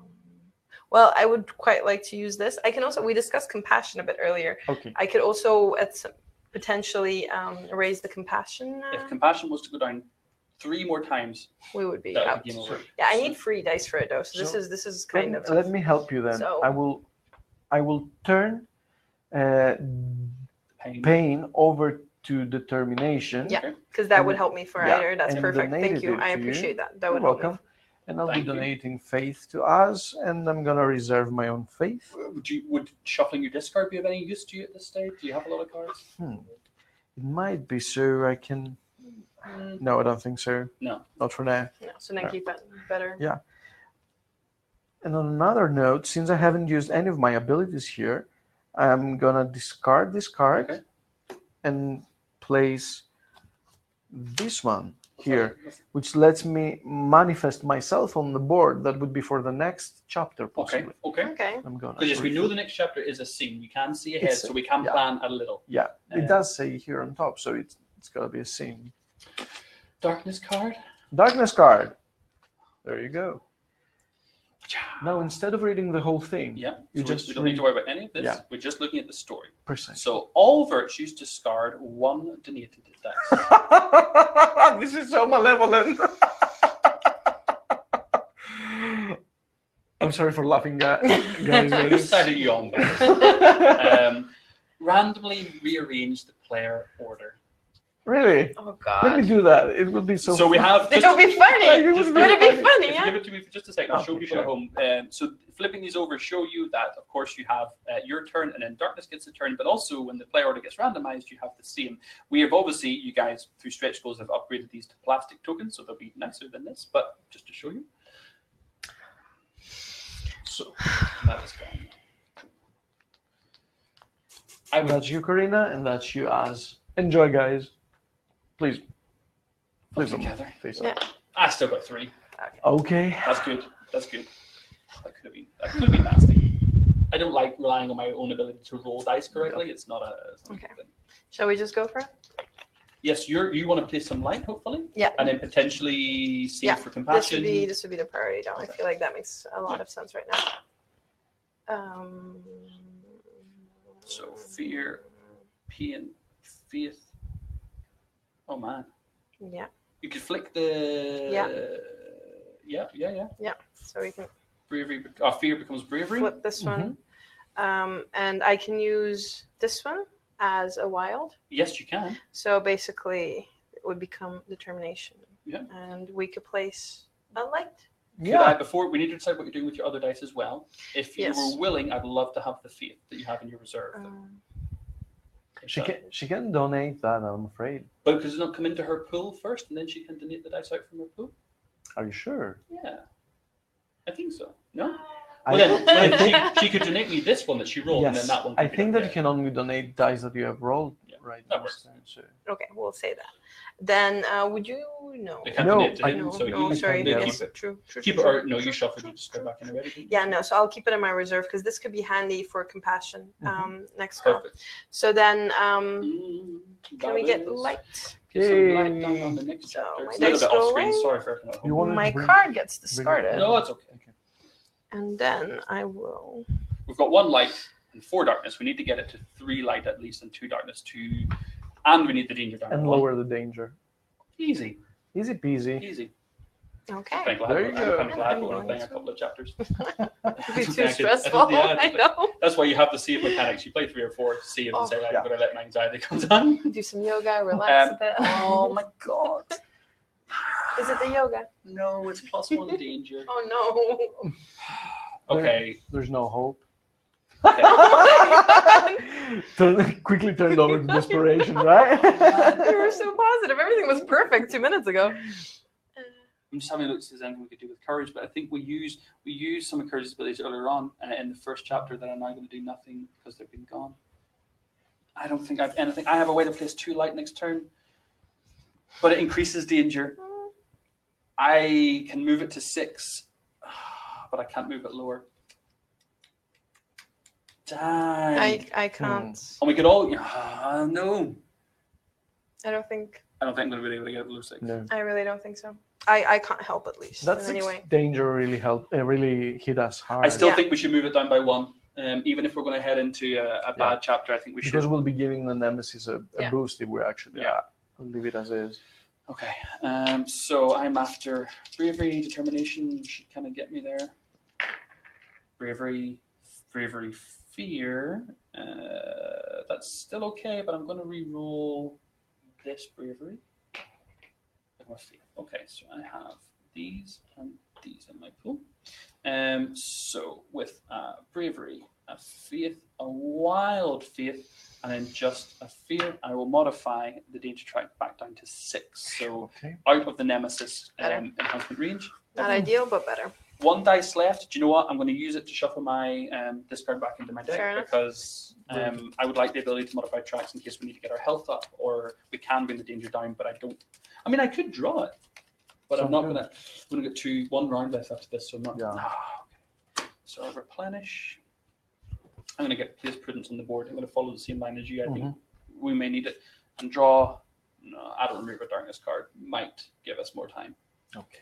[SPEAKER 3] Well, I would quite like to use this. I can also. We discussed compassion a bit earlier.
[SPEAKER 2] Okay.
[SPEAKER 3] I could also at some, potentially um, raise the compassion.
[SPEAKER 1] If
[SPEAKER 3] Uh,
[SPEAKER 1] compassion was to go down three more times,
[SPEAKER 3] we would be out.
[SPEAKER 1] would be game.
[SPEAKER 3] Yeah, I need free dice for it though. So this is this is
[SPEAKER 2] Let,
[SPEAKER 3] kind of.
[SPEAKER 2] let me help you then.
[SPEAKER 3] So-
[SPEAKER 2] I will, I will turn uh,
[SPEAKER 1] Pain.
[SPEAKER 2] pain over to determination.
[SPEAKER 3] Yeah. because that would help me for
[SPEAKER 2] yeah,
[SPEAKER 3] either. That's
[SPEAKER 2] and
[SPEAKER 3] perfect. Thank you. I
[SPEAKER 2] to you.
[SPEAKER 3] appreciate that. That
[SPEAKER 2] You're
[SPEAKER 3] would help me.
[SPEAKER 2] welcome. And I'll
[SPEAKER 1] Thank
[SPEAKER 2] be
[SPEAKER 1] you.
[SPEAKER 2] donating faith to us, and I'm gonna reserve my own faith.
[SPEAKER 1] Would you would shuffling your discard be of any use to you at this stage? Do you have a lot of cards?
[SPEAKER 2] Hmm. It might be so. I can. No, I don't think so.
[SPEAKER 1] No.
[SPEAKER 2] Not for now.
[SPEAKER 3] No, so then
[SPEAKER 2] Yeah.
[SPEAKER 3] keep it better.
[SPEAKER 2] Yeah. And on another note, since I haven't used any of my abilities here, I'm gonna discard this card
[SPEAKER 1] Okay.
[SPEAKER 2] and place this one here, which lets me manifest myself on the board. That would be for the next chapter,
[SPEAKER 1] Okay.
[SPEAKER 2] possibly.
[SPEAKER 1] Okay.
[SPEAKER 3] Okay.
[SPEAKER 2] I'm gonna.
[SPEAKER 1] Because yes, we know the next chapter is a scene. We can see ahead,
[SPEAKER 2] It's-
[SPEAKER 1] so we can
[SPEAKER 2] yeah.
[SPEAKER 1] plan a little.
[SPEAKER 2] Yeah, it does say here on top, so it's it's gotta be a scene.
[SPEAKER 1] Darkness card.
[SPEAKER 2] Darkness card. There you go. Now instead of reading the whole thing,
[SPEAKER 1] Yeah.
[SPEAKER 2] You
[SPEAKER 1] so we-
[SPEAKER 2] just
[SPEAKER 1] we don't need to worry about any of this.
[SPEAKER 2] Yeah.
[SPEAKER 1] We're just looking at the story.
[SPEAKER 2] precise.
[SPEAKER 1] So all virtues discard one donated dice.
[SPEAKER 2] this is so malevolent. I'm sorry for laughing, guys. guys
[SPEAKER 1] I decided you on. Um, randomly rearrange the player order.
[SPEAKER 2] Really?
[SPEAKER 3] Oh God!
[SPEAKER 2] Let me do that. It would be so.
[SPEAKER 1] So, we
[SPEAKER 2] fun.
[SPEAKER 1] have.
[SPEAKER 3] It'll be funny.
[SPEAKER 2] Like, it would
[SPEAKER 1] just
[SPEAKER 2] be
[SPEAKER 3] Would it be
[SPEAKER 2] funny.
[SPEAKER 3] funny?
[SPEAKER 1] If you
[SPEAKER 3] Yeah.
[SPEAKER 1] give it to me for just a second, I'll show
[SPEAKER 2] Okay,
[SPEAKER 1] people at home. Um, so flipping these over show you that, of course, you have uh, your turn, and then darkness gets a turn. But also, when the player order gets randomized, you have the same. We have obviously, you guys through stretch goals have upgraded these to plastic tokens, so they'll be nicer than this. But just to show you, so that is gone. I would
[SPEAKER 2] That's you, Corina, and that's you, Az. Enjoy, guys. Please. Please don't
[SPEAKER 1] together.
[SPEAKER 2] face
[SPEAKER 3] Yeah.
[SPEAKER 2] up.
[SPEAKER 1] I still got three.
[SPEAKER 2] Okay.
[SPEAKER 1] That's good. That's good. That could have been. That could have been nasty. I don't like relying on my own ability to roll dice correctly. It's not a. It's not a
[SPEAKER 3] Okay.
[SPEAKER 1] thing.
[SPEAKER 3] Shall we just go for it?
[SPEAKER 1] Yes, you're. You want to play some light, hopefully,
[SPEAKER 3] Yeah.
[SPEAKER 1] and then potentially see
[SPEAKER 3] Yeah,
[SPEAKER 1] for
[SPEAKER 3] This
[SPEAKER 1] compassion.
[SPEAKER 3] would be this would be the priority down. I
[SPEAKER 1] Okay.
[SPEAKER 3] feel like that makes a lot of sense right now. Um.
[SPEAKER 1] So fear, pain, faith. Oh man,
[SPEAKER 3] Yeah.
[SPEAKER 1] you could flick the.
[SPEAKER 3] Yeah.
[SPEAKER 1] Yeah, yeah, yeah.
[SPEAKER 3] Yeah. So we can
[SPEAKER 1] Bravery. bec- Uh, fear becomes bravery.
[SPEAKER 3] flip this one, um, and I can use this one as a wild.
[SPEAKER 1] Yes, you can.
[SPEAKER 3] So basically, it would become determination.
[SPEAKER 1] Yeah.
[SPEAKER 3] And we could place a light.
[SPEAKER 1] Could I,
[SPEAKER 2] Yeah.
[SPEAKER 1] before we need to decide what you're doing with your other dice as well. If you
[SPEAKER 3] Yes.
[SPEAKER 1] were willing, I'd love to have the fear that you have in your reserve.
[SPEAKER 3] Um,
[SPEAKER 1] If
[SPEAKER 2] She
[SPEAKER 1] that-
[SPEAKER 2] can she can donate that, I'm afraid.
[SPEAKER 1] But does it not come into her pool first, and then she can donate the dice out from her pool?
[SPEAKER 2] Are you sure?
[SPEAKER 1] Yeah, I think so. No.
[SPEAKER 2] I,
[SPEAKER 1] Well, then,
[SPEAKER 2] I
[SPEAKER 1] then
[SPEAKER 2] think,
[SPEAKER 1] she, she could donate me this one that she rolled, and then that one.
[SPEAKER 2] I
[SPEAKER 1] be
[SPEAKER 2] think
[SPEAKER 1] done.
[SPEAKER 2] that you can only donate dice that you have rolled
[SPEAKER 1] Yeah,
[SPEAKER 2] right
[SPEAKER 1] that
[SPEAKER 2] now.
[SPEAKER 1] works.
[SPEAKER 2] So.
[SPEAKER 3] okay, we'll say that. Then uh, would you no?
[SPEAKER 1] They can't
[SPEAKER 2] No,
[SPEAKER 1] donate to
[SPEAKER 2] I-
[SPEAKER 1] him,
[SPEAKER 3] No,
[SPEAKER 1] so
[SPEAKER 3] no,
[SPEAKER 1] you,
[SPEAKER 3] sorry.
[SPEAKER 1] they
[SPEAKER 3] Yes,
[SPEAKER 1] it.
[SPEAKER 3] true, true,
[SPEAKER 1] Keep
[SPEAKER 3] true,
[SPEAKER 1] it, or
[SPEAKER 3] true,
[SPEAKER 1] no, you
[SPEAKER 3] true,
[SPEAKER 1] shuffle.
[SPEAKER 3] true,
[SPEAKER 1] You just go
[SPEAKER 3] true.
[SPEAKER 1] back in already.
[SPEAKER 3] Yeah, no. So I'll keep it in my reserve because this could be handy for compassion
[SPEAKER 2] Mhm.
[SPEAKER 3] um, next go.
[SPEAKER 1] Perfect.
[SPEAKER 3] So then, um,
[SPEAKER 1] Mm,
[SPEAKER 3] can we get light?
[SPEAKER 1] get some light
[SPEAKER 2] Yay.
[SPEAKER 1] on the next
[SPEAKER 3] So
[SPEAKER 1] chapter.
[SPEAKER 3] my
[SPEAKER 1] It's a little
[SPEAKER 3] dice
[SPEAKER 1] bit off screen.
[SPEAKER 3] away.
[SPEAKER 1] Sorry for everyone at
[SPEAKER 2] You
[SPEAKER 1] home.
[SPEAKER 2] want-
[SPEAKER 3] My
[SPEAKER 2] bring-
[SPEAKER 3] card gets discarded.
[SPEAKER 1] No, it's okay.
[SPEAKER 3] and then I will.
[SPEAKER 1] We've got one light and four darkness. We need to get it to three light at least and two darkness. Two, and we need the danger down.
[SPEAKER 2] And
[SPEAKER 1] one.
[SPEAKER 2] lower the danger.
[SPEAKER 1] Easy,
[SPEAKER 2] Easy peasy.
[SPEAKER 1] easy.
[SPEAKER 3] Okay.
[SPEAKER 1] I'm glad,
[SPEAKER 2] There you
[SPEAKER 1] I'm
[SPEAKER 2] go.
[SPEAKER 1] kind glad
[SPEAKER 3] I'm
[SPEAKER 1] we're
[SPEAKER 3] going
[SPEAKER 1] playing a couple of chapters.
[SPEAKER 3] It'd be too stressful.
[SPEAKER 1] yeah,
[SPEAKER 3] I know.
[SPEAKER 1] That's why you have the save mechanics. You play three or four saves
[SPEAKER 3] Oh,
[SPEAKER 1] and say, I'm
[SPEAKER 2] yeah.
[SPEAKER 1] going to let my anxiety come down.
[SPEAKER 3] Do some yoga, relax
[SPEAKER 1] Um,
[SPEAKER 3] a bit.
[SPEAKER 1] oh my god.
[SPEAKER 3] Is it the yoga?
[SPEAKER 1] No, it's plus one danger.
[SPEAKER 3] Oh no.
[SPEAKER 1] Okay.
[SPEAKER 2] There's no hope.
[SPEAKER 1] Okay.
[SPEAKER 2] Turn, quickly turned over to desperation, right?
[SPEAKER 3] you were so positive. Everything was perfect two minutes ago.
[SPEAKER 1] I'm just having a look to see if there's anything we could do with courage, but I think we use we used some of courage's abilities earlier on uh, in the first chapter that are now going to do nothing because they've been gone. I don't think I've anything. I have a way to place two light next turn, but it increases danger. I can move it to six, but I can't move it lower. Dang.
[SPEAKER 3] I I can't.
[SPEAKER 1] and we could all. Uh, no.
[SPEAKER 3] I don't think.
[SPEAKER 1] I don't think I'm going to be able to get it six.
[SPEAKER 2] no.
[SPEAKER 3] I really don't think so. I, I can't help at least.
[SPEAKER 2] That
[SPEAKER 3] in
[SPEAKER 2] six
[SPEAKER 3] any way.
[SPEAKER 2] danger really helped. Uh, really hit us hard.
[SPEAKER 1] I still
[SPEAKER 3] Yeah.
[SPEAKER 1] think we should move it down by one. Um, even if we're going to head into a, a bad chapter, I think we should.
[SPEAKER 2] because we'll be giving the nemesis a, a
[SPEAKER 3] Yeah.
[SPEAKER 2] boost if we're actually.
[SPEAKER 1] Yeah.
[SPEAKER 2] Yeah. I'll leave it as is.
[SPEAKER 1] Okay. Um, so I'm after bravery, determination should kind of get me there. Bravery, bravery, fear. Uh, that's still okay, but I'm going to re-roll this bravery. Or fear. Okay, so I have these and these in my pool. Um, so with uh, bravery, a faith, a wild faith, and then just a fear, I will modify the danger track back down to six. So
[SPEAKER 2] Okay.
[SPEAKER 1] out of the nemesis
[SPEAKER 3] Better.
[SPEAKER 1] um, enhancement range.
[SPEAKER 3] Not ideal, but better.
[SPEAKER 1] One dice left. Do you know what? I'm going to use it to shuffle my um, discard back into my
[SPEAKER 3] Fair
[SPEAKER 1] deck
[SPEAKER 3] enough.
[SPEAKER 1] because um, I would like the ability to modify tracks in case we need to get our health up or we can bring the danger down. But I don't. I mean, I could draw it, but I'm
[SPEAKER 2] Sounds
[SPEAKER 1] not
[SPEAKER 2] good.
[SPEAKER 1] going to. I'm going to get two one round left after this, so I'm not.
[SPEAKER 2] Yeah.
[SPEAKER 1] Ah, okay. So I'll replenish. I'm going to get place prudence on the board. I'm going to follow the same line as you. I think
[SPEAKER 2] Mm-hmm.
[SPEAKER 1] we may need it and draw. No, I don't remember darkness card might give us more time.
[SPEAKER 2] Okay.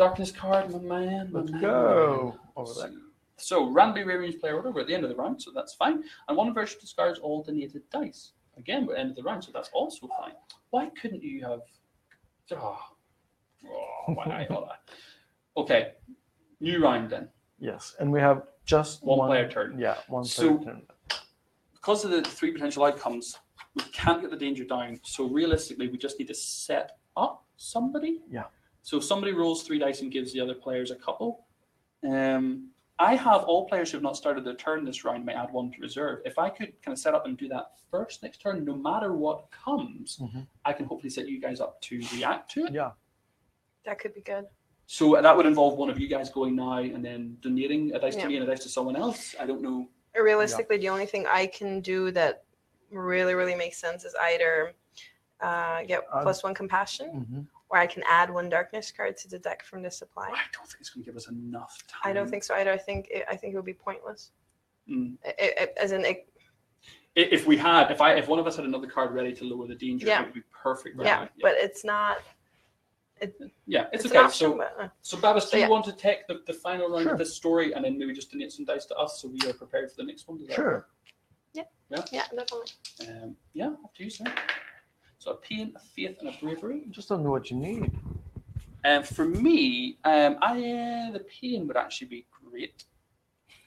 [SPEAKER 1] Darkness card, my man. My
[SPEAKER 2] Let's
[SPEAKER 1] man.
[SPEAKER 2] go over
[SPEAKER 1] So,
[SPEAKER 2] there.
[SPEAKER 1] so randomly rearranged player order. We're at the end of the round, so that's fine. And one version discards all donated dice. Again, we're at the end of the round, so that's also fine. Why couldn't you have? Oh, oh why that? Okay, new round then.
[SPEAKER 2] Yes, and we have just
[SPEAKER 1] One
[SPEAKER 2] one,
[SPEAKER 1] player turn.
[SPEAKER 2] Yeah, one
[SPEAKER 1] So-
[SPEAKER 2] player turn.
[SPEAKER 1] Because of the three potential outcomes, we can't get the danger down. So realistically, we just need to set up somebody.
[SPEAKER 2] Yeah.
[SPEAKER 1] So if somebody rolls three dice and gives the other players a couple. Um, I have all players who have not started their turn this round may add one to reserve. If I could kind of set up and do that first next turn, no matter what comes,
[SPEAKER 2] Mhm.
[SPEAKER 1] I can hopefully set you guys up to react to it.
[SPEAKER 2] Yeah,
[SPEAKER 3] That could be good.
[SPEAKER 1] So that would involve one of you guys going now and then donating a dice
[SPEAKER 3] Yeah.
[SPEAKER 1] to me and a dice to someone else. I don't know.
[SPEAKER 3] Realistically, the only thing I can do that really, really makes sense is either uh, get
[SPEAKER 2] Uh,
[SPEAKER 3] plus one compassion,
[SPEAKER 2] mhm.
[SPEAKER 3] Or I can add one darkness card to the deck from the supply.
[SPEAKER 1] I don't think it's going to give us enough time.
[SPEAKER 3] I don't think so either. I think it, I think it would be pointless.
[SPEAKER 1] Mm.
[SPEAKER 3] I- I- as in, it,
[SPEAKER 1] If we had, if I, if one of us had another card ready to lower the danger,
[SPEAKER 3] Yeah.
[SPEAKER 1] it would be perfect. right
[SPEAKER 3] yeah,
[SPEAKER 1] now.
[SPEAKER 3] but it's not.
[SPEAKER 1] yeah, it's,
[SPEAKER 3] It's,
[SPEAKER 1] okay.
[SPEAKER 3] option,
[SPEAKER 1] so,
[SPEAKER 3] but uh,
[SPEAKER 1] so Babis, do
[SPEAKER 3] So,
[SPEAKER 1] you
[SPEAKER 3] yeah.
[SPEAKER 1] want to take the, the final round
[SPEAKER 2] Sure.
[SPEAKER 1] of this story and then maybe just donate some dice to us so we are prepared for the next one? Does that
[SPEAKER 2] Sure.
[SPEAKER 3] yeah, definitely.
[SPEAKER 1] Um, yeah, up to you, sir. So a pain, a faith, and a bravery.
[SPEAKER 2] Just don't know what you need.
[SPEAKER 1] And for me, um, I uh, the pain would actually be great.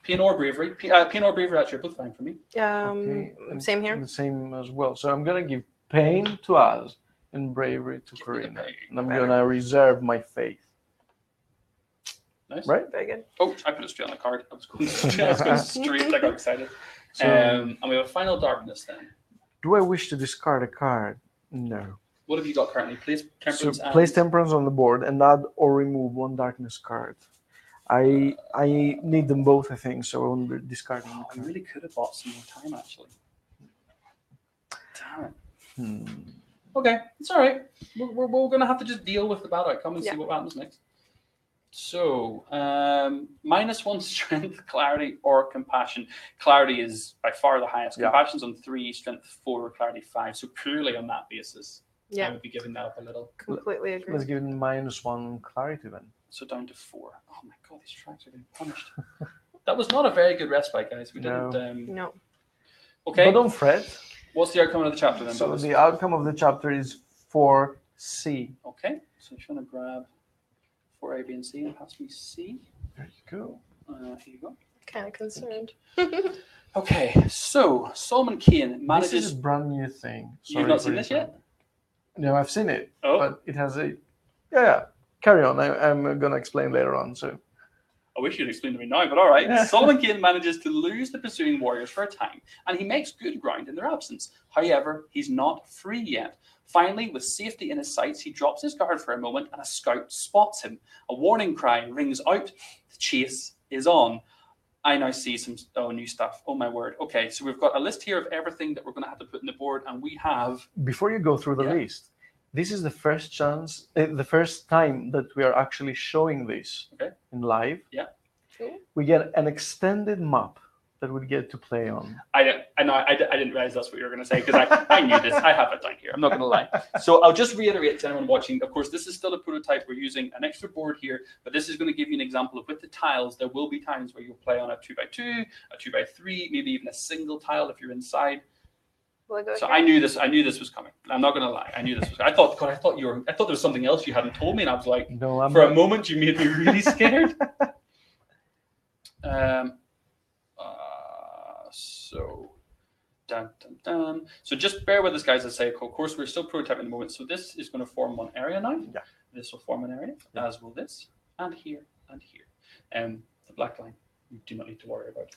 [SPEAKER 1] Pain or bravery. Pain, uh, pain or bravery actually are both fine for me.
[SPEAKER 3] Um,
[SPEAKER 2] Okay,
[SPEAKER 3] same here.
[SPEAKER 2] The same as well. So I'm gonna give pain to us and bravery to
[SPEAKER 1] Give Corina,
[SPEAKER 2] and I'm gonna reserve my faith.
[SPEAKER 1] Nice.
[SPEAKER 2] Right?
[SPEAKER 3] Very good.
[SPEAKER 1] Oh, I put it straight on the card. I was going, I was going straight. I got excited.
[SPEAKER 2] So
[SPEAKER 1] um, and we have a final darkness then.
[SPEAKER 2] do I wish to discard a card? No.
[SPEAKER 1] What have you got currently? Place
[SPEAKER 2] So
[SPEAKER 1] temperance. and-
[SPEAKER 2] place temperance on the board and add or remove one darkness card. I I need them both, I think, so I won't be discarding the
[SPEAKER 1] Oh, we really could have bought some more time actually. Damn it.
[SPEAKER 2] Hmm.
[SPEAKER 1] Okay, it's all right. We're, we're, we're going to have to just deal with the bad outcome and
[SPEAKER 3] Yeah.
[SPEAKER 1] see what happens next. So, um, minus one strength, clarity, or compassion. Clarity is by far the highest.
[SPEAKER 2] Yeah.
[SPEAKER 1] Compassion's on three, strength four, clarity five. So purely on that basis,
[SPEAKER 3] yeah.
[SPEAKER 1] I would be giving that up a little.
[SPEAKER 3] completely agree.
[SPEAKER 2] Let's give it minus one clarity then.
[SPEAKER 1] So down to four. Oh my god, these tracks are getting punished. that was not a very good respite, guys. We didn't.
[SPEAKER 2] No.
[SPEAKER 1] Um,
[SPEAKER 3] No,
[SPEAKER 1] okay,
[SPEAKER 2] But don't fret.
[SPEAKER 1] what's the outcome of the chapter then?
[SPEAKER 2] So
[SPEAKER 1] Babis?
[SPEAKER 2] the outcome of the chapter is 4C.
[SPEAKER 1] Okay, so if you want to grab four A, B, and C and pass me C.
[SPEAKER 2] There you go.
[SPEAKER 1] Uh, here you go.
[SPEAKER 3] kind of concerned.
[SPEAKER 1] Okay, so Solomon Kane
[SPEAKER 2] This is a brand new thing.
[SPEAKER 1] Sorry You've not
[SPEAKER 2] for
[SPEAKER 1] seen this yet?
[SPEAKER 2] interrupting. No, I've seen it,
[SPEAKER 1] Oh,
[SPEAKER 2] but it has a. Yeah, yeah. Carry on. I, I'm gonna explain later on. So
[SPEAKER 1] I wish you'd explain to me now, but all right. Solomon Kane manages to lose the pursuing warriors for a time, and he makes good ground in their absence. However, he's not free yet. Finally, with safety in his sights, he drops his guard for a moment, and a scout spots him. A warning cry rings out. The chase is on. I now see some oh new stuff. Oh my word. Okay, so we've got a list here of everything that we're going to have to put in the board, and we have
[SPEAKER 2] before you go through the
[SPEAKER 1] Yeah.
[SPEAKER 2] list, this is the first chance, uh, the first time that we are actually showing this
[SPEAKER 1] Okay.
[SPEAKER 2] in live.
[SPEAKER 1] Yeah.
[SPEAKER 3] Cool.
[SPEAKER 2] We get an extended map that we get to play on.
[SPEAKER 1] I, I know I, I didn't realize that's what you were going to say because I, I knew this. I have it down here. I'm not going to lie. So I'll just reiterate to anyone watching. Of course, this is still a prototype. We're using an extra board here, but this is going to give you an example of with the tiles. There will be times where you'll play on a two by two, a two by three, maybe even a single tile if you're inside.
[SPEAKER 3] Will go
[SPEAKER 1] So
[SPEAKER 3] here?
[SPEAKER 1] I knew this. I knew this was coming. I'm not going to lie. I knew this was. I thought. God, I thought you were. I thought there was something else you hadn't told me, and I was like,
[SPEAKER 2] No, I'm
[SPEAKER 1] for a moment, you made me really scared. um, uh, so, dun, dun, dun. So just bear with us, guys. As I say, of course, we're still prototyping at the moment. So this is going to form one area now.
[SPEAKER 2] Yeah.
[SPEAKER 1] This will form an area,
[SPEAKER 2] Yeah.
[SPEAKER 1] as will this, and here, and here. Um, the black line, you do not need to worry about.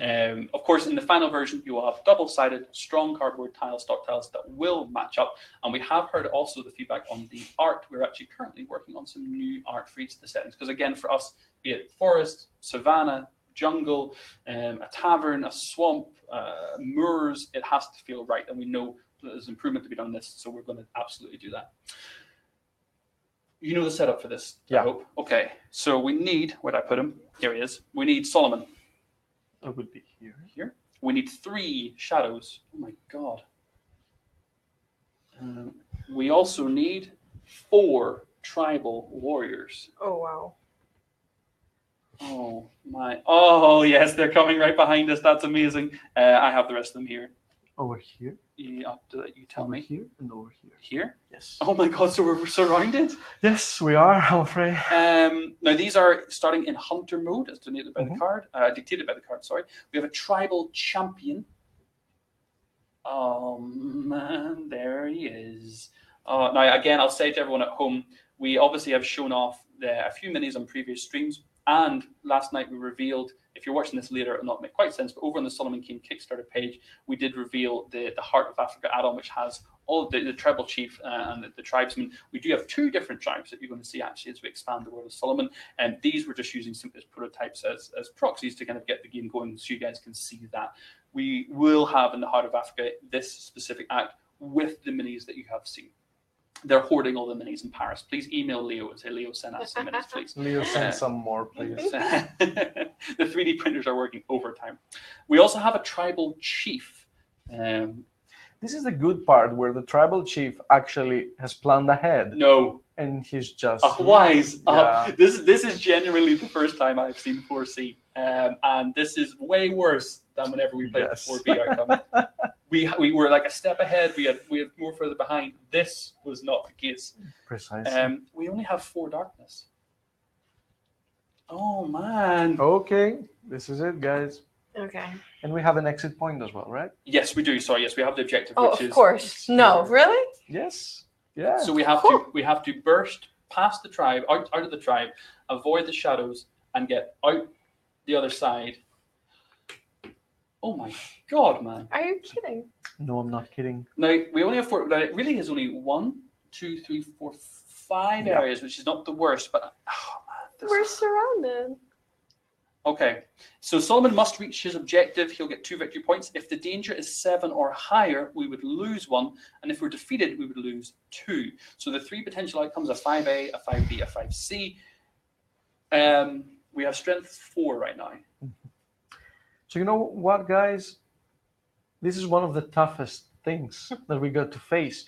[SPEAKER 1] Um, of course, in the final version, you will have double-sided, strong cardboard tiles, stock tiles that will match up. And we have heard also the feedback on the art. We're actually currently working on some new art for each of the settings. Because again, for us, be it forest, savannah, jungle, um, a tavern, a swamp, uh, moors, it has to feel right. And we know there's improvement to be done in this, so we're going to absolutely do that. You know the setup for this, I
[SPEAKER 2] Yeah.
[SPEAKER 1] hope. Okay, so we need, where'd I put him? Here he is. We need Solomon
[SPEAKER 2] It would be here.
[SPEAKER 1] here. We need three shadows. Oh my god. Um, we also need four tribal warriors.
[SPEAKER 3] Oh wow.
[SPEAKER 1] Oh my. Oh yes, they're coming right behind us. That's amazing. Uh, I have the rest of them here.
[SPEAKER 2] Over here.
[SPEAKER 1] You, up to that, you tell
[SPEAKER 2] over
[SPEAKER 1] me.
[SPEAKER 2] here and over here.
[SPEAKER 1] Here.
[SPEAKER 2] Yes.
[SPEAKER 1] Oh my god. So we're surrounded.
[SPEAKER 2] Yes, we are. I'm afraid.
[SPEAKER 1] Um, now these are starting in hunter mode, as denoted by the
[SPEAKER 2] Mhm.
[SPEAKER 1] card, uh, dictated by the card. Sorry, we have a tribal champion. Oh man, there he is. Uh, now again, I'll say to everyone at home, we obviously have shown off the, a few minis on previous streams, and last night we revealed. If you're watching this later, it'll not make quite sense. But over on the Solomon Kane Kickstarter page, we did reveal the the Heart of Africa add-on, which has all the, the tribal chief uh, and the, the tribesmen. We do have two different tribes that you're going to see actually as we expand the world of Solomon. And these we're just using simply as prototypes as, as proxies to kind of get the game going so you guys can see that. We will have in the Heart of Africa this specific act with the minis that you have seen. They're hoarding all the minis in Paris. Please email Leo and say, Leo, send us some minis, please.
[SPEAKER 2] Leo, send
[SPEAKER 1] Uh,
[SPEAKER 2] some more, please.
[SPEAKER 1] the 3D printers are working overtime. We also have a tribal chief. Um,
[SPEAKER 2] This is the good part where the tribal chief actually has planned ahead
[SPEAKER 1] no,
[SPEAKER 2] and he's just
[SPEAKER 1] a wise. uh,
[SPEAKER 2] Yeah.
[SPEAKER 1] this is this is genuinely the first time I've seen 4C, um, and this is way worse than whenever we played
[SPEAKER 2] Yes.
[SPEAKER 1] the 4B outcome. We we were like a step ahead. We had we had more further behind. This was not the case.
[SPEAKER 2] precisely.
[SPEAKER 1] Um, we only have four darkness. Oh man.
[SPEAKER 2] okay, this is it, guys.
[SPEAKER 3] Okay.
[SPEAKER 2] And we have an exit point as well, right?
[SPEAKER 1] Yes, we do. Sorry, yes, we have the objective.
[SPEAKER 3] Oh,
[SPEAKER 1] which
[SPEAKER 3] of
[SPEAKER 1] is
[SPEAKER 3] course. No, really?
[SPEAKER 2] Yes. Yeah.
[SPEAKER 1] So we have to we have to burst past the tribe, out, out of the tribe, avoid the shadows, and get out the other side. Oh my god, man!
[SPEAKER 3] Are you kidding?
[SPEAKER 2] no, I'm not kidding.
[SPEAKER 1] Now we only have four. Now it really is only one, two, three, four, five
[SPEAKER 2] Yeah.
[SPEAKER 1] areas, which is not the worst. But oh, man,
[SPEAKER 3] We're surrounded.
[SPEAKER 1] okay. So Solomon must reach his objective. He'll get two victory points. If the danger is seven or higher, we would lose one, and if we're defeated, we would lose two. So the three potential outcomes: a five A, a five B, a five C. Um, we have strength four right now.
[SPEAKER 2] So you know what, guys? This is one of the toughest things that we got to face.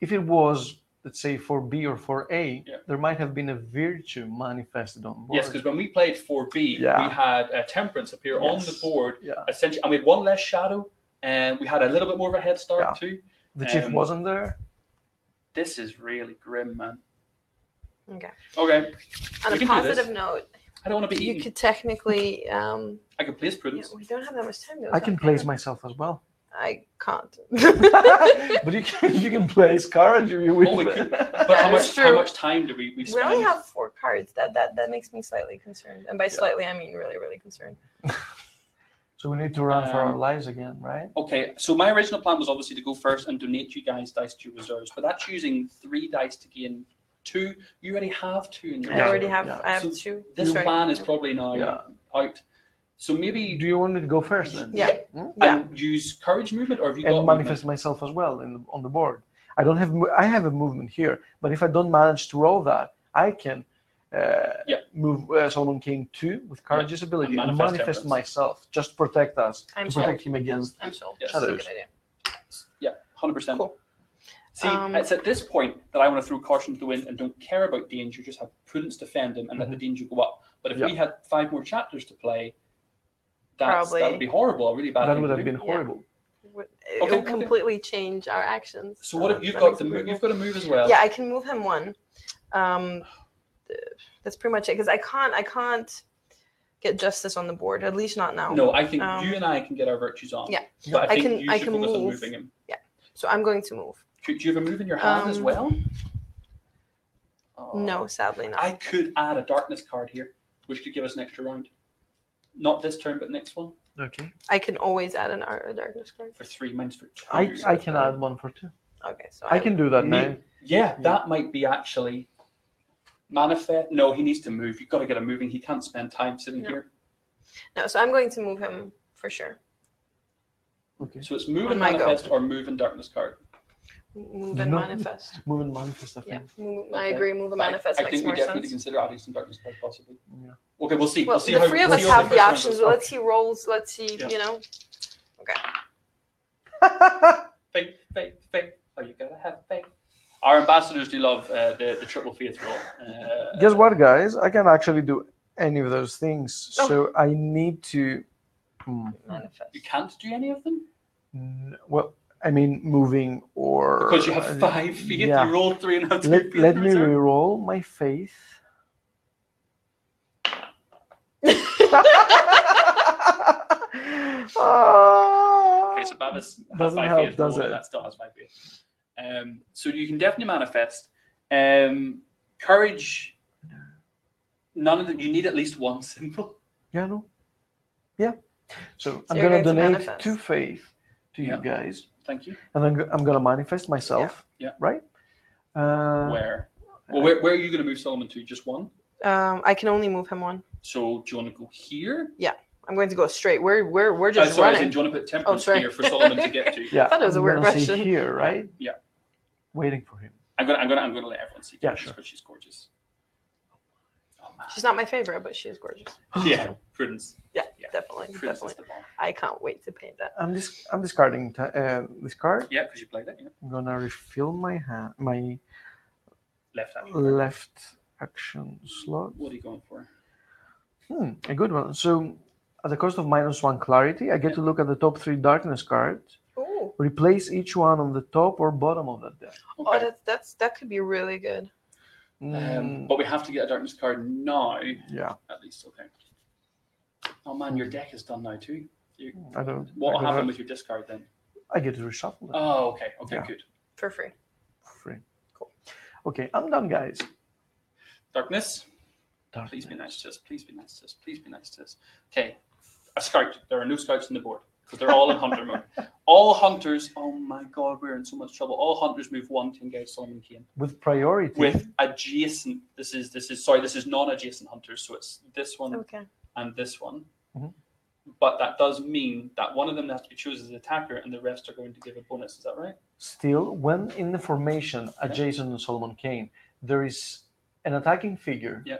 [SPEAKER 2] If it was, let's say, for B or for A,
[SPEAKER 1] Yeah.
[SPEAKER 2] there might have been a virtue manifested on board.
[SPEAKER 1] Yes, because when we played for B,
[SPEAKER 2] Yeah.
[SPEAKER 1] we had uh, Temperance appear on the board,
[SPEAKER 2] yeah,
[SPEAKER 1] essentially, and we had one less shadow, and we had a little bit more of a head start
[SPEAKER 2] Yeah.
[SPEAKER 1] too.
[SPEAKER 2] the chief
[SPEAKER 1] um,
[SPEAKER 2] wasn't there.
[SPEAKER 1] This is really grim, man.
[SPEAKER 3] Okay.
[SPEAKER 1] Okay,
[SPEAKER 3] On
[SPEAKER 1] We
[SPEAKER 3] a
[SPEAKER 1] can do this.
[SPEAKER 3] positive note,
[SPEAKER 1] I don't want to be
[SPEAKER 3] you
[SPEAKER 1] eaten.
[SPEAKER 3] could technically. Um,
[SPEAKER 1] I can place
[SPEAKER 3] yeah,
[SPEAKER 1] Prudence.
[SPEAKER 3] we don't have that much time. though,
[SPEAKER 2] I can place myself as well.
[SPEAKER 3] I can't.
[SPEAKER 2] but you can you can place cards if you wish.
[SPEAKER 1] Oh, we could. But how
[SPEAKER 3] That's
[SPEAKER 1] much how much time do we we
[SPEAKER 3] we only have four cards. That that that makes me slightly concerned, and by slightly I mean really really concerned.
[SPEAKER 2] so we need to run for our
[SPEAKER 1] Um,
[SPEAKER 2] lives again, right?
[SPEAKER 1] Okay, so my original plan was obviously to go first and donate you guys dice to your reserves, but that's using three dice to gain two. You already have two in your
[SPEAKER 3] I
[SPEAKER 2] Yeah.
[SPEAKER 3] already have.
[SPEAKER 2] yeah.
[SPEAKER 3] I have
[SPEAKER 1] So
[SPEAKER 3] two.
[SPEAKER 1] This
[SPEAKER 3] Sorry.
[SPEAKER 1] plan is probably now
[SPEAKER 2] Yeah.
[SPEAKER 1] out. So maybe
[SPEAKER 2] Do you want me to go first then?
[SPEAKER 3] Yeah.
[SPEAKER 2] Hmm?
[SPEAKER 3] Yeah.
[SPEAKER 1] and use courage movement, or have you got
[SPEAKER 2] and
[SPEAKER 1] movement?
[SPEAKER 2] manifest myself as well in the, on the board. I don't have mo- I have a movement here, but if I don't manage to roll that, I can uh,
[SPEAKER 1] Yeah.
[SPEAKER 2] move uh, Solomon Kane two with Courage's ability
[SPEAKER 1] And
[SPEAKER 2] and
[SPEAKER 1] manifest
[SPEAKER 2] manifest,
[SPEAKER 1] temperance.
[SPEAKER 2] myself just to protect us,
[SPEAKER 3] I'm
[SPEAKER 2] to
[SPEAKER 3] sold.
[SPEAKER 2] protect him against.
[SPEAKER 3] I'm sold.
[SPEAKER 1] Yes.
[SPEAKER 3] That's a
[SPEAKER 2] Shadows.
[SPEAKER 3] good idea.
[SPEAKER 1] Yeah, hundred percent.
[SPEAKER 3] Cool.
[SPEAKER 1] See,
[SPEAKER 3] Um,
[SPEAKER 1] it's at this point that I want to throw caution to the wind and don't care about danger. Just have prudence defend him and let the danger go up. But if
[SPEAKER 2] Yeah.
[SPEAKER 1] we had five more chapters to play, that's, that would be horrible. A really bad.
[SPEAKER 2] That
[SPEAKER 1] thing
[SPEAKER 2] would have been horrible.
[SPEAKER 3] Would- It
[SPEAKER 1] Okay,
[SPEAKER 3] will
[SPEAKER 1] okay.
[SPEAKER 3] completely change our actions.
[SPEAKER 1] So what if you've got
[SPEAKER 3] makes
[SPEAKER 1] the
[SPEAKER 3] it
[SPEAKER 1] move? You've got to move as well.
[SPEAKER 3] Yeah, I can move him one. Um, that's pretty much it because I can't. I can't get justice on the board. At least not now.
[SPEAKER 1] No, I think
[SPEAKER 3] Um,
[SPEAKER 1] you and I can get our virtues on.
[SPEAKER 3] Yeah.
[SPEAKER 1] But I
[SPEAKER 3] I can-
[SPEAKER 1] you
[SPEAKER 3] I can
[SPEAKER 1] focus on
[SPEAKER 3] move.
[SPEAKER 1] moving him.
[SPEAKER 3] So I'm going to move.
[SPEAKER 1] Could you have a move in your hand as
[SPEAKER 3] Um,
[SPEAKER 1] well? Oh.
[SPEAKER 3] No, sadly not.
[SPEAKER 1] I could add a darkness card here, which could give us an extra round. Not this turn, but next one
[SPEAKER 2] Okay.
[SPEAKER 3] I can always add an art of darkness card.
[SPEAKER 1] for three. Mine's for two.
[SPEAKER 2] I, I can add one for two.
[SPEAKER 3] Okay, so
[SPEAKER 2] I can do that
[SPEAKER 1] Me-
[SPEAKER 2] now.
[SPEAKER 1] Yeah, that might be actually manifest. No, he needs to move. You've got to get him moving. He can't spend time sitting
[SPEAKER 3] No.
[SPEAKER 1] here.
[SPEAKER 3] No, so I'm going to move him for sure.
[SPEAKER 2] Okay.
[SPEAKER 1] So it's move
[SPEAKER 3] On
[SPEAKER 1] and
[SPEAKER 3] my go.
[SPEAKER 1] manifest or move and darkness card.
[SPEAKER 3] Move and
[SPEAKER 2] No.
[SPEAKER 3] manifest.
[SPEAKER 2] Move and manifest, I
[SPEAKER 3] Yeah,
[SPEAKER 2] think.
[SPEAKER 3] move, I
[SPEAKER 1] Okay.
[SPEAKER 3] agree. Move and manifest
[SPEAKER 1] I,
[SPEAKER 3] makes
[SPEAKER 1] think we
[SPEAKER 3] more
[SPEAKER 1] definitely
[SPEAKER 3] sense.
[SPEAKER 1] consider adding some darkness card possibly.
[SPEAKER 2] Yeah.
[SPEAKER 1] Okay, we'll see.
[SPEAKER 3] Well,
[SPEAKER 1] we'll see
[SPEAKER 3] the
[SPEAKER 1] how,
[SPEAKER 3] three of
[SPEAKER 1] we'll
[SPEAKER 3] us
[SPEAKER 1] see how
[SPEAKER 3] have the
[SPEAKER 1] first round
[SPEAKER 3] options.
[SPEAKER 1] goes.
[SPEAKER 3] Let's see rolls. Let's see.
[SPEAKER 1] Yeah.
[SPEAKER 3] You know. Okay.
[SPEAKER 1] Faith, faith, faith. Oh, you gotta have faith. Our ambassadors do love uh, the the triple faith roll. Uh,
[SPEAKER 2] Guess what, guys? I can actually do any of those things.
[SPEAKER 3] Oh.
[SPEAKER 2] So I need to. hmm,
[SPEAKER 3] Manifest.
[SPEAKER 1] You can't do any of them
[SPEAKER 2] n- Well, I mean, moving or.
[SPEAKER 1] because you have five feet,
[SPEAKER 2] Yeah.
[SPEAKER 1] You rolled three and have two
[SPEAKER 2] Let,
[SPEAKER 1] faith
[SPEAKER 2] let me
[SPEAKER 1] reserve.
[SPEAKER 2] re-roll my faith. Ah.
[SPEAKER 1] Okay, so Babis has
[SPEAKER 2] Doesn't
[SPEAKER 1] five
[SPEAKER 2] help,
[SPEAKER 1] faith,
[SPEAKER 2] does it?
[SPEAKER 1] That still has five faith. Um, so you can definitely manifest. Um, courage. None of them. You need at least one symbol.
[SPEAKER 2] Yeah, no. Yeah. So, I'm gonna
[SPEAKER 3] going to
[SPEAKER 2] donate
[SPEAKER 3] manifest.
[SPEAKER 2] two faith to
[SPEAKER 1] Yeah.
[SPEAKER 2] you guys,
[SPEAKER 1] Thank you.
[SPEAKER 2] and then I'm gonna manifest myself.
[SPEAKER 1] Yeah.
[SPEAKER 2] Right. Uh,
[SPEAKER 1] Where? Well, where, where are you going to move Solomon to? Just one.
[SPEAKER 3] Um, I can only move him one.
[SPEAKER 1] So do you want to go here? Yeah.
[SPEAKER 3] I'm going to go straight. We're we're we're
[SPEAKER 1] Uh,
[SPEAKER 3] just
[SPEAKER 1] sorry,
[SPEAKER 3] running.
[SPEAKER 1] think, do you want to put temperance
[SPEAKER 3] sorry.
[SPEAKER 1] here for Solomon to get to?
[SPEAKER 2] Yeah.
[SPEAKER 3] I thought it was a
[SPEAKER 2] I'm
[SPEAKER 3] weird
[SPEAKER 2] gonna
[SPEAKER 3] question.
[SPEAKER 2] Here, right?
[SPEAKER 1] Yeah.
[SPEAKER 2] Waiting for him.
[SPEAKER 1] I'm gonna, I'm gonna, I'm gonna let everyone see.
[SPEAKER 2] Yeah, sure.
[SPEAKER 1] Because she's gorgeous. Oh.
[SPEAKER 3] She's not my favorite, but she is gorgeous.
[SPEAKER 1] Yeah, Prudence.
[SPEAKER 3] Yeah,
[SPEAKER 1] Yeah.
[SPEAKER 3] definitely,
[SPEAKER 1] Prudence
[SPEAKER 3] definitely.
[SPEAKER 1] the bomb.
[SPEAKER 3] I can't wait to paint that.
[SPEAKER 2] I'm just I'm discarding t- uh, this card.
[SPEAKER 1] Yeah, because you played it. Yeah.
[SPEAKER 2] I'm gonna refill my hand, my
[SPEAKER 1] Left hand.
[SPEAKER 2] left action slot.
[SPEAKER 1] What are you going for?
[SPEAKER 2] Hmm, a good one. So, at the cost of minus one clarity, I get to look at the top three darkness cards.
[SPEAKER 3] Ooh.
[SPEAKER 2] Replace each one on the top or bottom of that deck.
[SPEAKER 3] Oh,
[SPEAKER 1] Okay.
[SPEAKER 3] that's that's that could be really good.
[SPEAKER 1] um,
[SPEAKER 2] Mm,
[SPEAKER 1] but we have to get a darkness card now,
[SPEAKER 2] yeah,
[SPEAKER 1] at least. Okay. Oh man, your deck is done now too. You,
[SPEAKER 2] I don't.
[SPEAKER 1] what
[SPEAKER 2] I,
[SPEAKER 1] will
[SPEAKER 2] don't
[SPEAKER 1] happen
[SPEAKER 2] have-
[SPEAKER 1] with your discard then?
[SPEAKER 2] I get to reshuffle it.
[SPEAKER 1] Oh, okay. Okay,
[SPEAKER 2] Yeah.
[SPEAKER 1] good.
[SPEAKER 3] For free.
[SPEAKER 2] Free. Cool. Okay, I'm done, guys.
[SPEAKER 1] Darkness.
[SPEAKER 2] Darkness.
[SPEAKER 1] Please be nice to us. Please be nice to us. Please be nice to us. Okay. A scout. There are no scouts on the board because they're all in hunter mode. All hunters. Oh my god, we're in so much trouble. All hunters move one to engage Solomon Kane
[SPEAKER 2] With priority.
[SPEAKER 1] with adjacent. This is this is sorry. This is non-adjacent hunters. So it's this one
[SPEAKER 3] Okay.
[SPEAKER 1] and this one.
[SPEAKER 2] Mhm.
[SPEAKER 1] But that does mean that one of them has to be chosen as attacker, and the rest are going to give a bonus. Is that right?
[SPEAKER 2] Still, when in the formation adjacent to Solomon Kane, there is an attacking figure,
[SPEAKER 1] Yeah.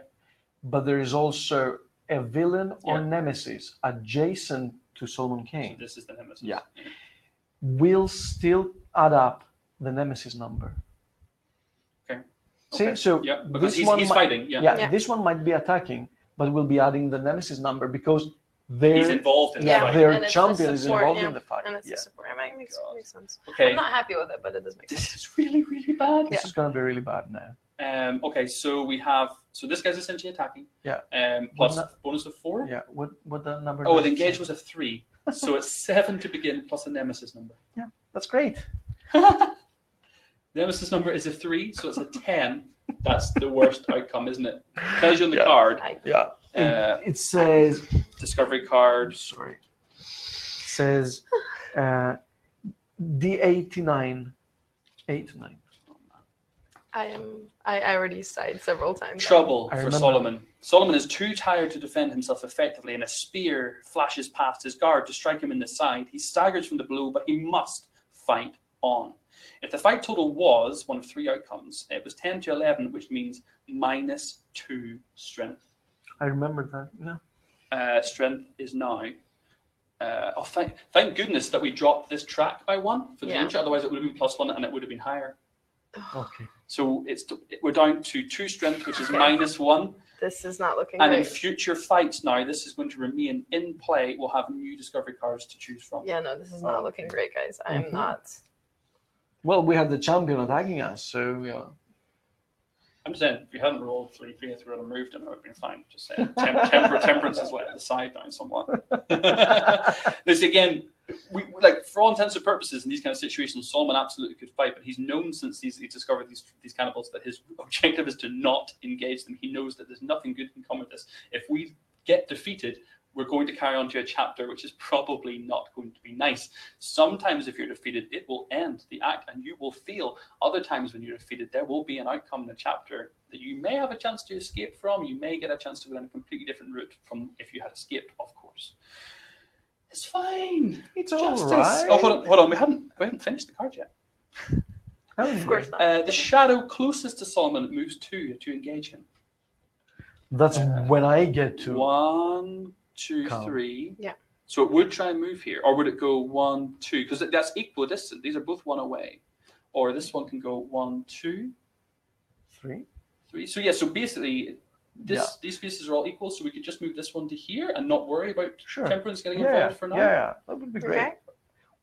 [SPEAKER 2] but there is also a villain or
[SPEAKER 1] Yeah.
[SPEAKER 2] nemesis adjacent to Solomon Kane.
[SPEAKER 1] So this is the nemesis.
[SPEAKER 2] Yeah. Will still add up the nemesis number.
[SPEAKER 1] Okay.
[SPEAKER 2] See,
[SPEAKER 1] Okay.
[SPEAKER 2] so
[SPEAKER 1] yeah, because
[SPEAKER 2] this
[SPEAKER 1] he's,
[SPEAKER 2] one
[SPEAKER 1] he's
[SPEAKER 2] mi-
[SPEAKER 1] fighting. Yeah.
[SPEAKER 2] yeah,
[SPEAKER 3] Yeah.
[SPEAKER 2] this one might be attacking, but we'll be adding the nemesis number because their
[SPEAKER 1] He's involved in
[SPEAKER 2] yeah,
[SPEAKER 1] the fight.
[SPEAKER 2] their
[SPEAKER 3] and it's the
[SPEAKER 2] champion is
[SPEAKER 3] support,
[SPEAKER 2] involved
[SPEAKER 3] yeah.
[SPEAKER 2] in the fight.
[SPEAKER 3] And it's
[SPEAKER 2] Yeah.
[SPEAKER 3] a support. It makes, makes, makes sense.
[SPEAKER 1] Okay.
[SPEAKER 3] I'm not happy with it, but it does make sense.
[SPEAKER 1] This is really, really bad.
[SPEAKER 2] This is gonna be really bad now.
[SPEAKER 1] Um, okay, so we have so this guy's essentially attacking.
[SPEAKER 2] Yeah.
[SPEAKER 1] Um, plus
[SPEAKER 2] What
[SPEAKER 1] bonus of four.
[SPEAKER 2] Yeah, what what that number?
[SPEAKER 1] Oh,
[SPEAKER 2] does
[SPEAKER 1] the
[SPEAKER 2] it
[SPEAKER 1] engage
[SPEAKER 2] say?
[SPEAKER 1] was a three, so it's seven to begin plus a nemesis number.
[SPEAKER 2] Yeah, that's great.
[SPEAKER 1] nemesis number is a three, so it's a ten. That's the worst outcome, isn't it? Tells you on the
[SPEAKER 2] Yeah.
[SPEAKER 1] card.
[SPEAKER 3] I,
[SPEAKER 2] Yeah.
[SPEAKER 1] Uh,
[SPEAKER 2] it says
[SPEAKER 1] discovery card.
[SPEAKER 2] sorry. It says uh, D89. 89.
[SPEAKER 3] I am. I, I already sighed several times.
[SPEAKER 1] Trouble
[SPEAKER 2] I
[SPEAKER 1] for
[SPEAKER 2] remember.
[SPEAKER 1] Solomon. Solomon is too tired to defend himself effectively, and a spear flashes past his guard to strike him in the side. He staggers from the blow, but he must fight on. If the fight total was one of three outcomes, it was 10 to 11, which means minus two strength.
[SPEAKER 2] I remember that. No.
[SPEAKER 1] Uh, strength is now. Uh, oh, thank, thank goodness that we dropped this track by one for the
[SPEAKER 3] Yeah.
[SPEAKER 1] inch. Otherwise, it would have been plus one, and it would have been higher.
[SPEAKER 2] Okay.
[SPEAKER 1] So it's we're down to two strength, which is minus one.
[SPEAKER 3] This is not looking
[SPEAKER 1] And in future fights now, this is going to remain in play. We'll have new discovery cards to choose from.
[SPEAKER 3] Yeah, no, this is not
[SPEAKER 1] Oh,
[SPEAKER 3] looking great, guys. I'm
[SPEAKER 2] Mhm.
[SPEAKER 3] not.
[SPEAKER 2] Well, we have the champion attacking us, so yeah.
[SPEAKER 1] I'm just saying, if you hadn't rolled three faith, we would have moved him. It would have been fine. Just saying. Tem- temper- temperance is let the side down somewhat. this again, we like for all intents and purposes in these kind of situations, Solomon absolutely could fight, but he's known since he's, he discovered these these cannibals that his objective is to not engage them. He knows that there's nothing good can come of this. If we get defeated, we're going to carry on to a chapter which is probably not going to be nice. Sometimes, if you're defeated, it will end the act and you will feel. Other times, when you're defeated, there will be an outcome in the chapter that you may have a chance to escape from. You may get a chance to go down a completely different route from if you had escaped, of course. It's fine.
[SPEAKER 2] It's
[SPEAKER 1] Justice.
[SPEAKER 2] all right.
[SPEAKER 1] Oh, hold on, hold on. We haven't we haven't finished the card yet.
[SPEAKER 3] Oh, Of course not.
[SPEAKER 1] Uh, the shadow closest to Solomon moves two to engage him.
[SPEAKER 2] That's
[SPEAKER 1] Uh,
[SPEAKER 2] when I get to.
[SPEAKER 1] One, two,
[SPEAKER 2] Come.
[SPEAKER 1] three.
[SPEAKER 3] Yeah.
[SPEAKER 1] So it would try and move here, or would it go one, two? Because that's equal distance. These are both one away. Or this one can go one, two,
[SPEAKER 2] Three.
[SPEAKER 1] three. So yeah. So basically, this
[SPEAKER 2] Yeah.
[SPEAKER 1] these pieces are all equal. So we could just move this one to here and not worry about
[SPEAKER 2] Sure.
[SPEAKER 1] temperance getting
[SPEAKER 2] Yeah,
[SPEAKER 1] involved for now.
[SPEAKER 2] yeah, that would be great.
[SPEAKER 3] Okay.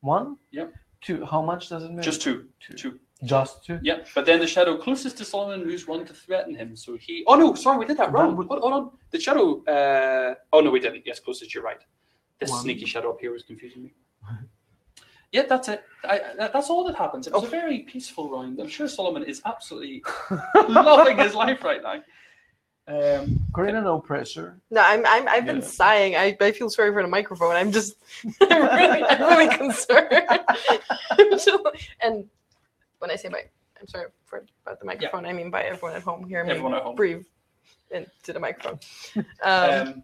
[SPEAKER 2] One.
[SPEAKER 1] Yep.
[SPEAKER 2] Two. How much does it make?
[SPEAKER 1] Just two,
[SPEAKER 2] Two.
[SPEAKER 1] two.
[SPEAKER 2] Just two.
[SPEAKER 1] Yeah, but then the shadow closest to Solomon moves one to threaten him. So he. Oh no, sorry, we did that
[SPEAKER 2] That
[SPEAKER 1] wrong.
[SPEAKER 2] would-
[SPEAKER 1] Hold, hold on. The shadow. Uh... Oh no, we didn't. Yes, closest. You're right. This
[SPEAKER 2] One.
[SPEAKER 1] sneaky shadow up here was confusing me. yeah, that's it. I, that, that's all that happens. It was a very peaceful round. I'm sure Solomon is absolutely loving his life right now. Um,
[SPEAKER 2] Corina, no pressure.
[SPEAKER 3] No, I'm, I'm I've been
[SPEAKER 2] Yeah.
[SPEAKER 3] sighing. I, I feel sorry for the microphone. I'm just I'm really, I'm really concerned. And when I say by, I'm sorry for about the microphone. I mean by everyone at home. Hear me
[SPEAKER 1] everyone at home.
[SPEAKER 3] breathe into the microphone. Um,
[SPEAKER 1] Um,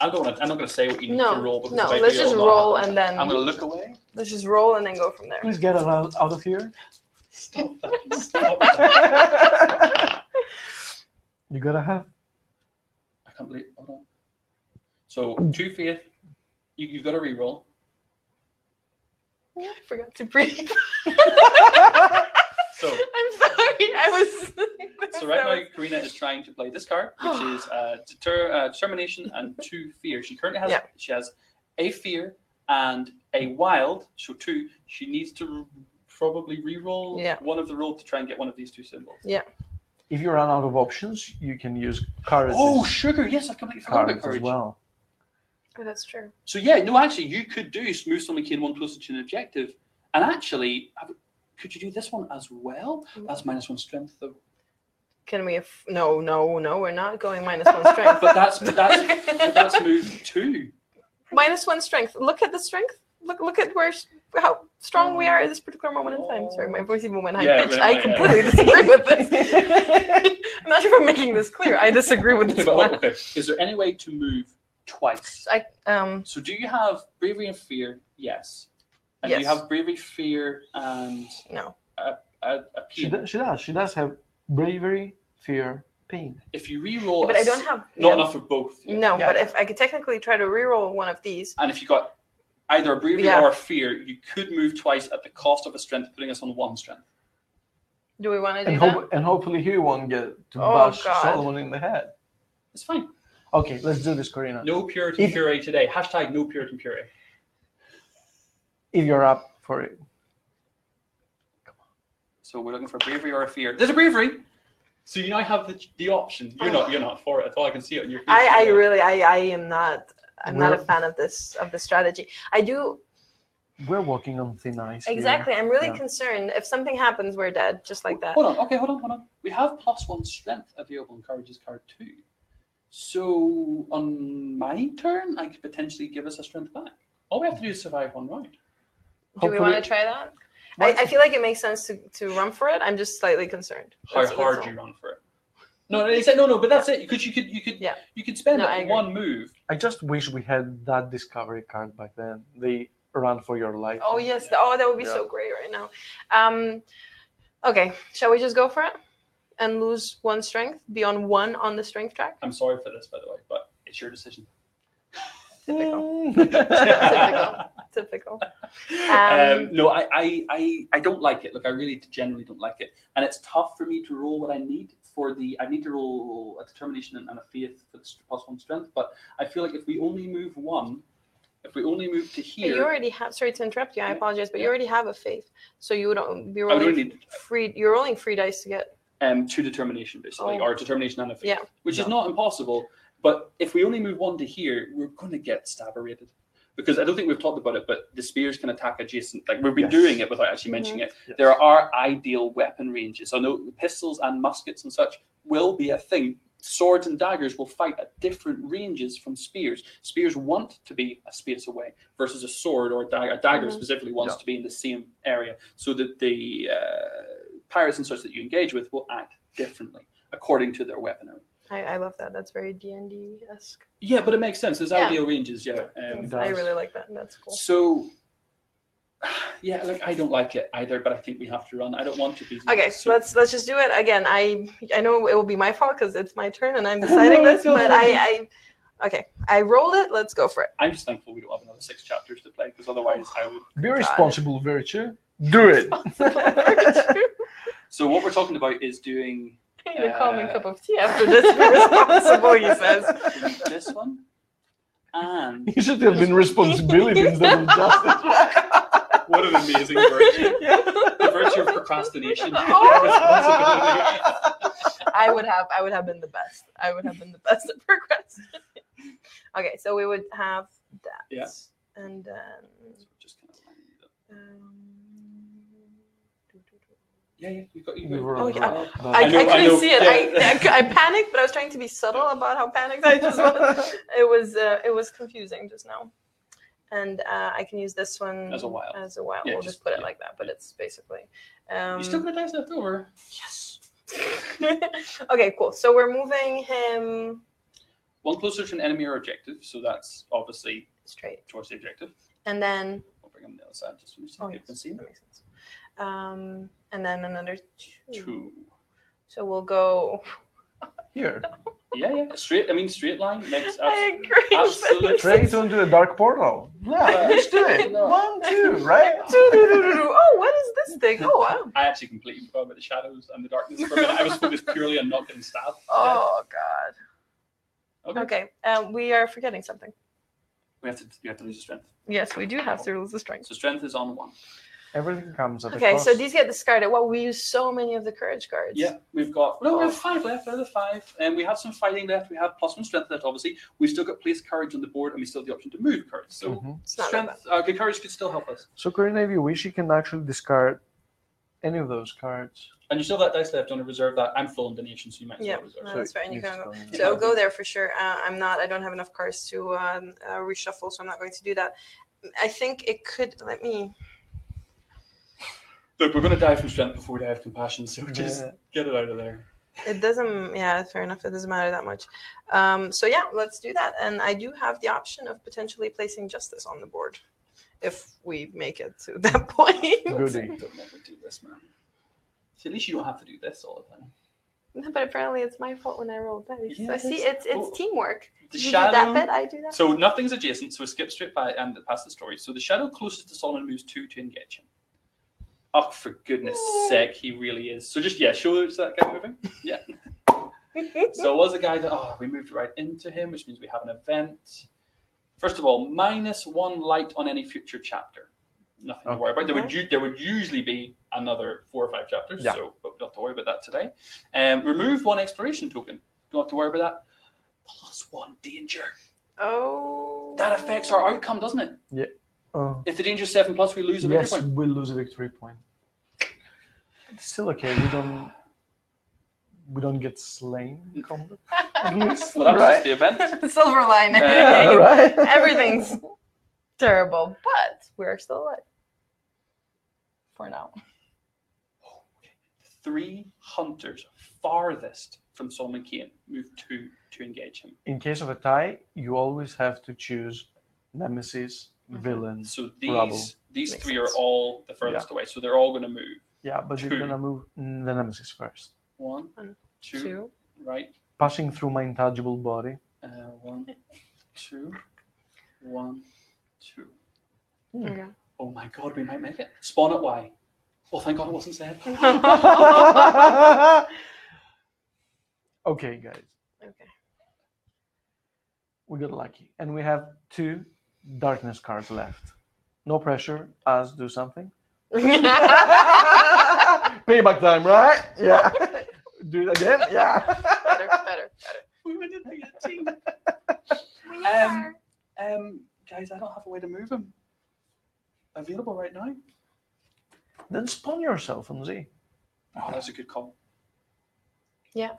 [SPEAKER 1] I don't want to. I'm not going to say what you need
[SPEAKER 3] no,
[SPEAKER 1] to roll. because
[SPEAKER 3] no.
[SPEAKER 1] if
[SPEAKER 3] Let's just
[SPEAKER 1] it'll not
[SPEAKER 3] roll
[SPEAKER 1] happen.
[SPEAKER 3] and then
[SPEAKER 1] I'm going to look away.
[SPEAKER 3] let's just roll and then go from there.
[SPEAKER 2] Please get it out, out of here.
[SPEAKER 1] Stop that. Stop that.
[SPEAKER 2] you gotta have.
[SPEAKER 1] I can't believe. Hold on. So two faith. You, you've got to re-roll.
[SPEAKER 3] I forgot to breathe.
[SPEAKER 1] So
[SPEAKER 3] I'm sorry. I was.
[SPEAKER 1] So right now, Corina is trying to play this card, which is uh, deter, uh, determination and two fear. She currently has
[SPEAKER 3] Yeah.
[SPEAKER 1] she has a fear and a wild. So two. She needs to probably re-roll
[SPEAKER 3] Yeah.
[SPEAKER 1] one of the roll to try and get one of these two symbols. Yeah.
[SPEAKER 2] If you run out of options, you can use courage.
[SPEAKER 1] Oh, sugar! Yes, I completely forgot
[SPEAKER 2] courage
[SPEAKER 1] about courage.
[SPEAKER 2] as well.
[SPEAKER 3] Oh, that's true.
[SPEAKER 1] So yeah, no, actually, you could do smooth Solomon Kane one closer to an objective, and actually, could you do this one as well? Mm. That's minus one strength though.
[SPEAKER 3] Can we? Aff- no, no, no. We're not going minus one strength.
[SPEAKER 1] But that's but that's but that's move two.
[SPEAKER 3] minus one strength. Look at the strength. Look, look at where how strong we are at this particular moment in time. Sorry, my oh. voice even went high
[SPEAKER 1] Yeah,
[SPEAKER 3] pitched. I
[SPEAKER 1] right, yeah.
[SPEAKER 3] completely disagree with this. I'm not sure if I'm making this clear. I disagree with this
[SPEAKER 1] But,
[SPEAKER 3] one.
[SPEAKER 1] okay, is there any way to move twice?
[SPEAKER 3] I um
[SPEAKER 1] So do you have bravery and fear? Yes. And do you have bravery, fear, and
[SPEAKER 3] no.
[SPEAKER 1] a, a
[SPEAKER 2] She,
[SPEAKER 1] pain?
[SPEAKER 2] does, she does. She does have bravery, fear, pain.
[SPEAKER 1] If you re-roll,
[SPEAKER 3] But I don't have
[SPEAKER 1] not
[SPEAKER 3] yeah.
[SPEAKER 1] enough of both.
[SPEAKER 3] No,
[SPEAKER 2] Yeah.
[SPEAKER 3] but if I could technically try to reroll one of these,
[SPEAKER 1] And if you got either a bravery
[SPEAKER 3] Yeah.
[SPEAKER 1] or a fear, you could move twice at the cost of a strength, putting us on one strength.
[SPEAKER 3] do we want to do
[SPEAKER 2] And,
[SPEAKER 3] that?
[SPEAKER 2] hope, and hopefully he won't get to
[SPEAKER 3] Oh,
[SPEAKER 2] bash
[SPEAKER 3] God.
[SPEAKER 2] Solomon in the head.
[SPEAKER 1] It's fine.
[SPEAKER 2] Okay, let's do this, Corina.
[SPEAKER 1] No Puritan
[SPEAKER 2] If-
[SPEAKER 1] puree today. Hashtag no Puritan puree.
[SPEAKER 2] If you're up for it. Come on.
[SPEAKER 1] So we're looking for bravery or a fear. There's a bravery. So you now have the, the option. You're not you're not for it at all. I can see it on your face.
[SPEAKER 3] I, I really I, I am not I'm not a fan of this of the strategy. I do
[SPEAKER 2] We're walking on thin ice. here.
[SPEAKER 3] exactly. I'm really
[SPEAKER 2] Yeah.
[SPEAKER 3] concerned if something happens, we're dead, just like that.
[SPEAKER 1] Hold on. Okay, hold on, hold on. We have plus one strength available in Courage's card too. So on my turn, I could potentially give us a strength back. All we have to do is survive one round.
[SPEAKER 3] Do we want to try that? I, I feel like it makes sense to, to run for it. I'm just slightly concerned.
[SPEAKER 1] How
[SPEAKER 3] That's-
[SPEAKER 1] hard
[SPEAKER 3] that's
[SPEAKER 1] you run for it. No, no, he said no, no, but that's it. Because you could, you could,
[SPEAKER 3] Yeah.
[SPEAKER 1] you could spend
[SPEAKER 3] No, I
[SPEAKER 1] it
[SPEAKER 3] agree.
[SPEAKER 1] one move.
[SPEAKER 2] I just wish we had that discovery card back then. The run for your life.
[SPEAKER 3] Oh yes. Oh, that would be
[SPEAKER 2] Yeah.
[SPEAKER 3] so great right now. Um, okay. Shall we just go for it? And lose one strength, be on one on the strength track.
[SPEAKER 1] I'm sorry for this, by the way, but it's your decision.
[SPEAKER 3] Typical.
[SPEAKER 2] Typical.
[SPEAKER 3] Typical.
[SPEAKER 1] um,
[SPEAKER 3] Um,
[SPEAKER 1] no, I, I, I, I don't like it. Look, I really generally don't like it, and it's tough for me to roll what I need for the. I need to roll a determination and, and a faith for the st- plus one strength, but I feel like if we only move one, if we only move to
[SPEAKER 3] But
[SPEAKER 1] here,
[SPEAKER 3] you already have. Sorry to interrupt you. I apologize, but you already have a faith, so you would o- be
[SPEAKER 1] I would
[SPEAKER 3] rolling
[SPEAKER 1] need
[SPEAKER 3] free. You're rolling free dice to get.
[SPEAKER 1] Um, two determination basically,
[SPEAKER 3] Oh.
[SPEAKER 1] or determination and a faith,
[SPEAKER 3] Yeah.
[SPEAKER 1] which is not impossible. But if we only move one to here, we're going to get staberated. Because I don't think we've talked about it, but the spears can attack adjacent. Like we've been
[SPEAKER 2] Yes.
[SPEAKER 1] doing it without actually mentioning it.
[SPEAKER 2] Yes.
[SPEAKER 1] There are ideal weapon ranges. I know pistols and muskets and such will be a thing. Swords and daggers will fight at different ranges from spears. Spears want to be a space away versus a sword or a dagger. A dagger
[SPEAKER 3] Mhm.
[SPEAKER 1] specifically wants
[SPEAKER 2] Yeah.
[SPEAKER 1] to be in the same area, so that the uh, pirates and such that you engage with will act differently according to their weaponry.
[SPEAKER 3] I, I love that. That's very D and D esque.
[SPEAKER 1] Yeah, but it makes sense. There's
[SPEAKER 3] Yeah.
[SPEAKER 1] ideal ranges. Yeah. Um,
[SPEAKER 3] I really like that. and That's cool.
[SPEAKER 1] so. Yeah, like I don't like it either, but I think we have to run. I don't want to be.
[SPEAKER 3] Okay,
[SPEAKER 1] so-
[SPEAKER 3] let's let's just do it again. I I know it will be my fault because it's my turn and I'm deciding this, but I I okay. I rolled it. Let's go for it.
[SPEAKER 1] I'm just thankful we don't have another six chapters to play because otherwise I would.
[SPEAKER 2] Be
[SPEAKER 3] God.
[SPEAKER 2] responsible, Virtue. Do it.
[SPEAKER 1] So what we're talking about is doing
[SPEAKER 3] I need a calming
[SPEAKER 1] Uh,
[SPEAKER 3] cup of tea after this. Be responsible, he says.
[SPEAKER 1] this one and
[SPEAKER 2] You should have been responsibility instead of justice.
[SPEAKER 1] what an amazing virtue. The virtue of procrastination.
[SPEAKER 3] I would have I would have been the best. I would have been the best at procrastinating. Okay, so we would have that.
[SPEAKER 1] Yeah.
[SPEAKER 3] And then
[SPEAKER 1] Just kind of line it up.
[SPEAKER 3] um,
[SPEAKER 1] yeah, yeah, you got you
[SPEAKER 2] We were
[SPEAKER 3] Oh, yeah.
[SPEAKER 2] right.
[SPEAKER 3] I,
[SPEAKER 1] I know-
[SPEAKER 3] I
[SPEAKER 1] I
[SPEAKER 3] couldn't
[SPEAKER 1] know,
[SPEAKER 3] see it.
[SPEAKER 1] yeah.
[SPEAKER 3] I, I panicked, but I was trying to be subtle about how panicked I just was. It was uh, it was confusing just now. And uh, I can use this one
[SPEAKER 1] As a wild.
[SPEAKER 3] As a wild.
[SPEAKER 1] Yeah,
[SPEAKER 3] we'll
[SPEAKER 1] just-
[SPEAKER 3] just put it like that, but it's basically. Um,
[SPEAKER 1] you still got dice left over.
[SPEAKER 3] yes. okay, cool. So we're moving him
[SPEAKER 1] One closer to an enemy or objective, so that's obviously
[SPEAKER 3] straight,
[SPEAKER 1] towards the objective.
[SPEAKER 3] and then
[SPEAKER 1] I'll bring him on the other side just so
[SPEAKER 3] oh, yes,
[SPEAKER 1] can see him.
[SPEAKER 3] that makes sense. Um, and then another two.
[SPEAKER 1] Two.
[SPEAKER 3] So we'll go.
[SPEAKER 2] Here.
[SPEAKER 1] Yeah, yeah. Straight. I mean, straight line makes
[SPEAKER 3] I
[SPEAKER 1] absolute.
[SPEAKER 3] agree.
[SPEAKER 1] absolute
[SPEAKER 2] Straight into the dark portal. Yeah, let's do it.
[SPEAKER 1] No.
[SPEAKER 2] One, two, right?
[SPEAKER 3] oh, what is this thing? Oh, wow.
[SPEAKER 1] I actually completely forgot about the shadows and the darkness for a minute. I was focused purely on not getting stabbed.
[SPEAKER 3] Oh, God.
[SPEAKER 1] Okay.
[SPEAKER 3] Okay, um, we are forgetting something.
[SPEAKER 1] We have to. We have to lose the strength.
[SPEAKER 3] Yes, we do have to lose the strength.
[SPEAKER 1] So strength is on one.
[SPEAKER 2] Everything comes at a
[SPEAKER 3] Okay,
[SPEAKER 2] cost.
[SPEAKER 3] so these get discarded. Well, we use so many of the courage cards.
[SPEAKER 1] Yeah, we've got no, we have five left out of five, and we have some fighting left. We have plus one strength left. Obviously, we've still got place courage on the board, and we still have the option to move courage. So
[SPEAKER 2] Mhm.
[SPEAKER 3] It's not
[SPEAKER 1] strength, uh, good courage could still help us.
[SPEAKER 2] So, Corina, if you wish, you can actually discard any of those cards.
[SPEAKER 1] And you still have that dice left on to reserve that. I'm full in donation, so you might as
[SPEAKER 3] Yeah.
[SPEAKER 1] well reserve.
[SPEAKER 3] No, that's fair, and you
[SPEAKER 2] it's
[SPEAKER 3] can go-
[SPEAKER 2] fine.
[SPEAKER 3] So go there for sure. Uh, I'm not. I don't have enough cards to um, uh, reshuffle, so I'm not going to do that. I think it could. Let me.
[SPEAKER 1] Look, we're going to die from strength before we die of compassion, so just
[SPEAKER 2] Yeah.
[SPEAKER 1] get it out of there.
[SPEAKER 3] It doesn't. Yeah, fair enough. It doesn't matter that much. Um, so yeah, let's do that. And I do have the option of potentially placing justice on the board, if we make it to that point.
[SPEAKER 2] Goody.
[SPEAKER 1] Don't never do this, man. See, at least you don't have to do this all the time.
[SPEAKER 3] No, but apparently it's my fault when I rolled dice.
[SPEAKER 1] Yeah,
[SPEAKER 3] I see.
[SPEAKER 1] it's-
[SPEAKER 3] It's it's
[SPEAKER 1] oh.
[SPEAKER 3] teamwork.
[SPEAKER 1] The
[SPEAKER 3] you do that
[SPEAKER 1] shadow.
[SPEAKER 3] bit. I do that.
[SPEAKER 1] So nothing's adjacent, so we skip straight by and past the story. So the shadow closest to Solomon moves two to engage him. Oh, for goodness sake, he really is. So just yeah, show us that guy moving. Yeah. So it was a guy that oh we moved right into him, which means we have an event. First of all, minus one light on any future chapter. Nothing to worry about. There would there would usually be another four or five chapters,
[SPEAKER 2] Yeah.
[SPEAKER 1] so but we don't have to worry about that today. Um, remove one exploration token. Don't have to worry about that. Plus one danger.
[SPEAKER 3] oh.
[SPEAKER 1] That affects our outcome, doesn't it?
[SPEAKER 2] Oh.
[SPEAKER 1] If the danger is seven plus, we lose a
[SPEAKER 2] Yes,
[SPEAKER 1] victory point.
[SPEAKER 2] we'll lose a victory point. It's still okay. We don't. We don't get slain in combat. At least,
[SPEAKER 1] Well, that was
[SPEAKER 2] right?
[SPEAKER 1] just the event.
[SPEAKER 3] Silver lining.
[SPEAKER 1] Yeah,
[SPEAKER 2] right.
[SPEAKER 3] Everything's terrible, but we're still alive. For now.
[SPEAKER 1] Three hunters farthest from Solomon Kane move two to engage him.
[SPEAKER 2] In case of a tie, you always have to choose nemesis. Villain.
[SPEAKER 1] So these
[SPEAKER 2] Rubble.
[SPEAKER 1] these
[SPEAKER 3] Makes
[SPEAKER 1] three
[SPEAKER 3] sense.
[SPEAKER 1] are all the furthest away. So they're all going to move.
[SPEAKER 2] Yeah, but
[SPEAKER 1] Two.
[SPEAKER 2] you're gonna move the nemesis first.
[SPEAKER 1] One, One,
[SPEAKER 3] One,
[SPEAKER 1] two,
[SPEAKER 3] two.
[SPEAKER 1] right.
[SPEAKER 2] Passing through my intangible body.
[SPEAKER 1] Uh, one, two, one, two.
[SPEAKER 3] Okay.
[SPEAKER 1] Oh my god, we might make it. Spawn at Y. Oh, thank God it wasn't said.
[SPEAKER 2] okay, guys.
[SPEAKER 3] okay.
[SPEAKER 2] We got lucky. And we have two darkness cards left. No pressure. Us do something. Payback time, right? Yeah. do it again? Yeah.
[SPEAKER 3] better, better, better.
[SPEAKER 1] we went into a team.
[SPEAKER 3] We
[SPEAKER 1] Um, Um, guys, I don't have a way to move him. Available right now.
[SPEAKER 2] then spawn yourself on Z.
[SPEAKER 1] Oh, that's a good call. Yeah.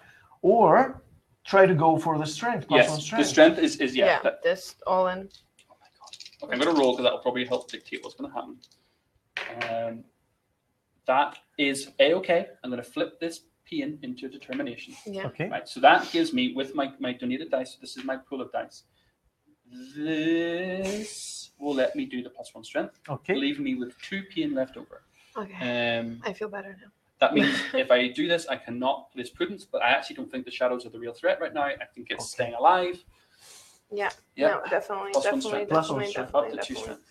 [SPEAKER 2] Or try to go for the strength. Plus one
[SPEAKER 1] yes,
[SPEAKER 2] strength.
[SPEAKER 1] the strength is is yeah.
[SPEAKER 3] yeah,
[SPEAKER 1] that-
[SPEAKER 3] this all in.
[SPEAKER 1] My god. Okay, I'm gonna roll because that'll probably help dictate what's gonna happen. Um, that is a okay. I'm gonna flip this pin into determination.
[SPEAKER 3] Yeah.
[SPEAKER 2] Okay.
[SPEAKER 1] Right, so that gives me with my, my donated dice, this is my pool of dice. This will let me do the plus one strength,
[SPEAKER 2] Okay.
[SPEAKER 1] leaving me with two pin left over.
[SPEAKER 3] Okay.
[SPEAKER 1] Um,
[SPEAKER 3] I feel better now.
[SPEAKER 1] that means if I do this, I cannot this prudence, but I actually don't think the shadows are the real threat right now. I think it's
[SPEAKER 2] Okay.
[SPEAKER 1] staying alive.
[SPEAKER 3] Yeah.
[SPEAKER 1] Yeah.
[SPEAKER 3] No, definitely,
[SPEAKER 1] Plus one
[SPEAKER 3] definitely,
[SPEAKER 1] strength.
[SPEAKER 2] Plus one
[SPEAKER 3] definitely,
[SPEAKER 2] strength.
[SPEAKER 1] Up to two
[SPEAKER 3] definitely.
[SPEAKER 1] strength.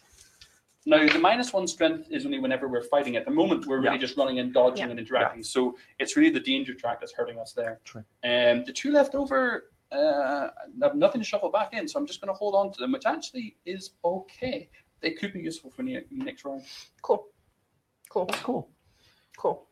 [SPEAKER 1] Now the minus one strength is only whenever we're fighting. At the moment, we're really
[SPEAKER 2] Yeah.
[SPEAKER 1] just running and dodging
[SPEAKER 3] Yeah.
[SPEAKER 1] and interacting. So it's really the danger track that's hurting us there.
[SPEAKER 2] True.
[SPEAKER 1] And the two left over, uh, have nothing to shuffle back in, so I'm just going to hold on to them, which actually is okay. They could be useful for ne- next round.
[SPEAKER 3] Cool. Cool.
[SPEAKER 2] That's cool.
[SPEAKER 3] Cool.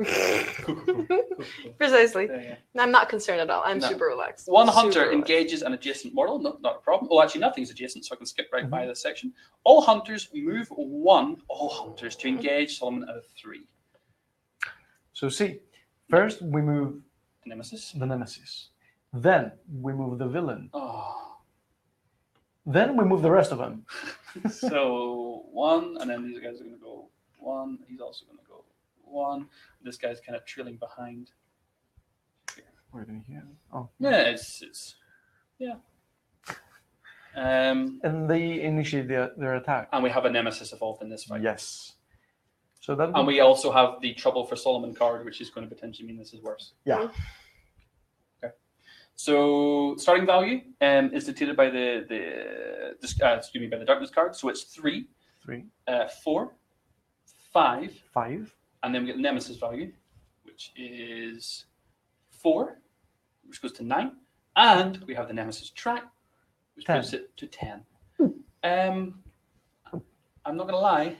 [SPEAKER 1] Yeah,
[SPEAKER 3] Precisely.
[SPEAKER 1] yeah.
[SPEAKER 3] I'm not concerned at all. I'm
[SPEAKER 1] No.
[SPEAKER 3] super relaxed.
[SPEAKER 1] One
[SPEAKER 3] Super
[SPEAKER 1] hunter
[SPEAKER 3] relaxed.
[SPEAKER 1] engages an adjacent model, no, not a problem. Oh, actually, nothing's adjacent, so I can skip right
[SPEAKER 2] Mm-hmm.
[SPEAKER 1] by this section. All hunters move one, all hunters, to engage Solomon out of three.
[SPEAKER 2] So see, first we move the
[SPEAKER 1] Nemesis.
[SPEAKER 2] the nemesis. Then we move the villain.
[SPEAKER 1] Oh.
[SPEAKER 2] Then we move the rest of them.
[SPEAKER 1] so one, and then these guys are going to go one. He's also going to go one. This guy's kind of trailing behind.
[SPEAKER 2] We're in here. Oh.
[SPEAKER 1] Yeah, it's it's yeah. Um,
[SPEAKER 2] And they initiate their, their attack.
[SPEAKER 1] and we have a nemesis involved in this fight.
[SPEAKER 2] Yes. So that
[SPEAKER 1] And we also have the trouble for Solomon card, which is going to potentially mean this is worse.
[SPEAKER 2] Yeah.
[SPEAKER 1] Okay. So starting value um, is dictated by the the this, uh, excuse me by the darkness card. So it's three,
[SPEAKER 2] three,
[SPEAKER 1] uh, four, five,
[SPEAKER 2] five,
[SPEAKER 1] and then we get the nemesis value, which is four, which goes to nine, and we have the nemesis track, which
[SPEAKER 2] Ten.
[SPEAKER 1] puts it to ten. Um, I'm not gonna lie.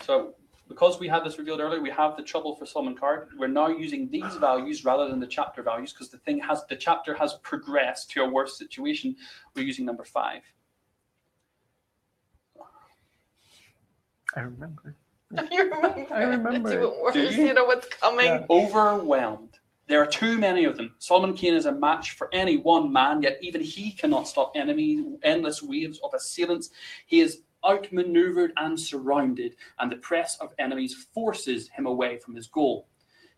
[SPEAKER 1] So because we had this revealed earlier, we have the trouble for Solomon card. We're now using these values rather than the chapter values because the thing has the chapter has progressed to a worse situation. We're using number five.
[SPEAKER 2] I remember.
[SPEAKER 3] You remember?
[SPEAKER 2] I remember
[SPEAKER 3] It's even worse.
[SPEAKER 1] Do
[SPEAKER 3] You?
[SPEAKER 1] you?
[SPEAKER 3] know what's coming.
[SPEAKER 2] Yeah.
[SPEAKER 1] overwhelmed. There are too many of them. Solomon Kane is a match for any one man, yet even he cannot stop enemy endless waves of assailants. He is outmaneuvered and surrounded, and the press of enemies forces him away from his goal.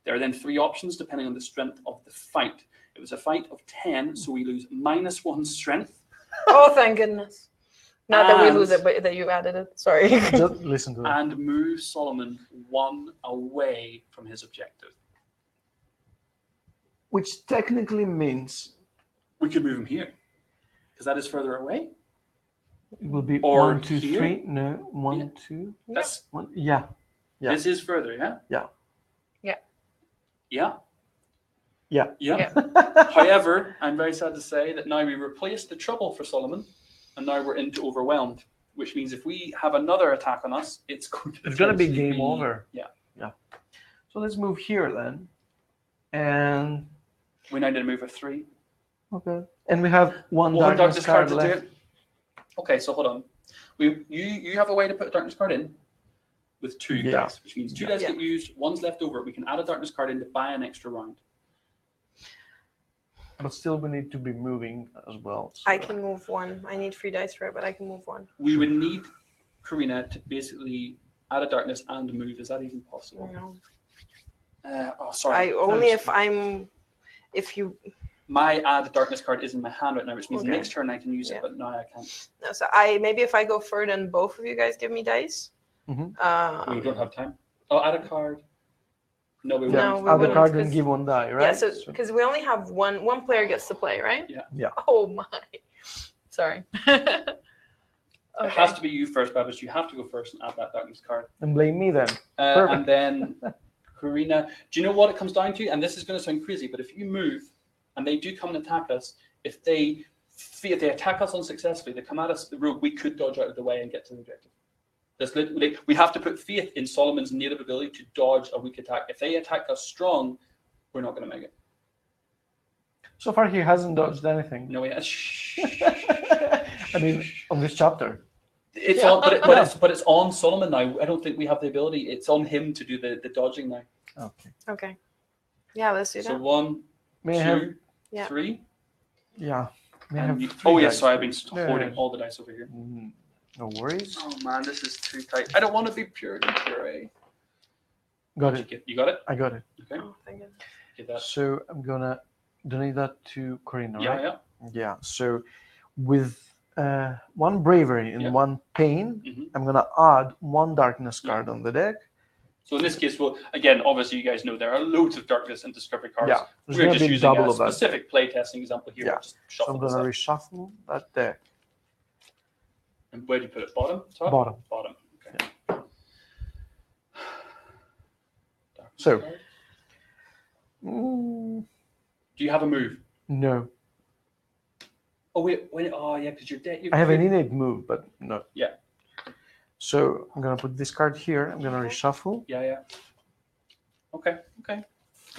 [SPEAKER 1] There are then three options depending on the strength of the fight. It was a fight of 10, so we lose minus one strength.
[SPEAKER 3] Oh, thank goodness. Not that we
[SPEAKER 1] And-
[SPEAKER 3] lose it, but that you added it. Sorry.
[SPEAKER 2] Just listen to that.
[SPEAKER 1] and move Solomon one away from his objective.
[SPEAKER 2] Which technically means
[SPEAKER 1] We could move him here because that is further away.
[SPEAKER 2] it will be
[SPEAKER 1] Or
[SPEAKER 2] one, two,
[SPEAKER 1] here.
[SPEAKER 2] three. No, one,
[SPEAKER 1] Yeah.
[SPEAKER 2] two,
[SPEAKER 1] That's
[SPEAKER 2] one. Yeah. Yeah.
[SPEAKER 1] This is further, yeah?
[SPEAKER 2] Yeah.
[SPEAKER 3] Yeah.
[SPEAKER 1] Yeah.
[SPEAKER 2] Yeah.
[SPEAKER 1] Yeah. However, I'm very sad to say that now we replace the trouble for Solomon and now we're into overwhelmed, which means if we have another attack on us, it's going to
[SPEAKER 2] It's gonna be
[SPEAKER 1] potentially
[SPEAKER 2] game over.
[SPEAKER 1] Yeah.
[SPEAKER 2] Yeah. So let's move here then. And
[SPEAKER 1] We now need to move a three.
[SPEAKER 2] okay. And we have one
[SPEAKER 1] One
[SPEAKER 2] darkness,
[SPEAKER 1] darkness card
[SPEAKER 2] card
[SPEAKER 1] to do
[SPEAKER 2] left.
[SPEAKER 1] Okay, so hold on. We you you have a way to put a darkness card in with two
[SPEAKER 2] Yeah.
[SPEAKER 1] dice, which means two
[SPEAKER 2] Yeah.
[SPEAKER 1] dice get used, one's left over. We can add a darkness card in to buy an extra round.
[SPEAKER 2] But still we need to be moving as well. so-
[SPEAKER 3] I can move one. I need three dice for it, but I can move one.
[SPEAKER 1] We would need Corina to basically add a darkness and move. Is that even possible?
[SPEAKER 3] No.
[SPEAKER 1] Uh, oh, sorry.
[SPEAKER 3] I only
[SPEAKER 1] No,
[SPEAKER 3] if I'm if you
[SPEAKER 1] my add darkness card is in my hand right now, which means
[SPEAKER 3] Okay.
[SPEAKER 1] next turn I can use
[SPEAKER 3] Yeah.
[SPEAKER 1] it, but now I can't.
[SPEAKER 3] no, so I maybe if I go further and both of you guys give me dice.
[SPEAKER 2] Mhm.
[SPEAKER 3] Um,
[SPEAKER 1] we don't have time. Oh, add a card. No, we
[SPEAKER 2] Yeah.
[SPEAKER 3] No,
[SPEAKER 1] won't.
[SPEAKER 3] we
[SPEAKER 2] Other
[SPEAKER 3] wouldn't,
[SPEAKER 2] card didn't
[SPEAKER 3] 'cause-
[SPEAKER 2] give one die, right?
[SPEAKER 3] Yeah, so because we only have one one player gets to play, right?
[SPEAKER 1] Yeah.
[SPEAKER 2] Yeah.
[SPEAKER 3] Oh my. Sorry.
[SPEAKER 1] It has to be you first, Babis. You have to go first and add that darkness card.
[SPEAKER 2] and blame me then.
[SPEAKER 1] Uh,
[SPEAKER 2] Perfect.
[SPEAKER 1] and then Corina, do you know what it comes down to? And this is going to sound crazy, but if you move and they do come and attack us, if they if they attack us unsuccessfully, they come at us the rogue, we could dodge out of the way and get to the objective. There's literally, we have to put faith in Solomon's native ability to dodge a weak attack. If they attack us strong, we're not going to make it.
[SPEAKER 2] So far, he hasn't dodged anything.
[SPEAKER 1] No, he has.
[SPEAKER 2] I mean, on this chapter.
[SPEAKER 1] It's on, but, it, but it's but it's on Solomon now. I don't think we have the ability. It's on him to do the, the dodging now.
[SPEAKER 2] Okay.
[SPEAKER 3] Okay. Yeah, let's do
[SPEAKER 1] So
[SPEAKER 3] that.
[SPEAKER 1] one,
[SPEAKER 2] May I have?
[SPEAKER 1] two,
[SPEAKER 3] Yeah.
[SPEAKER 1] three.
[SPEAKER 2] Yeah. May i've
[SPEAKER 1] you,
[SPEAKER 2] three
[SPEAKER 1] oh yes,
[SPEAKER 2] dice,
[SPEAKER 1] sorry, I've been
[SPEAKER 2] please? Yeah,
[SPEAKER 1] hoarding
[SPEAKER 2] yeah.
[SPEAKER 1] all the dice over here.
[SPEAKER 2] Mm, No worries.
[SPEAKER 1] Oh man, this is too tight. I don't want to be pure and puree.
[SPEAKER 2] Got
[SPEAKER 1] You,
[SPEAKER 2] it.
[SPEAKER 1] get, you got it?
[SPEAKER 2] I got it.
[SPEAKER 1] Okay,
[SPEAKER 3] Oh, thank you.
[SPEAKER 1] get that.
[SPEAKER 2] So I'm gonna donate that to Corina,
[SPEAKER 1] Yeah,
[SPEAKER 2] right?
[SPEAKER 1] yeah.
[SPEAKER 2] Yeah. So with uh, one bravery and
[SPEAKER 1] Yeah.
[SPEAKER 2] one pain,
[SPEAKER 1] Mhm.
[SPEAKER 2] I'm gonna add one darkness
[SPEAKER 1] Yeah.
[SPEAKER 2] card on the deck.
[SPEAKER 1] So in this case, well, again, obviously you guys know there are loads of darkness and discovery cards.
[SPEAKER 2] Yeah. There's
[SPEAKER 1] We're
[SPEAKER 2] gonna
[SPEAKER 1] just
[SPEAKER 2] be
[SPEAKER 1] using
[SPEAKER 2] double
[SPEAKER 1] a
[SPEAKER 2] of that.
[SPEAKER 1] specific playtesting example here.
[SPEAKER 2] Yeah.
[SPEAKER 1] Just
[SPEAKER 2] So
[SPEAKER 1] shuffle
[SPEAKER 2] I'm
[SPEAKER 1] this
[SPEAKER 2] gonna
[SPEAKER 1] up.
[SPEAKER 2] reshuffle that deck.
[SPEAKER 1] And where do you put it? Bottom? Top?
[SPEAKER 2] Bottom.
[SPEAKER 1] Bottom. Okay. Darkness
[SPEAKER 2] So- Mm,
[SPEAKER 1] do you have a move?
[SPEAKER 2] no,
[SPEAKER 1] Oh wait, wait. Oh yeah, because you're dead. You're,
[SPEAKER 2] I have an innate move, but no.
[SPEAKER 1] Yeah.
[SPEAKER 2] So I'm gonna put this card here. I'm gonna
[SPEAKER 3] Okay.
[SPEAKER 2] reshuffle.
[SPEAKER 1] Yeah, yeah. Okay, okay.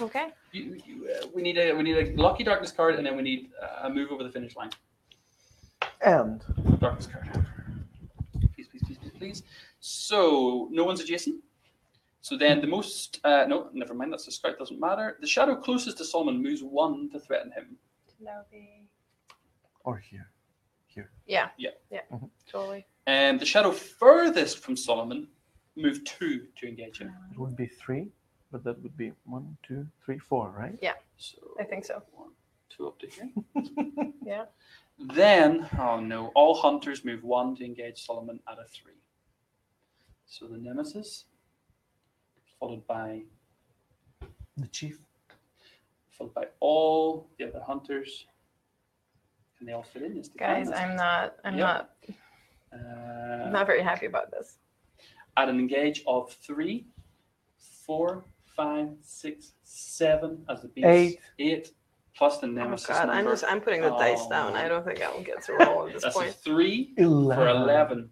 [SPEAKER 3] Okay.
[SPEAKER 1] You, you, uh, we need a we need a lucky darkness card, and then we need uh, a move over the finish line.
[SPEAKER 2] And
[SPEAKER 1] Darkness card. Please. So no one's adjacent. So then the most uh, no, never mind. That's a scout. Doesn't matter. The shadow closest to Solomon moves one to threaten him.
[SPEAKER 3] That would be.
[SPEAKER 2] or here. Here.
[SPEAKER 3] Yeah.
[SPEAKER 1] Yeah.
[SPEAKER 3] Yeah.
[SPEAKER 2] Mhm.
[SPEAKER 3] Totally.
[SPEAKER 1] And the shadow furthest from Solomon move two to engage him.
[SPEAKER 2] It would be three, but that would be one, two, three, four, right? Yeah.
[SPEAKER 1] So
[SPEAKER 3] I think so.
[SPEAKER 1] One, two up to here.
[SPEAKER 3] Yeah.
[SPEAKER 1] Then, oh no, all hunters move one to engage Solomon at a three. So the nemesis, followed by
[SPEAKER 2] The chief.
[SPEAKER 1] followed by all the other hunters. Can they all fit in? Yes, they
[SPEAKER 3] Guys,
[SPEAKER 1] can.
[SPEAKER 3] I'm not. I'm
[SPEAKER 1] Yeah.
[SPEAKER 3] not.
[SPEAKER 1] Uh,
[SPEAKER 3] I'm not very happy about this.
[SPEAKER 1] at an engage of three, four, five, six, seven as the beast.
[SPEAKER 2] Eight.
[SPEAKER 1] Eight plus the
[SPEAKER 3] Oh
[SPEAKER 1] nemesis
[SPEAKER 3] God, I'm
[SPEAKER 1] number.
[SPEAKER 3] just. I'm putting the dice down.
[SPEAKER 1] Oh.
[SPEAKER 3] I don't think I'll get through all at this
[SPEAKER 1] That's a
[SPEAKER 3] point.
[SPEAKER 1] three.
[SPEAKER 2] Eleven.
[SPEAKER 1] For 11,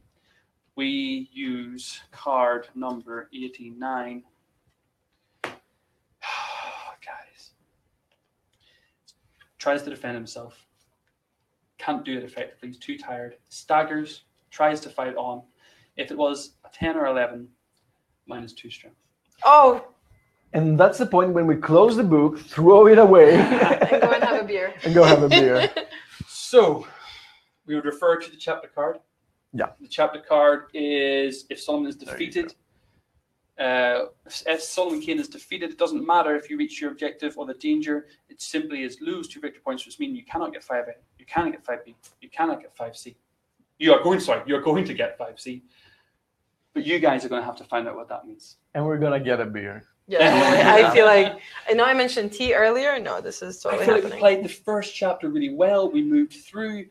[SPEAKER 1] we use card number 89. Guys. Tries to defend himself. Can't do it effectively. He's too tired. Staggers. Tries to fight on. If it was a 10 or 11, minus two strength.
[SPEAKER 3] Oh,
[SPEAKER 2] And that's the point when we close the book, throw it away,
[SPEAKER 3] and go and have a beer.
[SPEAKER 2] and go have a beer.
[SPEAKER 1] So, we would refer to the chapter card.
[SPEAKER 2] Yeah.
[SPEAKER 1] The chapter card is if Solomon is defeated. Uh, if, if Solomon Kane is defeated, it doesn't matter if you reach your objective or the danger. It simply is lose two victory points, which means you cannot get five A, you cannot get five B, you cannot get five C. You are going sorry, you're going to get five C, but you guys are going to have to find out what that means.
[SPEAKER 2] And we're gonna get a beer.
[SPEAKER 3] Yeah. I feel like I know I mentioned tea earlier. No, this is
[SPEAKER 1] I
[SPEAKER 3] totally
[SPEAKER 1] feel like we played the first chapter really well. We moved through.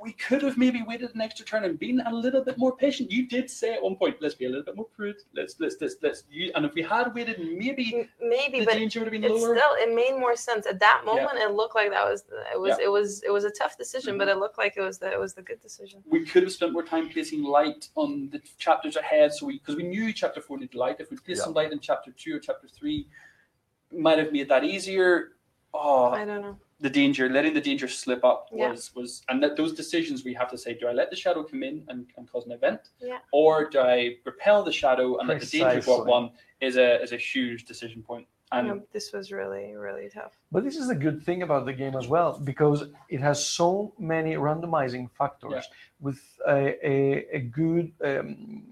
[SPEAKER 1] We could have maybe waited an extra turn and been a little bit more patient. You did say at one point, "Let's be a little bit more prudent. Let's let's let's let's." You, and if we had waited, maybe
[SPEAKER 3] M- Maybe,
[SPEAKER 1] the
[SPEAKER 3] but
[SPEAKER 1] danger would have been lower.
[SPEAKER 3] still it made more sense at that
[SPEAKER 1] Yeah.
[SPEAKER 3] moment. It looked like that was it was
[SPEAKER 1] Yeah.
[SPEAKER 3] it was it was a tough decision,
[SPEAKER 1] Mm-hmm.
[SPEAKER 3] but it looked like it was the it was the good decision.
[SPEAKER 1] we could have spent more time placing light on the chapters ahead. So we because we knew chapter four needed light. If we placed
[SPEAKER 2] Yeah.
[SPEAKER 1] some light in chapter two or chapter three, might have made that easier. Oh,
[SPEAKER 3] I don't know.
[SPEAKER 1] The danger, letting the danger slip up
[SPEAKER 3] Yeah.
[SPEAKER 1] was was, and that those decisions we have to say: Do I let the shadow come in and, and cause an event,
[SPEAKER 3] Yeah.
[SPEAKER 1] or do I repel the shadow and let the danger go up one? Is a is a huge decision point. And
[SPEAKER 3] No, this was really really tough.
[SPEAKER 2] But this is the good thing about the game as well, because it has so many randomizing factors
[SPEAKER 1] Yeah.
[SPEAKER 2] with a, a, a good um,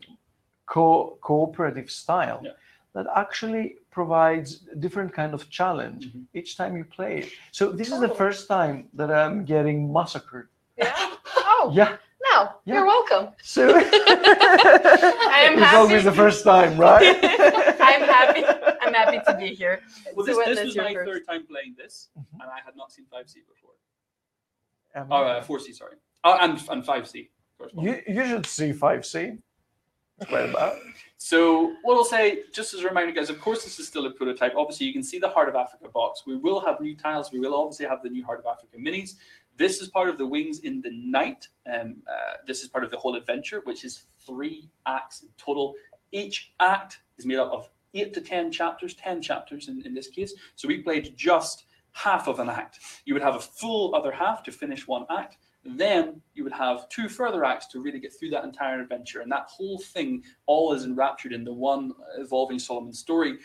[SPEAKER 2] co- cooperative style
[SPEAKER 1] Yeah.
[SPEAKER 2] that actually provides a different kind of challenge
[SPEAKER 1] Mhm.
[SPEAKER 2] each time you play it. So this is the
[SPEAKER 3] Oh.
[SPEAKER 2] first time that I'm getting massacred.
[SPEAKER 3] Yeah. Oh
[SPEAKER 2] Yeah.
[SPEAKER 3] no,
[SPEAKER 2] Yeah.
[SPEAKER 3] you're welcome.
[SPEAKER 2] So
[SPEAKER 3] I am
[SPEAKER 2] it's always the first time, right?
[SPEAKER 3] I I'm happy. I'm happy to be here.
[SPEAKER 1] Well,
[SPEAKER 3] to
[SPEAKER 1] this, this was my
[SPEAKER 3] first.
[SPEAKER 1] third time playing this,
[SPEAKER 2] Mhm.
[SPEAKER 1] and I had not seen 5C before.
[SPEAKER 2] Um,
[SPEAKER 1] Oh, uh, 4C, sorry. Oh, and, and 5C.
[SPEAKER 2] you, you should see 5C. It's quite bad.
[SPEAKER 1] So what I'll say, just as a reminder, guys, of course this is still a prototype. Obviously, you can see the Heart of Africa box. We will have new tiles. We will obviously have the new Heart of Africa minis. This is part of the Wings in the Night. Um, uh, this is part of the whole adventure, which is three acts in total. Each act is made up of eight to ten chapters, ten chapters in, in this case. So we played just half of an act. You would have a full other half to finish one act. Then you would have two further acts to really get through that entire adventure. And that whole thing all is enraptured in the one evolving Solomon story.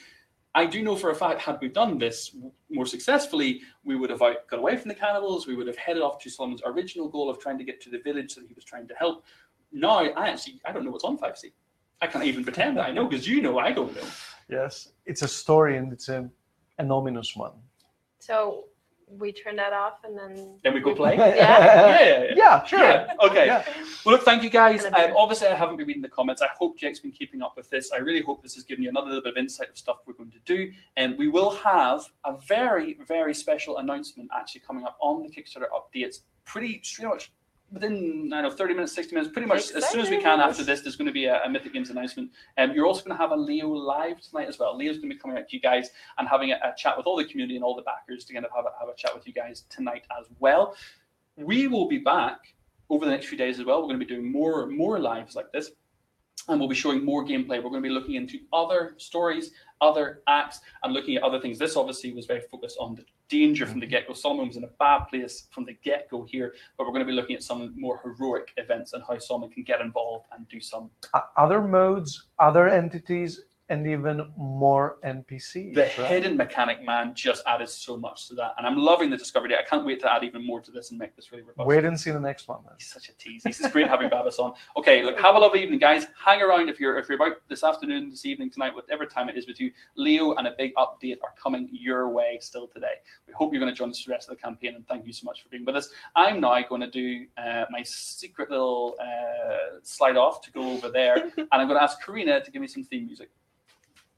[SPEAKER 1] I do know for a fact, had we done this more successfully, we would have got away from the cannibals. We would have headed off to Solomon's original goal of trying to get to the village that he was trying to help. Now, I actually I don't know what's on 5C. I can't even pretend that I know because you know I don't know.
[SPEAKER 2] Yes, it's a story and it's a, an ominous one.
[SPEAKER 3] So we turn that off and then.
[SPEAKER 1] Then we go play.
[SPEAKER 3] Yeah.
[SPEAKER 1] yeah, yeah, yeah.
[SPEAKER 2] Yeah, sure.
[SPEAKER 1] Yeah, Okay.
[SPEAKER 2] Yeah.
[SPEAKER 1] Well, look, thank you guys. Um, obviously, I haven't been reading the comments. I hope Jake's been keeping up with this. I really hope this has given you another little bit of insight of stuff we're going to do. And we will have a very, very special announcement actually coming up on the Kickstarter updates pretty, pretty much within, I don't know, 30 minutes, 60 minutes, pretty much as soon as we can after this, there's going to be a, a Mythic Games announcement. And um, you're also going to have a Leo live tonight as well. Leo's going to be coming out to you guys and having a, a chat with all the community and all the backers to kind of have a, have a chat with you guys tonight as well. We will be back over the next few days as well. We're going to be doing more more lives like this, and we'll be showing more gameplay. We're going to be looking into other stories, other acts, and looking at other things. This obviously was very focused on the danger from the mm-hmm. get go. Solomon was in a bad place from the get go here, but we're going to be looking at some more heroic events and how Solomon can get involved and do some
[SPEAKER 2] Other modes, other entities, and even more NPCs.
[SPEAKER 1] the
[SPEAKER 2] right?
[SPEAKER 1] hidden mechanic man just added so much to that and i'm loving the discovery day i can't wait to add even more to this and make this really robust
[SPEAKER 2] Wait and see the next one. then.
[SPEAKER 1] He's such a tease. It's great having Babis on. Okay, look, have a lovely evening, guys. Hang around if you're if you're about this afternoon, this evening, tonight, whatever time it is with you. Leo and a big update are coming your way still today. We hope you're going to join us for the rest of the campaign, and thank you so much for being with us. I'm now going to do uh, my secret little uh, slide off to go over there, and I'm going to ask Corina to give me some theme music,